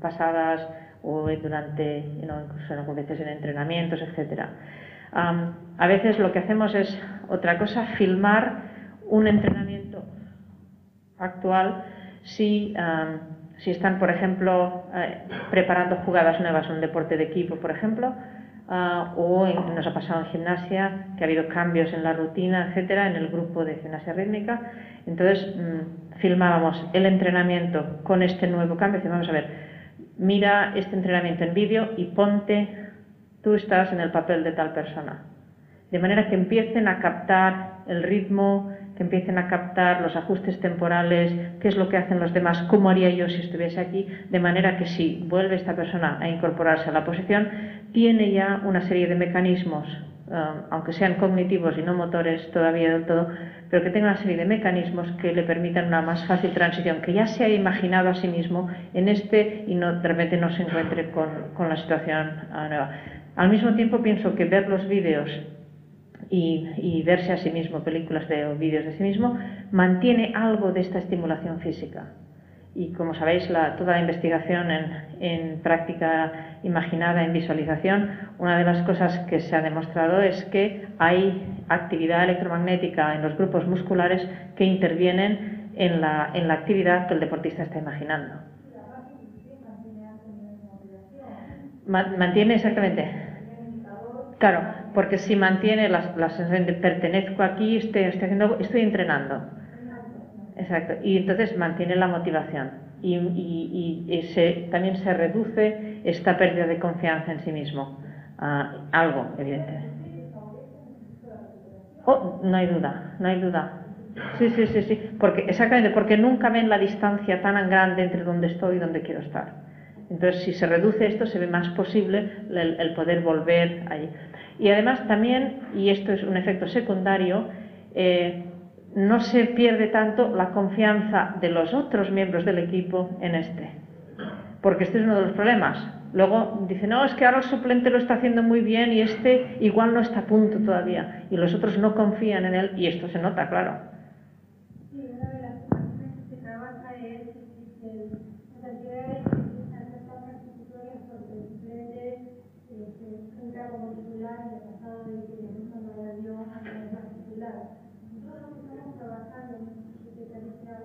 pasadas o durante, incluso en veces en entrenamientos, etcétera. A veces lo que hacemos es otra cosa, filmar un entrenamiento actual si, si están, por ejemplo, eh, preparando jugadas nuevas, un deporte de equipo, por ejemplo, ah, o nos ha pasado en gimnasia que ha habido cambios en la rutina, etcétera, en el grupo de gimnasia rítmica. Entonces mm, filmábamos el entrenamiento con este nuevo cambio. Decimos, vamos a ver, mira este entrenamiento en vídeo y ponte, estás en el papel de tal persona. De manera que empiecen a captar el ritmo, que empiecen a captar los ajustes temporales, qué es lo que hacen los demás, cómo haría yo si estuviese aquí, de manera que si vuelve esta persona a incorporarse a la posición, tiene ya una serie de mecanismos, eh, aunque sean cognitivos y no motores todavía del todo, pero que tenga una serie de mecanismos que le permitan una más fácil transición, que ya se ha imaginado a sí mismo en este y no, de repente no se encuentre con, con la situación nueva. Al mismo tiempo pienso que ver los vídeos y, verse a sí mismo, películas de, o vídeos de sí mismo, mantiene algo de esta estimulación física. Y como sabéis, toda la investigación en, en, práctica imaginada, en visualización, una de las cosas que se ha demostrado es que hay actividad electromagnética en los grupos musculares que intervienen en la, en la actividad que el deportista está imaginando. Mantiene exactamente. Claro, porque si mantiene la, sensación de pertenezco aquí, estoy, estoy, haciendo, estoy entrenando. Exacto. Y entonces mantiene la motivación. Y, se, también se reduce esta pérdida de confianza en sí mismo. algo, evidentemente. Oh, no hay duda, no hay duda. Sí, sí, sí, sí. Porque, exactamente, porque nunca ven la distancia tan grande entre donde estoy y donde quiero estar. Entonces, si se reduce esto, se ve más posible el, poder volver ahí. Y además también, y esto es un efecto secundario, eh, no se pierde tanto la confianza de los otros miembros del equipo en este. Porque este es uno de los problemas. Luego dicen, no, es que ahora el suplente lo está haciendo muy bien y este igual no está a punto todavía. Y los otros no confían en él y esto se nota, claro.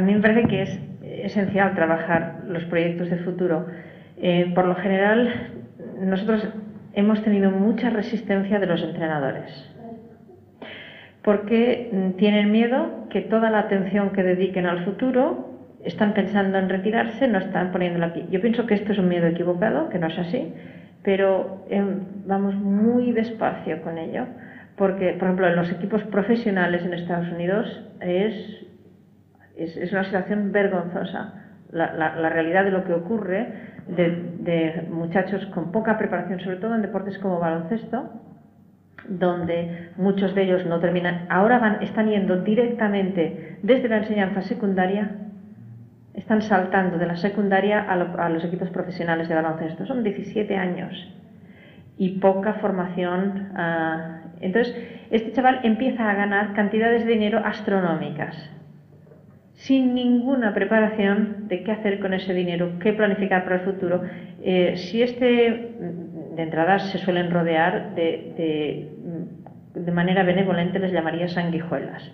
mí me parece que es esencial trabajar los proyectos de futuro. Eh, por lo general, nosotros hemos tenido mucha resistencia de los entrenadores porque tienen miedo que toda la atención que dediquen al futuro están pensando en retirarse, no están poniéndola aquí. Yo pienso que esto es un miedo equivocado, que no es así, pero em, vamos muy despacio con ello, porque, por ejemplo, en los equipos profesionales en Estados Unidos es, es, una situación vergonzosa. La, realidad de lo que ocurre de, de muchachos con poca preparación, sobre todo en deportes como baloncesto, donde muchos de ellos no terminan, ahora van, están yendo directamente desde la enseñanza secundaria, están saltando de la secundaria a, los equipos profesionales de baloncesto. Son 17 años y poca formación. Ah, entonces, este chaval empieza a ganar cantidades de dinero astronómicas, sin ninguna preparación de qué hacer con ese dinero, qué planificar para el futuro. Eh, si este de entrada se suelen rodear de, de, manera benevolente, les llamaría sanguijuelas.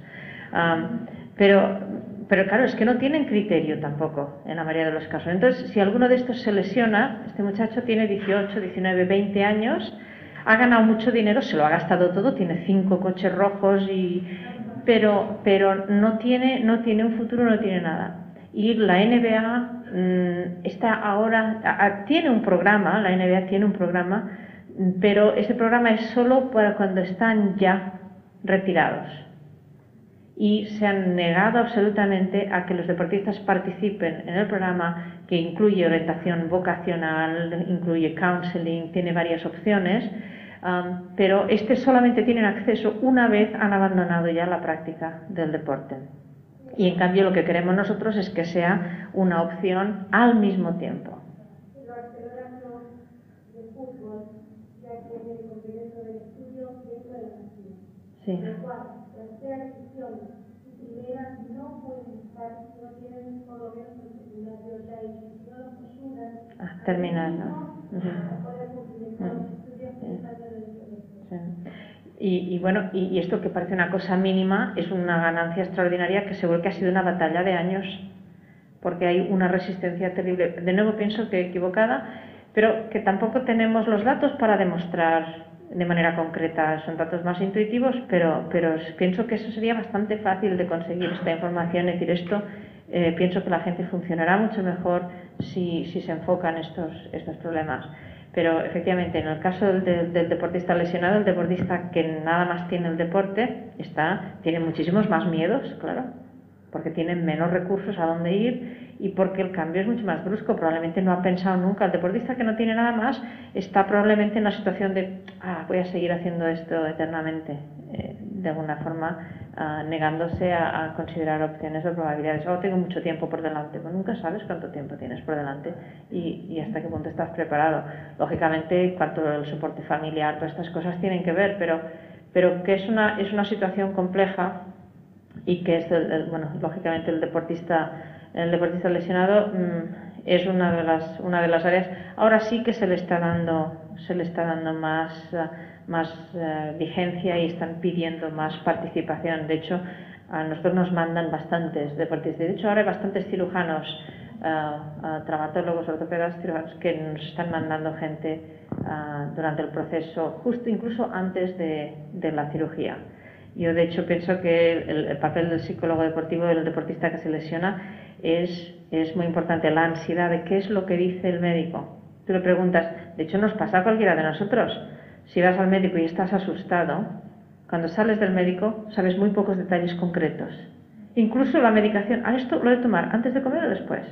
pero, pero claro, es que no tienen criterio tampoco en la mayoría de los casos. Entonces, si alguno de estos se lesiona, este muchacho tiene 18, 19, 20 años, ha ganado mucho dinero, se lo ha gastado todo, tiene cinco coches rojos y pero pero no tiene no tiene un futuro, no tiene nada. Y la NBA mm, está ahora tiene un programa, la NBA tiene un programa, pero ese programa es solo para cuando están ya retirados y se han negado absolutamente a que los deportistas participen en el programa que incluye orientación vocacional, incluye counseling, tiene varias opciones, um, pero este solamente tienen acceso una vez han abandonado ya la práctica del deporte. Y en cambio lo que queremos nosotros es que sea una opción al mismo tiempo. Sí. Ah, terminando. Y, bueno, y, esto que parece una cosa mínima es una ganancia extraordinaria que seguro que ha sido una batalla de años, porque hay una resistencia terrible. De nuevo pienso que equivocada, pero que tampoco tenemos los datos para demostrar de manera concreta, son datos más intuitivos, pero, pero pienso que eso sería bastante fácil de conseguir esta información, es decir, esto eh, pienso que la gente funcionará mucho mejor si, si se enfocan estos, estos problemas. Pero efectivamente, en el caso del, del, deportista lesionado, el deportista que nada más tiene el deporte, está, tiene muchísimos más miedos, claro, porque tiene menos recursos a dónde ir y porque el cambio es mucho más brusco. Probablemente no ha pensado nunca. El deportista que no tiene nada más está probablemente en la situación de, ah, voy a seguir haciendo esto eternamente, eh, de alguna forma ah, negándose a, considerar opciones o probabilidades. Oh, tengo mucho tiempo por delante. Pues nunca sabes cuánto tiempo tienes por delante y, hasta qué punto estás preparado. Lógicamente, cuanto el soporte familiar, todas estas cosas tienen que ver, pero, pero que es una, es una situación compleja y que es, bueno, lógicamente el deportista el deportista lesionado mm, es una de las una de las áreas. Ahora sí que se le está dando se le está dando más eh, más eh, vigencia y están pidiendo más participación. De hecho a nosotros nos mandan bastantes deportistas. De hecho ahora hay bastantes cirujanos uh, traumatólogos ortopedas cirujanos que nos están mandando gente durante el proceso justo incluso antes de, la cirugía. Yo de hecho pienso que el papel del psicólogo deportivo del deportista que se lesiona es, muy importante la ansiedad de qué es lo que dice el médico. Tú le preguntas, de hecho nos pasa a cualquiera de nosotros. Si vas al médico y estás asustado, cuando sales del médico sabes muy pocos detalles concretos. Incluso la medicación, ¿a esto lo de tomar antes de comer o después?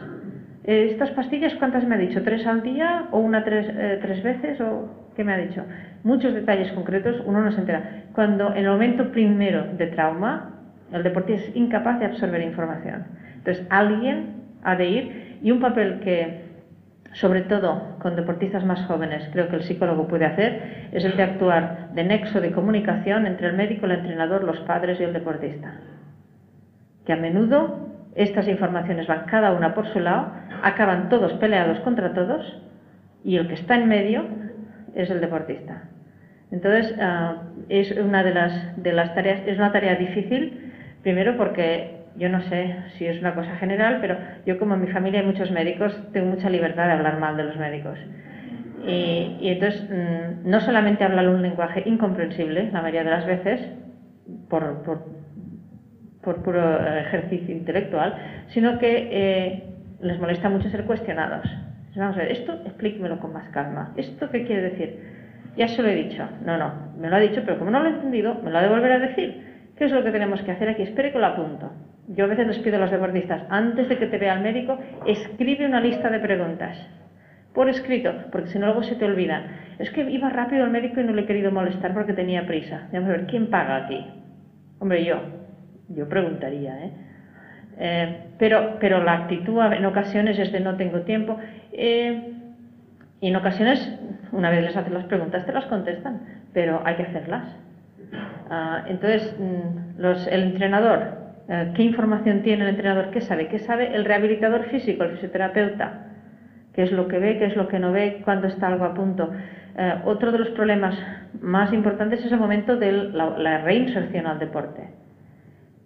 Eh, ¿Estas pastillas cuántas me ha dicho? ¿Tres al día o una tres, eh, tres veces? ¿O qué me ha dicho? Muchos detalles concretos uno no se entera. Cuando en el momento primero de trauma, el deportista es incapaz de absorber información. Entonces, alguien ha de ir y un papel que, sobre todo con deportistas más jóvenes, creo que el psicólogo puede hacer, es el de actuar de nexo de comunicación entre el médico, el entrenador, los padres y el deportista. Que a menudo estas informaciones van cada una por su lado, acaban todos peleados contra todos y el que está en medio es el deportista. Entonces, ah, es una de las, de las tareas, es una tarea difícil, primero porque yo no sé si es una cosa general, pero yo como en mi familia hay muchos médicos, tengo mucha libertad de hablar mal de los médicos. Y, entonces mm, no solamente hablan un lenguaje incomprensible la mayoría de las veces, por, por, puro ejercicio intelectual, sino que eh, les molesta mucho ser cuestionados. Vamos a ver, esto explíquemelo con más calma. ¿Esto qué quiere decir? Ya se lo he dicho. No, no, me lo ha dicho, pero como no lo he entendido, me lo ha de volver a decir. ¿Qué es lo que tenemos que hacer aquí? Espere que lo apunto. Yo a veces les pido a los deportistas, antes de que te vea el médico, escribe una lista de preguntas. Por escrito, porque si no luego se te olvidan. Es que iba rápido el médico y no le he querido molestar porque tenía prisa. Vamos a ver, ¿quién paga aquí? Hombre, yo. Yo preguntaría, ¿eh? eh pero, pero la actitud en ocasiones es de no tengo tiempo. Eh, y en ocasiones, una vez les hacen las preguntas, te las contestan, pero hay que hacerlas. Ah, entonces, mm, los, el entrenador ¿Qué información tiene el entrenador? ¿Qué sabe? ¿Qué sabe el rehabilitador físico, el fisioterapeuta? ¿Qué es lo que ve? ¿Qué es lo que no ve? ¿Cuándo está algo a punto? Eh, otro de los problemas más importantes es el momento de la, reinserción al deporte.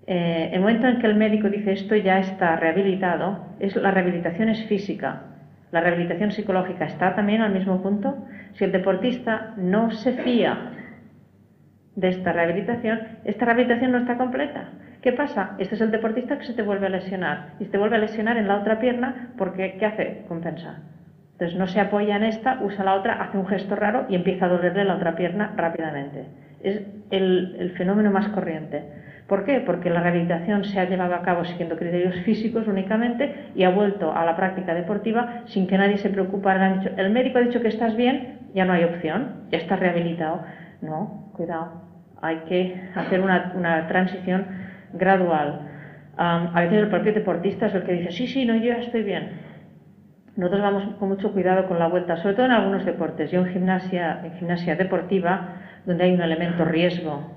Eh, el momento en que el médico dice esto ya está rehabilitado, es, la rehabilitación es física. La rehabilitación psicológica está también al mismo punto. Si el deportista no se fía de esta rehabilitación, esta rehabilitación no está completa. ¿Qué pasa? Este es el deportista que se te vuelve a lesionar y se te vuelve a lesionar en la otra pierna porque ¿qué hace? Compensa. Entonces no se apoya en esta, usa la otra, hace un gesto raro y empieza a dolerle la otra pierna rápidamente. Es el, fenómeno más corriente. ¿Por qué? Porque la rehabilitación se ha llevado a cabo siguiendo criterios físicos únicamente y ha vuelto a la práctica deportiva sin que nadie se preocupara. el médico ha dicho que estás bien, ya no hay opción, ya estás rehabilitado. No, cuidado, hay que hacer una, transición gradual. a veces el propio deportista es el que dice, sí, sí, no, yo ya estoy bien. Nosotros vamos con mucho cuidado con la vuelta, sobre todo en algunos deportes. Yo en gimnasia, en gimnasia deportiva, donde hay un elemento riesgo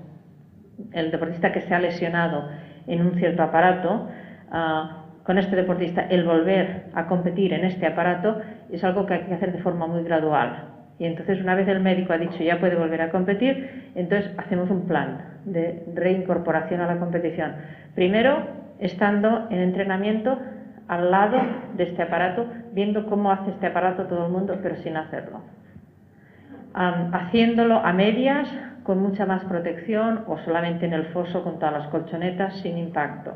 el deportista que se ha lesionado en un cierto aparato, ah, con este deportista el volver a competir en este aparato es algo que hay que hacer de forma muy gradual. Y entonces una vez el médico ha dicho ya puede volver a competir, entonces hacemos un plan de reincorporación a la competición. Primero, estando en entrenamiento al lado de este aparato, viendo cómo hace este aparato todo el mundo, pero sin hacerlo. haciéndolo a medias, con mucha más protección o solamente en el foso con todas las colchonetas sin impacto.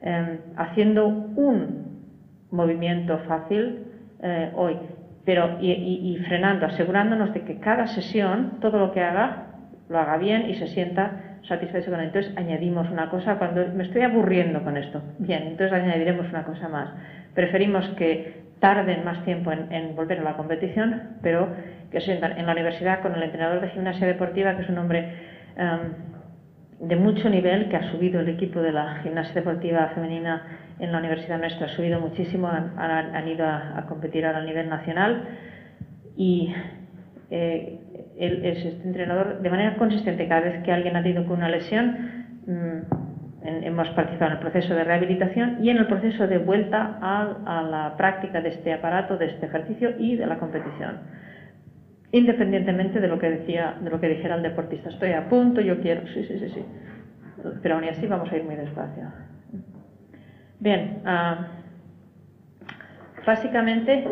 Em, haciendo un movimiento fácil eh, hoy, pero y, frenando, asegurándonos de que cada sesión, todo lo que haga, lo haga bien y se sienta satisfecho con él. Entonces añadimos una cosa cuando me estoy aburriendo con esto. Bien, entonces añadiremos una cosa más. Preferimos que tarden más tiempo en, volver a la competición, pero que se en la universidad con el entrenador de gimnasia deportiva, que es un hombre em, de mucho nivel, que ha subido el equipo de la gimnasia deportiva femenina en la universidad nuestra, ha subido muchísimo, han, ido a, competir a nivel nacional y eh, es este entrenador de manera consistente cada vez que alguien ha tenido con una lesión. Mm, hemos participado en el proceso de rehabilitación y en el proceso de vuelta a, la práctica de este aparato, de este ejercicio y de la competición. Independientemente de lo que decía, de lo que dijera el deportista, estoy a punto, yo quiero, sí, sí, sí, sí. Pero aún así vamos a ir muy despacio. Bien, ah, básicamente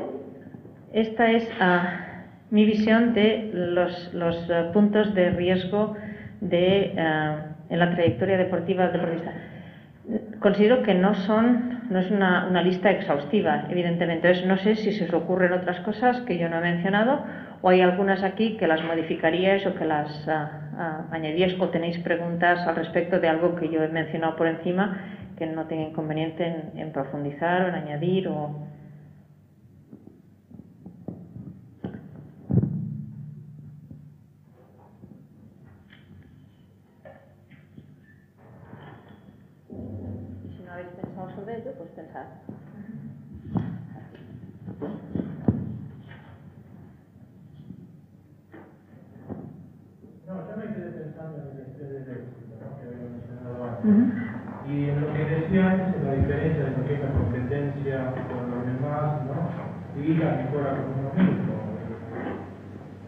esta es ah, mi visión de los, ah, puntos de riesgo en la trayectoria deportiva del deportista. Considero que no son, no es una, lista exhaustiva, evidentemente. Entonces, no sé si se os ocurren otras cosas que yo no he mencionado o hay algunas aquí que las modificaríais o que las uh, o tenéis preguntas al respecto de algo que yo he mencionado por encima que no tenga inconveniente en, en profundizar o en añadir o, pues pensar. No, yo me quedé pensando en el estrés del éxito, ¿no? que había mencionado antes. Y en lo que decían, la diferencia de lo que es la competencia con los demás, ¿no? Y la mejora con uno mismo.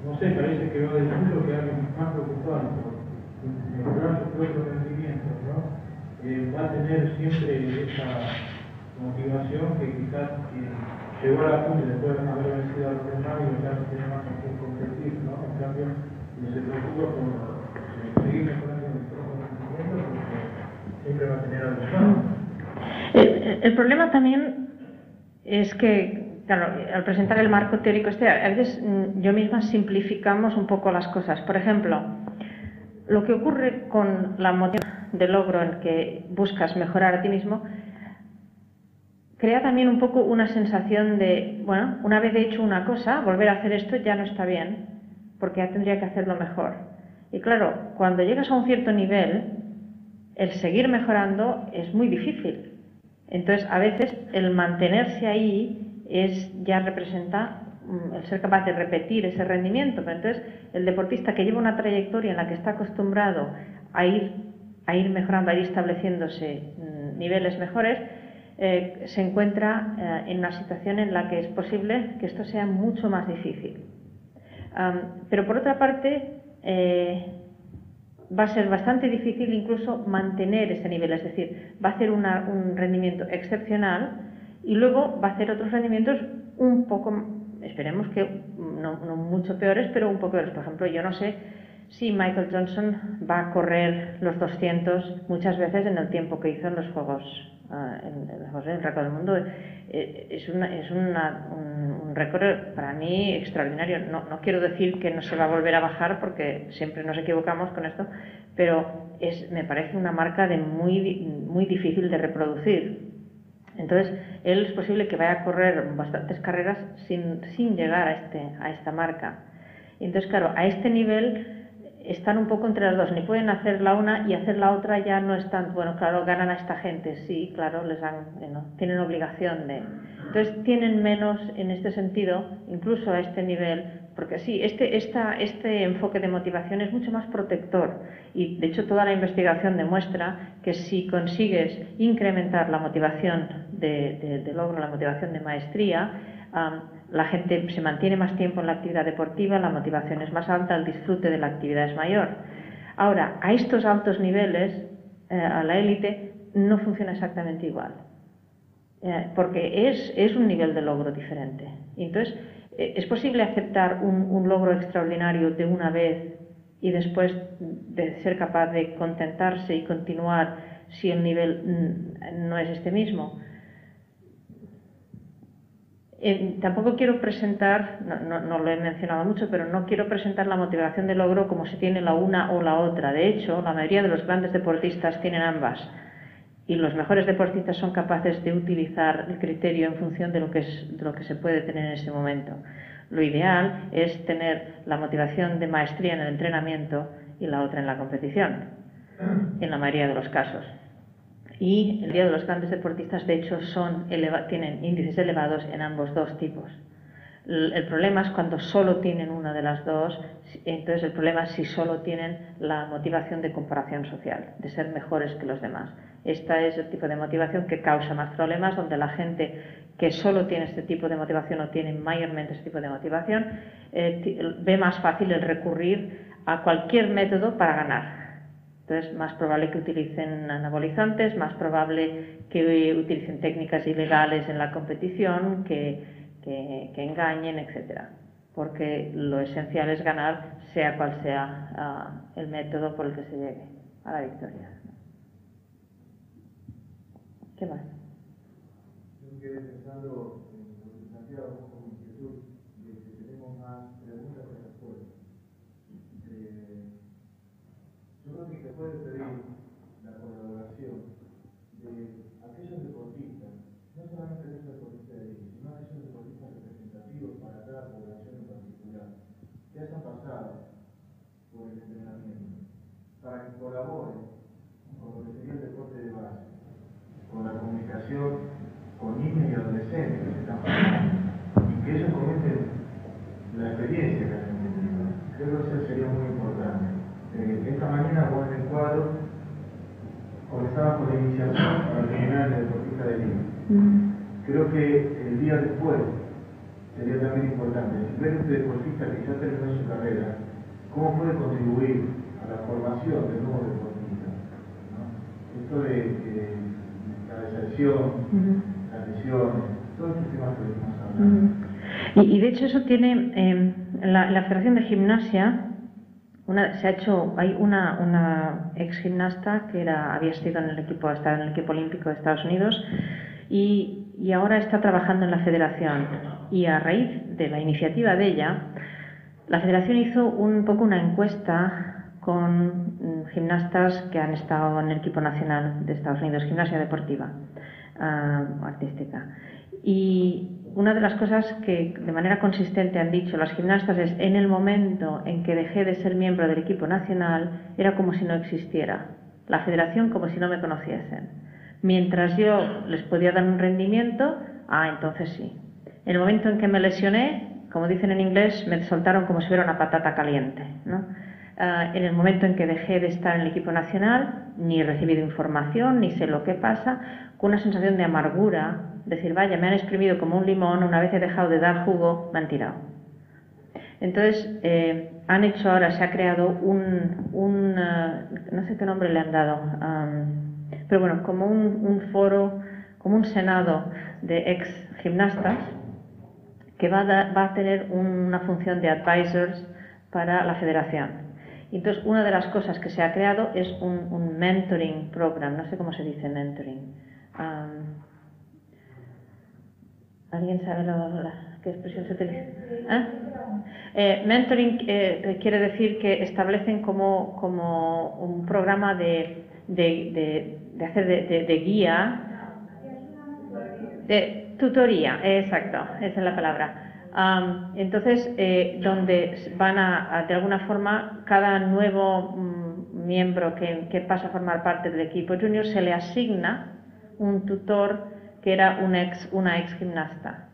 No sé, parece que veo del mundo que alguien más preocupado por mejorar su propio rendimiento, ¿no? Eh, va a tener siempre esa motivación que quizás llegó a la cumbre después de haber vencido a los y ya no tiene más con qué competir, ¿no? En cambio, se preocupa por eh, seguir mejorando el propio rendimiento porque siempre va a tener algo más. El, problema también es que claro, al presentar el marco teórico este, a veces mm, yo misma simplificamos un poco las cosas. Por ejemplo, lo que ocurre con la motivación de logro en que buscas mejorar a ti mismo, crea también un poco una sensación de, bueno, una vez hecho una cosa, volver a hacer esto ya no está bien, porque ya tendría que hacerlo mejor. Y claro, cuando llegas a un cierto nivel, el seguir mejorando es muy difícil. Entonces, a veces el mantenerse ahí es ya representa mm, el ser capaz de repetir ese rendimiento. Pero entonces, el deportista que lleva una trayectoria en la que está acostumbrado a ir a ir mejorando, a ir estableciéndose mm, niveles mejores, eh, se encuentra eh, en una situación en la que es posible que esto sea mucho más difícil. pero por otra parte, eh, va a ser bastante difícil incluso mantener ese nivel, es decir, va a hacer un rendimiento excepcional y luego va a hacer otros rendimientos un poco esperemos que no, mucho peores, pero un poco peores. Por ejemplo, yo no sé si Michael Johnson va a correr los 200 muchas veces en el tiempo que hizo en los Juegos, uh, en, en, los récord del mundo. Eh, es, una, es un, récord para mí extraordinario. No, no, quiero decir que no se va a volver a bajar porque siempre nos equivocamos con esto, pero es, me parece una marca de muy, muy difícil de reproducir. Entonces, él es posible que vaya a correr bastantes carreras sin, sin llegar a, este, a esta marca. entonces, claro, a este nivel están un poco entre las dos, ni pueden hacer la una y hacer la otra ya no están, bueno, claro, ganan a esta gente, sí, claro, les dan, tienen obligación de... Entonces tienen menos en este sentido, incluso a este nivel, porque sí, este, esta, este enfoque de motivación es mucho más protector y de hecho toda la investigación demuestra que si consigues incrementar la motivación de, de logro, la motivación de maestría, la gente se mantiene más tiempo en la actividad deportiva, la motivación es más alta, el disfrute de la actividad es mayor. Ahora, a estos altos niveles, eh, a la élite, no funciona exactamente igual, eh, porque es, un nivel de logro diferente. entonces, eh, ¿es posible aceptar un, un logro extraordinario de una vez y después de ser capaz de contentarse y continuar si el nivel mm, no es este mismo? Eh, tampoco quiero presentar, no, lo he mencionado mucho, pero no quiero presentar la motivación de logro como si tiene la una o la otra. De hecho, la mayoría de los grandes deportistas tienen ambas. Y los mejores deportistas son capaces de utilizar el criterio en función de lo que, es, de lo que se puede tener en ese momento. Lo ideal es tener la motivación de maestría en el entrenamiento y la otra en la competición, en la mayoría de los casos y el día de los grandes deportistas, de hecho, son tienen índices elevados en ambos dos tipos. El, problema es cuando solo tienen una de las dos, entonces el problema es si solo tienen la motivación de comparación social, de ser mejores que los demás. Esta es el tipo de motivación que causa más problemas, donde la gente que solo tiene este tipo de motivación o tiene mayormente este tipo de motivación, eh, ve más fácil el recurrir a cualquier método para ganar entonces, más probable que utilicen anabolizantes, más probable que utilicen técnicas ilegales en la competición, que, engañen, etc. Porque lo esencial es ganar, sea cual sea uh, el método por el que se llegue a la victoria. ¿Qué más? Yo quedé pensando en lo que como inquietud de que tenemos más preguntas que respuestas. Eh, yo que se puede pedir la colaboración de aquellos deportistas, no solamente de esos deportistas de élite, sino aquellos deportistas representativos para cada población en particular, que hayan pasado por el entrenamiento, para que colaboren con lo que sería el deporte de base, con la comunicación con niños y adolescentes que están pasando, y que ellos comenten la experiencia que han tenido. Creo que eso sería muy importante. Eh, esta mañana vos en el cuadro comenzaba con la iniciación para terminar el deportista de Lima. Mm. Creo que el día después sería también importante ver este deportista que ya terminó su carrera, cómo puede contribuir a la formación de nuevos deportistas. Esto de, la deserción, la lesión, todos estos temas que estamos hablando. y, y, de hecho eso tiene eh, la, la Federación de Gimnasia se ha hecho, hay una, una ex gimnasta que había estado en el equipo, olímpico de Estados Unidos y, y ahora está trabajando en la federación. Y a raíz de la iniciativa de ella, la federación hizo un poco una encuesta con mm, gimnastas que han estado en el equipo nacional de Estados Unidos, gimnasia deportiva, uh, artística. Y una de las cosas que de manera consistente han dicho las gimnastas es en el momento en que dejé de ser miembro del equipo nacional era como si no existiera, la federación como si no me conociesen. Mientras yo les podía dar un rendimiento, ah, entonces sí. En el momento en que me lesioné, como dicen en inglés, me soltaron como si fuera una patata caliente. ¿no? Ah, en el momento en que dejé de estar en el equipo nacional, ni he recibido información, ni sé lo que pasa, con una sensación de amargura decir, vaya, me han exprimido como un limón, una vez he dejado de dar jugo, me han tirado. Entonces, eh, han hecho ahora, se ha creado un, un uh, no sé qué nombre le han dado, pero bueno, como un, foro, como un senado de ex gimnastas que va a, tener una función de advisors para la federación. Entonces, una de las cosas que se ha creado es un, mentoring program, no sé cómo se dice mentoring. ¿Alguien sabe qué expresión se utiliza? ¿Ah? Eh, mentoring eh, quiere decir que establecen como, como un programa de, de, de, hacer de, guía, de tutoría, exacto, esa es la palabra. entonces, eh, donde van a, de alguna forma, cada nuevo mm, miembro que, que, pasa a formar parte del equipo junior se le asigna un tutor que era un ex, una ex gimnasta.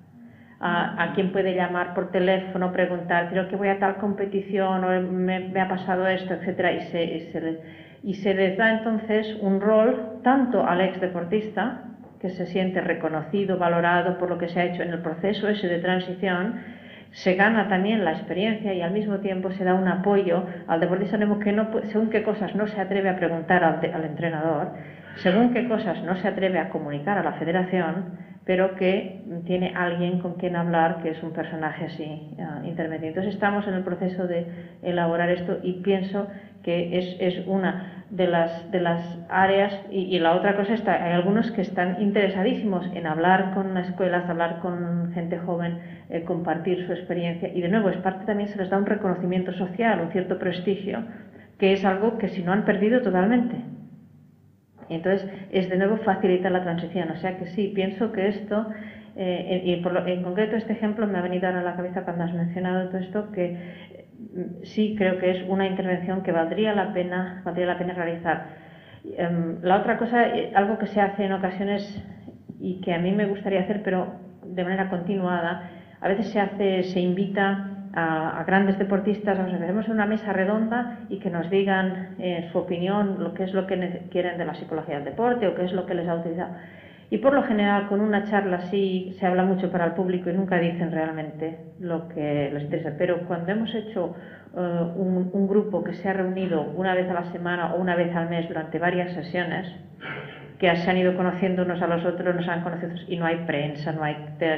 A, quien puede llamar por teléfono, preguntar, creo que voy a tal competición o me, ha pasado esto, etcétera, y se, y se, y se les da entonces un rol tanto al ex deportista, que se siente reconocido, valorado por lo que se ha hecho en el proceso ese de transición, se gana también la experiencia y al mismo tiempo se da un apoyo al deportista que no, según qué cosas no se atreve a preguntar al, al entrenador, según qué cosas no se atreve a comunicar a la federación, pero que tiene alguien con quien hablar que es un personaje así uh, intermedio. Entonces estamos en el proceso de elaborar esto y pienso que es, una de las, de las áreas y, la otra cosa está, hay algunos que están interesadísimos en hablar con escuelas, hablar con gente joven, eh, compartir su experiencia y de nuevo es parte también se les da un reconocimiento social, un cierto prestigio, que es algo que si no han perdido totalmente. Entonces, es de nuevo facilitar la transición. O sea que sí, pienso que esto, eh, y en concreto este ejemplo me ha venido a la cabeza cuando has mencionado todo esto, que mm, sí creo que es una intervención que valdría la pena, valdría la pena realizar. Em, la otra cosa, eh, algo que se hace en ocasiones y que a mí me gustaría hacer, pero de manera continuada, a veces se hace, se invita a, grandes deportistas, nos en una mesa redonda y que nos digan eh, su opinión, lo que es lo que quieren de la psicología del deporte o qué es lo que les ha utilizado. Y por lo general, con una charla así se habla mucho para el público y nunca dicen realmente lo que les interesa. Pero cuando hemos hecho eh, un grupo que se ha reunido una vez a la semana o una vez al mes durante varias sesiones, que se han ido conociendo unos a los otros, nos han conocido y no hay prensa, no hay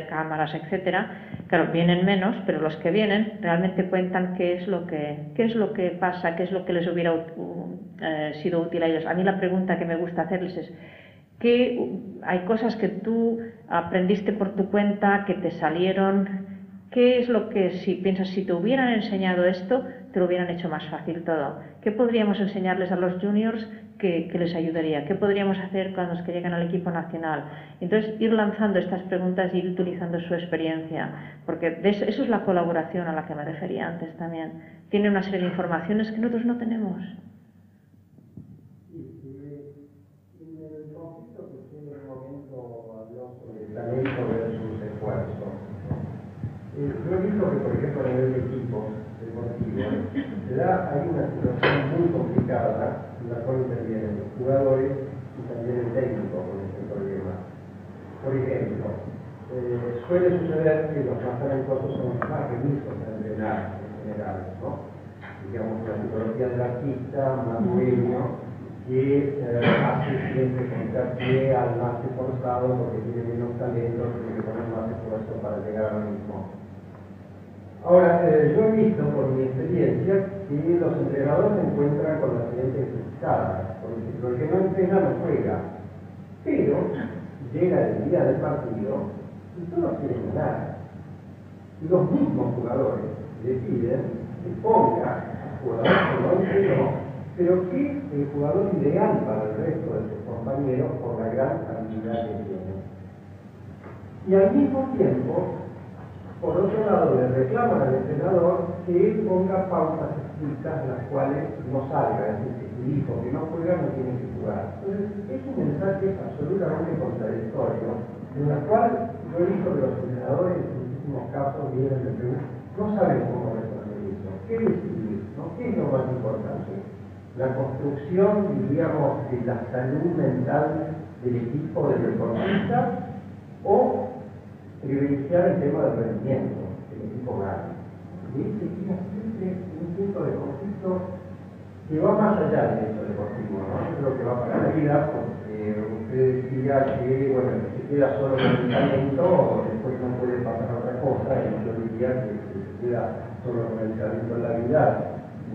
cámaras, etcétera. Claro, vienen menos, pero los que vienen realmente cuentan qué es lo que, qué es lo que pasa, qué es lo que les hubiera eh, sido útil a ellos. A mí la pregunta que me gusta hacerles es, ¿qué, hay cosas que tú aprendiste por tu cuenta, que te salieron? ¿Qué es lo que, si piensas, si te hubieran enseñado esto, te lo hubieran hecho más fácil todo? ¿Qué podríamos enseñarles a los juniors que, les ayudaría? ¿Qué podríamos hacer cuando los que llegan al equipo nacional? Entonces, ir lanzando estas preguntas y ir utilizando su experiencia, porque eso, eso, es la colaboración a la que me refería antes también. Tiene una serie de informaciones que nosotros no tenemos. Yo he visto que, por ejemplo, de equipos deportivos, se da, hay una situación muy complicada en la cual intervienen los jugadores y también el técnico con este problema. Por ejemplo, eh, suele suceder que los más talentosos son más remisos a entrenar en general, ¿no? Digamos, la psicología del artista, más dueño, que eh, hace siempre pie al más esforzado porque tiene menos talento, tiene que poner más esfuerzo para llegar a lo mismo. Ahora, eh, yo he visto por mi experiencia que los entrenadores se encuentran con la siguiente encrucijada. Por el que no entrena no juega, pero llega el día del partido y todos quieren ganar. Y los mismos jugadores deciden que ponga a jugadores que no entrenó, pero que es el jugador ideal para el resto de sus compañeros por la gran habilidad que tiene. Y al mismo tiempo, por otro lado, le reclaman al entrenador que ponga pautas estrictas en las cuales no salga, es decir, si hijo que no juega no tiene que jugar. Entonces, es un mensaje absolutamente contradictorio, en la cual yo he visto que los entrenadores en muchísimos casos vienen de Perú, no saben cómo resolver eso. ¿Qué decidir? ¿Qué es lo más importante? La construcción, diríamos, de la salud mental del equipo del deportista o privilegiar el tema del rendimiento del equipo grande. Y este tiene siempre un punto de conflicto que va más allá de eso deportivo, ¿no? Yo creo que va para la vida, porque usted decía que, bueno, que se queda solo con el talento, después no puede pasar otra cosa y yo diría que, se queda solo con el talento de la vida,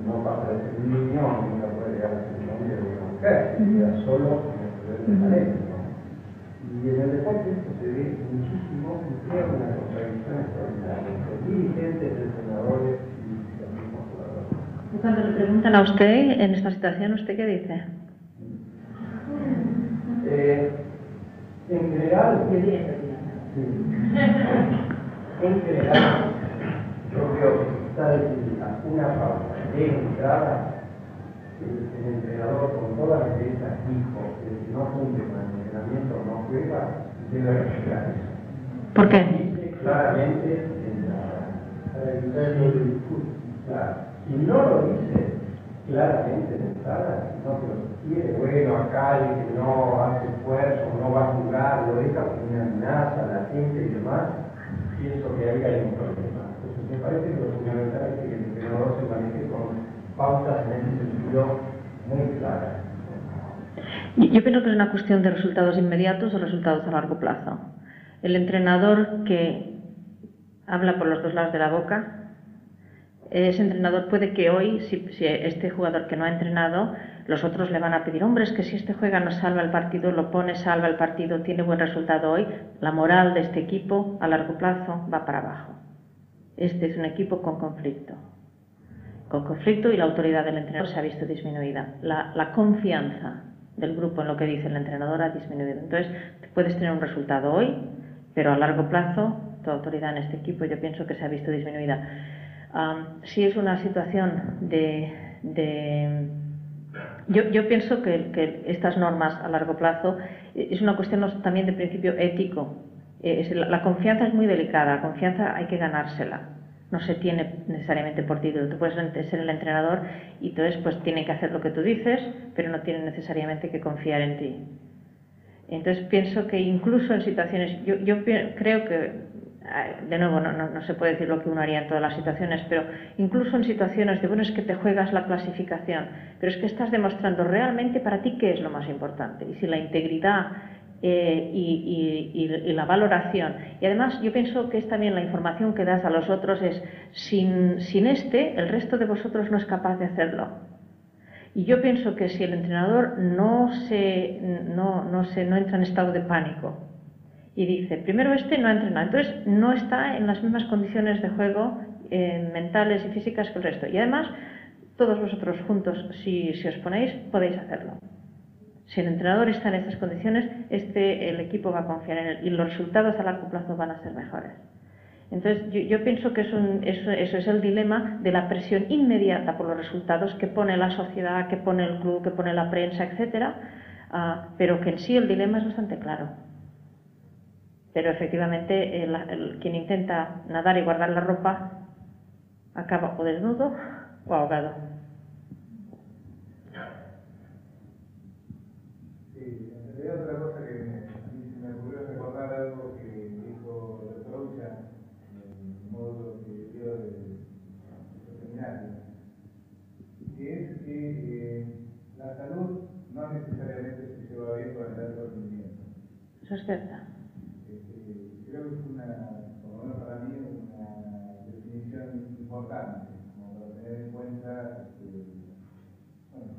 no pasa de ser un niño, nunca puede llegar a ser un hombre o una mujer, se queda solo con el talento. Y en el deporte esto se ve muchísimo y extraordinaria entre dirigentes, entrenadores y los mismos jugadores. Cuando le preguntan a usted en esta situación, ¿usted qué dice? Eh, en general, en general, yo creo que está decidida una pausa de entrada, el, el entrenador con todas las experiencias dijo que si no cumple con el entrenamiento no juega, debe retirar eso. ¿Por qué? Claramente en la, el. Si no lo dice claramente de entrada, no que lo quiere, bueno, acá el que no hace esfuerzo, no va a jugar, lo deja como una amenaza a la gente y demás, pienso que ahí hay un problema. Entonces me parece que lo fundamental es que el entrenador se maneje con pautas en ese sentido muy claras. Yo pienso que es una cuestión de resultados inmediatos o resultados a largo plazo. El entrenador que habla por los dos lados de la boca, ese entrenador puede que hoy, si, este jugador que no ha entrenado, los otros le van a pedir, hombre, es que si este juega no salva el partido, lo pone, salva el partido, tiene buen resultado hoy, la moral de este equipo a largo plazo va para abajo. Este es un equipo con conflicto. Con conflicto y la autoridad del entrenador se ha visto disminuida. La, la confianza del grupo en lo que dice el entrenador ha disminuido. Entonces, puedes tener un resultado hoy, pero a largo plazo, tu autoridad en este equipo yo pienso que se ha visto disminuida. Um, si es una situación de, de yo, pienso que, estas normas a largo plazo eh, es una cuestión también de principio ético. Eh, la, confianza es muy delicada, la confianza hay que ganársela. No se tiene necesariamente por ti. Tú puedes ser el entrenador y entonces pues tienen que hacer lo que tú dices, pero no tienen necesariamente que confiar en ti. Entonces pienso que incluso en situaciones, yo, yo creo que de nuevo, no, se puede decir lo que uno haría en todas las situaciones, pero incluso en situaciones de, bueno, es que te juegas la clasificación, pero es que estás demostrando realmente para ti qué es lo más importante. Y si la integridad eh, y, la valoración, y además yo pienso que es también la información que das a los otros, es sin, sin este, el resto de vosotros no es capaz de hacerlo. Y yo pienso que si el entrenador no, se, no, no, se, no entra en estado de pánico, y dice, primero este no ha entrenado, entonces no está en las mismas condiciones de juego eh, mentales y físicas que el resto. Y además, todos vosotros juntos, si, si os ponéis, podéis hacerlo. Si el entrenador está en estas condiciones, este, el equipo va a confiar en él y los resultados a largo plazo van a ser mejores. Entonces, yo, pienso que eso, es el dilema de la presión inmediata por los resultados que pone la sociedad, que pone el club, que pone la prensa, etcétera, uh, pero que en sí el dilema es bastante claro. Pero efectivamente, el, quien intenta nadar y guardar la ropa acaba o desnudo o ahogado. Sí, otra cosa que me, a mí se me ocurrió recordar algo que dijo el Troucha en el módulo que dio del de seminario, que es que eh, la salud no necesariamente se lleva bien con el alto rendimiento. Eso es cierto creo que es una, por lo menos para mí, una definición importante, como para tener en cuenta este, bueno,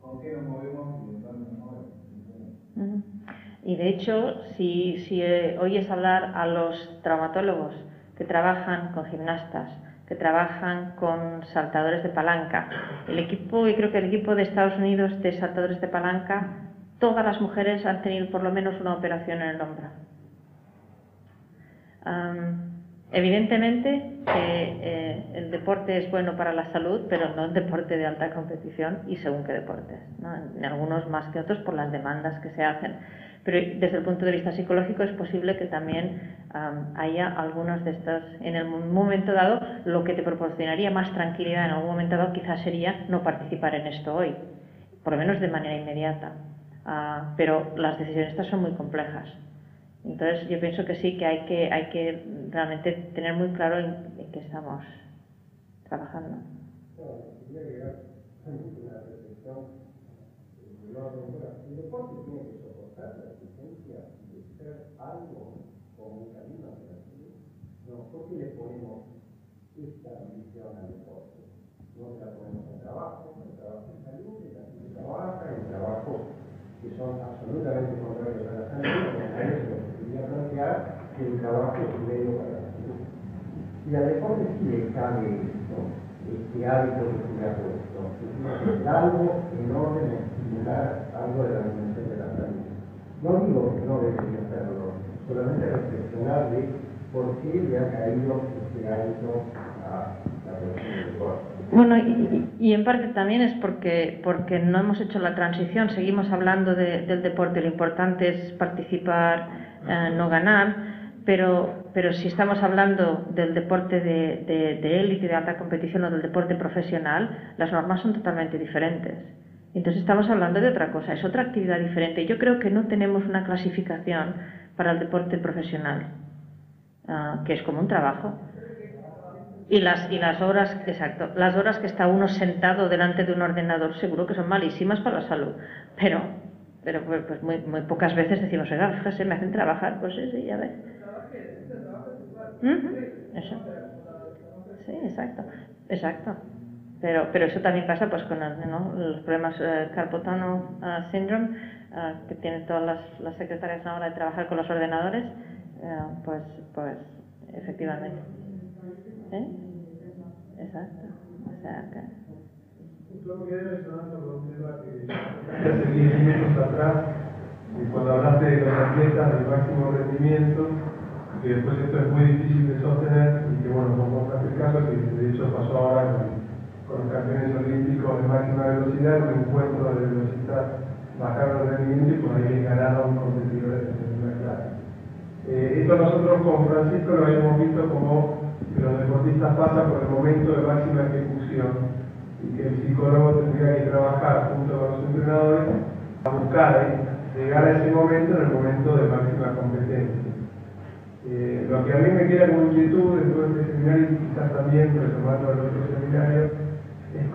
con qué nos movemos y de dónde nos movemos. Uh -huh. Y de hecho, si, si eh, oyes hablar a los traumatólogos que trabajan con gimnastas, que trabajan con saltadores de palanca, el equipo, y creo que el equipo de Estados Unidos de saltadores de palanca, todas las mujeres han tenido por lo menos una operación en el hombro. Evidentemente que eh, el deporte es bueno para la salud, pero no el deporte de alta competición y según qué deportes. En algunos más que otros por las demandas que se hacen. Pero desde el punto de vista psicológico es posible que también um, haya algunos de estos, en el momento dado, lo que te proporcionaría más tranquilidad en algún momento dado quizás sería no participar en esto hoy, por lo menos de manera inmediata. Uh, pero las decisiones estas son muy complejas. Entonces yo pienso que sí, que hay que, hay que realmente tener muy claro en, en qué estamos trabajando. El deporte tiene que soportar la exigencia de ser algo como un camino hacia la salud. ¿no? ¿Por qué le ponemos esta visión al deporte? No se la ponemos al trabajo, al trabajo de salud, la que trabaja, en trabajos que son absolutamente contrarios a la salud, como se plantear que el trabajo es un medio para la salud. Y al deporte sí le cabe esto, este hábito que se le ha puesto, es algo en orden a estimular algo de la dimensión de la salud. No digo que no debería hacerlo, solamente reflexionar de por qué le ha caído este hábito a la persona del deporte. Bueno, y, y, en parte también es porque, porque no hemos hecho la transición, seguimos hablando de, del deporte, lo importante es participar, eh, no ganar, pero, pero si estamos hablando del deporte de, de, de élite, de alta competición o del deporte profesional, las normas son totalmente diferentes. Entonces estamos hablando de otra cosa, es otra actividad diferente. Yo creo que no tenemos una clasificación para el deporte profesional, uh, que es como un trabajo. Y las, y las horas, exacto, las horas que está uno sentado delante de un ordenador seguro que son malísimas para la salud. Pero, pero pues, pues muy, muy, pocas veces decimos, oiga, fíjese, me hacen trabajar, pues sí, sí, ya ves. -huh. Eso. Sí, exacto, exacto. Pero, pero eso también pasa pues con el, ¿no? los problemas uh, Carpotano uh, syndrome, uh, que tienen todas las, las, secretarias a la hora de trabajar con los ordenadores, pues, pues efectivamente. ¿Eh? Exacto. O sea que... Yo me quedé resonando con un tema que hace 10 minutos atrás, cuando hablaste de los atletas, del máximo rendimiento, que después esto es muy difícil de sostener y que bueno, como hace el caso, que de hecho pasó ahora con, con los campeones olímpicos de máxima velocidad, un encuentro de velocidad bajaron rendimiento y por ahí ganaron competidores de segunda clase. Eh, esto nosotros con Francisco lo habíamos visto como que los deportistas pasan por el momento de máxima ejecución y que el psicólogo tendría que trabajar junto con los entrenadores a buscar eh, llegar a ese momento en el momento de máxima competencia. Eh, lo que a mí me queda como inquietud en todo este seminario y quizás también retomando el otro seminario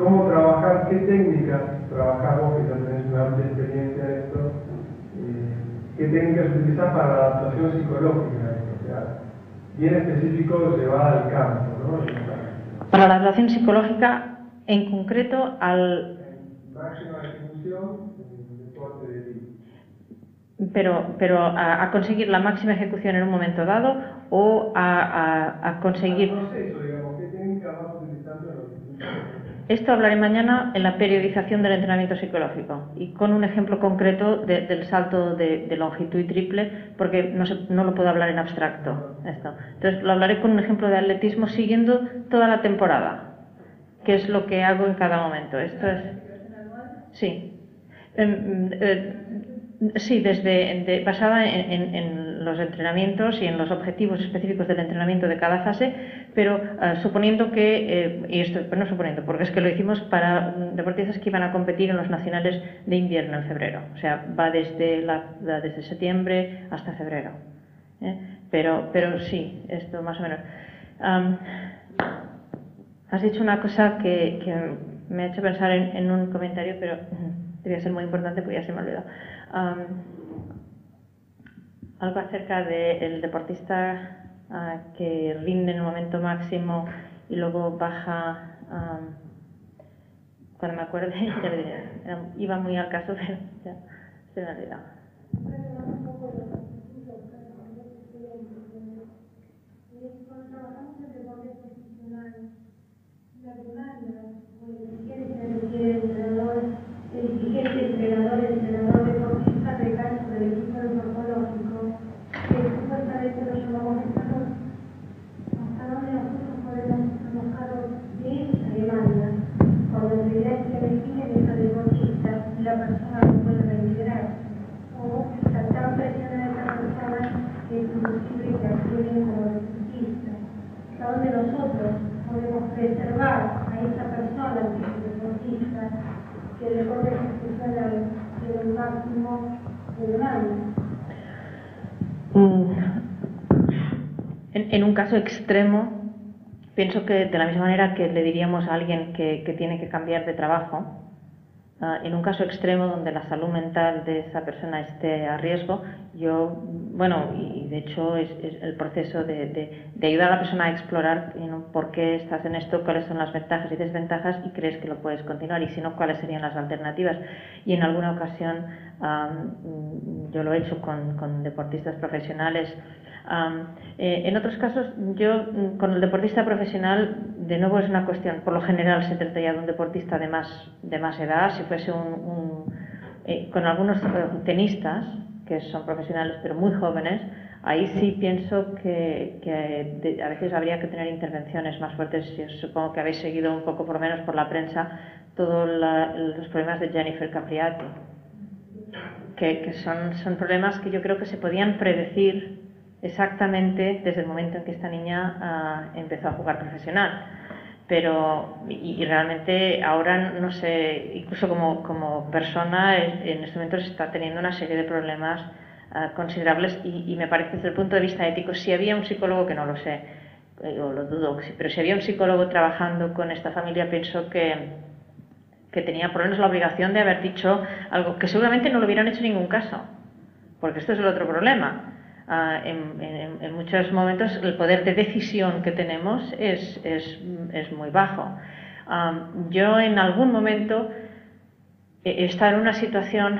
cómo trabajar, qué técnicas trabajamos, que ya tenés una amplia experiencia de esto, eh, qué técnicas utilizar para la adaptación psicológica, o sea, bien específico llevada al campo. ¿no? Para la adaptación psicológica, en concreto al... Máxima ejecución en deporte de vida pero, pero a, a, conseguir la máxima ejecución en un momento dado o a, a, a conseguir... Esto hablaré mañana en la periodización del entrenamiento psicológico y con un ejemplo concreto de, del salto de, longitud y triple, porque no, se, no, lo puedo hablar en abstracto. Esto. Entonces lo hablaré con un ejemplo de atletismo siguiendo toda la temporada, que es lo que hago en cada momento. Esto es. Sí. Eh, eh, Sí, desde, de, basada en, en, en, los entrenamientos y en los objetivos específicos del entrenamiento de cada fase, pero uh, suponiendo que, eh, y esto no suponiendo, porque es que lo hicimos para deportistas que iban a competir en los nacionales de invierno en febrero, o sea, va desde, la, desde septiembre hasta febrero. ¿eh? Pero, pero sí, esto más o menos. Has dicho una cosa que, que, me ha hecho pensar en, un comentario, pero debía ser muy importante porque ya se me ha olvidado. Algo acerca del de deportista uh, que rinde en el momento máximo y luego baja. Cuando me acuerdo, [laughs] iba muy al caso, [laughs] pero ya se me ha. La primaria, el dirigente, entrenador, entrenador deportista recae sobre el equipo morfológico, que supuestamente lo llamamos entrenador. ¿Hasta dónde nosotros podemos hacernos cargo de esa demanda? Cuando en realidad se define esa deportista y la persona no puede liderar. O está tan presionada esa persona que es imposible que actúe como deportista. Hasta dónde nosotros podemos preservar a esa persona que que el deporte constitucional tiene un máximo de un año. Mm. En, un caso extremo, pienso que de la misma manera que le diríamos a alguien que, tiene que cambiar de trabajo, uh, en un caso extremo donde la salud mental de esa persona esté a riesgo, Yo, bueno, y de hecho es, el proceso de, ayudar a la persona a explorar por qué estás en esto, cuáles son las ventajas y desventajas y crees que lo puedes continuar y si no, cuáles serían las alternativas. Y en alguna ocasión yo lo he hecho con, deportistas profesionales. Eh, en otros casos, yo con el deportista profesional, de nuevo es una cuestión, por lo general se trata ya de un deportista de más, de más edad, si fuese un, eh, con algunos eh, tenistas, que son profesionales pero muy jóvenes, ahí sí pienso que, a veces habría que tener intervenciones más fuertes. Yo supongo que habéis seguido un poco, por lo menos por la prensa, todos los problemas de Jennifer Capriati, que, son, son problemas que yo creo que se podían predecir exactamente desde el momento en que esta niña ah, empezó a jugar profesional. Pero, y, realmente ahora, no sé, incluso como, como persona, en este momento está teniendo una serie de problemas ah, considerables y, me parece desde el punto de vista ético, si había un psicólogo, que no lo sé, eh, o lo dudo, pero si había un psicólogo trabajando con esta familia, pienso que, que tenía por lo menos la obligación de haber dicho algo que seguramente no lo hubieran hecho en ningún caso, porque esto es el otro problema. Ah, en, muchos momentos el poder de decisión que tenemos es, es, es muy bajo. Ah, yo en algún momento he estado en una situación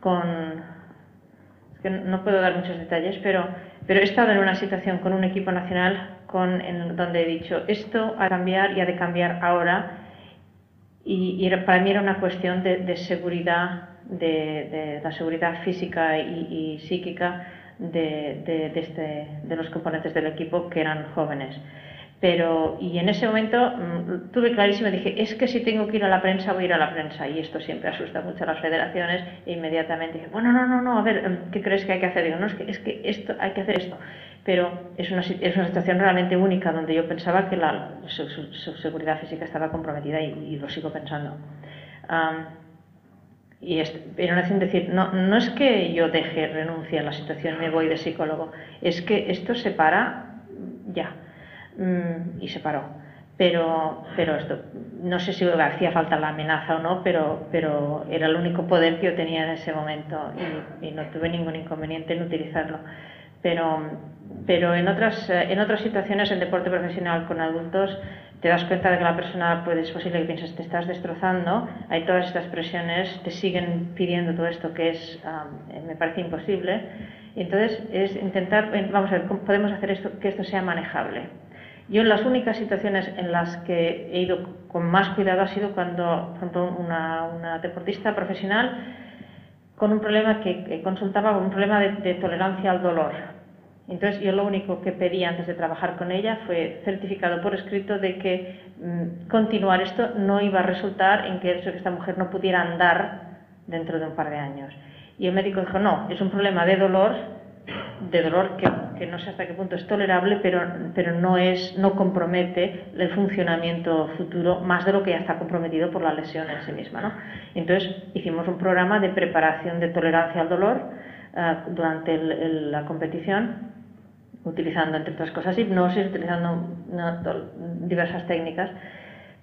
con... Que no puedo dar muchos detalles, pero, pero he estado en una situación con un equipo nacional con, en donde he dicho esto a cambiar y ha de cambiar ahora y, para mí era una cuestión de, seguridad, de, la seguridad física y, psíquica de, este, de, los componentes del equipo que eran jóvenes. Pero, y en ese momento mm, tuve clarísimo, dije, es que si tengo que ir a la prensa, voy a ir a la prensa. Y esto siempre asusta mucho a las federaciones. E inmediatamente dije, bueno, no, no, no, a ver, ¿qué crees que hay que hacer? Digo, no, es que, es que esto, hay que hacer esto pero es una, es una situación realmente única donde yo pensaba que la, su, seguridad física estaba comprometida y, lo sigo pensando. y es, pero no decir, no, no es que yo deje, renuncie a la situación, me voy de psicólogo, es que esto se para ya. Mm, y se paró. Pero, pero esto, no sé si hacía falta la amenaza o no, pero, pero era el único poder que yo tenía en ese momento y, y no tuve ningún inconveniente en utilizarlo. Pero, pero en otras, en otras situaciones, en deporte profesional con adultos, te das cuenta de que la persona puede, es posible que pienses, te estás destrozando, hay todas estas presiones, te siguen pidiendo todo esto que es, me parece imposible. Entonces es intentar, vamos a ver, ¿cómo podemos hacer esto, que esto sea manejable? Yo en las únicas situaciones en las que he ido con más cuidado ha sido cuando, por ejemplo, una, deportista profesional con un problema que, consultaba, un problema de tolerancia al dolor entonces yo lo único que pedí antes de trabajar con ella fue certificado por escrito de que mm, continuar esto no iba a resultar en que, esta mujer no pudiera andar dentro de un par de años. Y el médico dijo, no, es un problema de dolor, de dolor que, no sé hasta qué punto es tolerable, pero, pero no, es, no compromete el funcionamiento futuro más de lo que ya está comprometido por la lesión en sí misma. ¿no? Entonces hicimos un programa de preparación de tolerancia al dolor eh, durante la competición utilizando, entre otras cosas, hipnosis, utilizando diversas técnicas,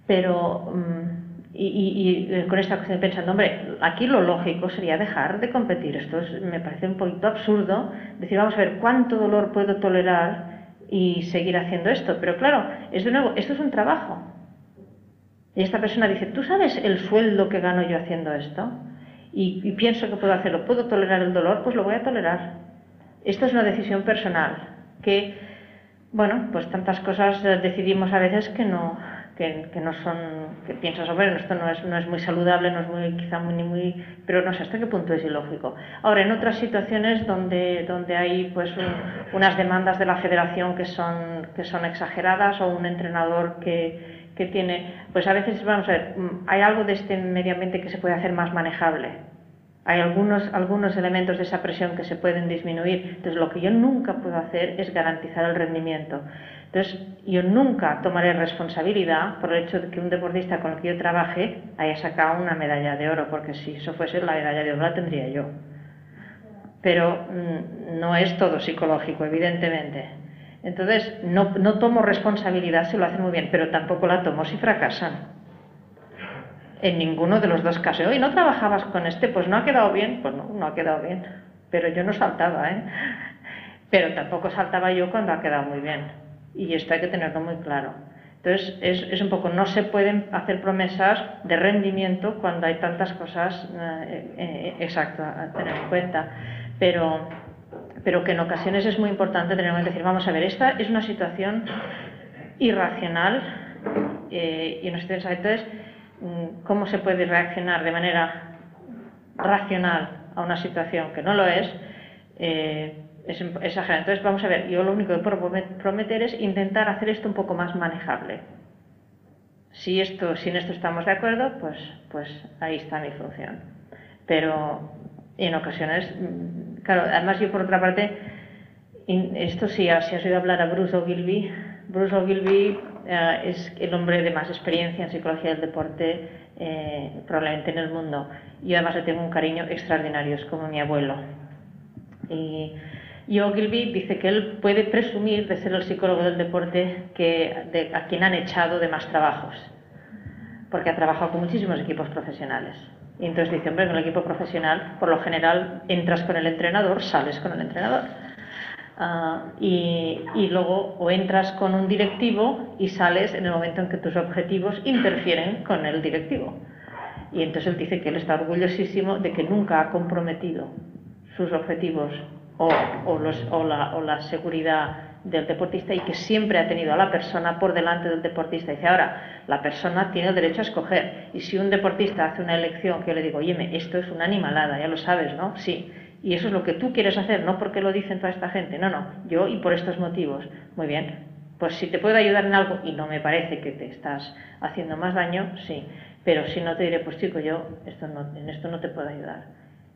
pero mm, y, con esta cuestión pensando, hombre, aquí lo lógico sería dejar de competir. Esto me parece un poquito absurdo, decir, vamos a ver, ¿cuánto dolor puedo tolerar y seguir haciendo esto? Pero claro, es de nuevo, esto es un trabajo. Y esta persona dice, ¿tú sabes el sueldo que gano yo haciendo esto? Y, y pienso que puedo hacerlo, ¿puedo tolerar el dolor? Pues lo voy a tolerar. Esta es una decisión personal que, bueno, pues tantas cosas decidimos a veces que no, que, no son, que piensas, bueno, esto no es, no es muy saludable, no es muy, quizá muy, muy, pero no sé hasta qué punto es ilógico. Ahora, en otras situaciones donde, donde hay pues unas demandas de la federación que son, que son exageradas o un entrenador que, que tiene, pues a veces, vamos a ver, hay algo de este medio ambiente que se puede hacer más manejable hay algunos, algunos elementos de esa presión que se pueden disminuir. Entonces, lo que yo nunca puedo hacer es garantizar el rendimiento. Entonces, yo nunca tomaré responsabilidad por el hecho de que un deportista con el que yo trabaje haya sacado una medalla de oro, porque si eso fuese la medalla de oro la tendría yo. Pero mm, no es todo psicológico, evidentemente. Entonces, no, no tomo responsabilidad si lo hacen muy bien, pero tampoco la tomo si fracasan en ninguno de los dos casos. Hoy no trabajabas con este, pues no ha quedado bien, pues no, no ha quedado bien. pero yo no saltaba, ¿eh? Pero tampoco saltaba yo cuando ha quedado muy bien. Y esto hay que tenerlo muy claro. Entonces, es, un poco, no se pueden hacer promesas de rendimiento cuando hay tantas cosas eh, eh, exacto a tener en cuenta. Pero, pero que en ocasiones es muy importante tener en cuenta, decir, vamos a ver, esta es una situación irracional eh, y entonces, mm, ¿cómo se puede reaccionar de manera racional a una situación que no lo es? Eh, es exagerado. Entonces, vamos a ver, yo lo único que puedo prometer es intentar hacer esto un poco más manejable. Si, esto, si en esto estamos de acuerdo, pues, pues ahí está mi función. Pero en ocasiones, mm, claro, además yo por otra parte, esto sí, si has oído hablar a Bruce Ogilvy, Bruce Ogilvy eh, es el hombre de más experiencia en psicología del deporte eh, probablemente en el mundo. Yo además le tengo un cariño extraordinario, es como mi abuelo. Y, Ogilvy dice que él puede presumir de ser el psicólogo del deporte que, a quien han echado de más trabajos, porque ha trabajado con muchísimos equipos profesionales. Y entonces dice, hombre, en el equipo profesional, por lo general, entras con el entrenador, sales con el entrenador. Ah, y, luego o entras con un directivo y sales en el momento en que tus objetivos interfieren con el directivo. Y entonces él dice que él está orgullosísimo de que nunca ha comprometido sus objetivos o, o, la, o la seguridad del deportista y que siempre ha tenido a la persona por delante del deportista. Dice, ahora, la persona tiene el derecho a escoger. Y si un deportista hace una elección que yo le digo, oye, esto es una animalada, ya lo sabes, ¿no? Sí y eso es lo que tú quieres hacer, no porque lo dicen toda esta gente, no, no, yo y por estos motivos. Muy bien, pues si te puedo ayudar en algo y no me parece que te estás haciendo más daño, sí, pero si no te diré, pues chico, yo esto no, en esto no te puedo ayudar.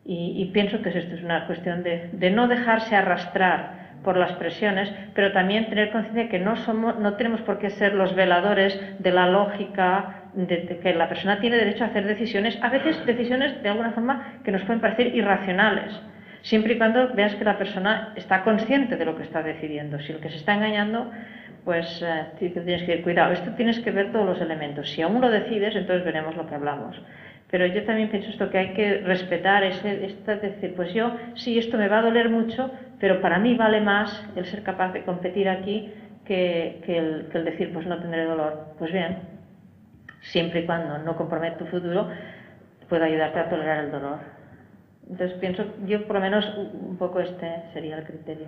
Y, pienso que esto es una cuestión de, no dejarse arrastrar por las presiones, pero también tener conciencia de que no, somos, no tenemos por qué ser los veladores de la lógica, de, que la persona tiene derecho a hacer decisiones, a veces decisiones de alguna forma que nos pueden parecer irracionales siempre y cuando veas que la persona está consciente de lo que está decidiendo. Si el que se está engañando, pues eh, tienes que ir cuidado. Esto tienes que ver todos los elementos. Si aún lo decides, entonces veremos lo que hablamos. Pero yo también pienso esto que hay que respetar, ese, esta, decir, pues yo sí, esto me va a doler mucho, pero para mí vale más el ser capaz de competir aquí que, el, que el decir, pues no tendré dolor. Pues bien, siempre y cuando no comprometa tu futuro, puedo ayudarte a tolerar el dolor. Entonces pienso, yo por lo menos un poco este sería el criterio.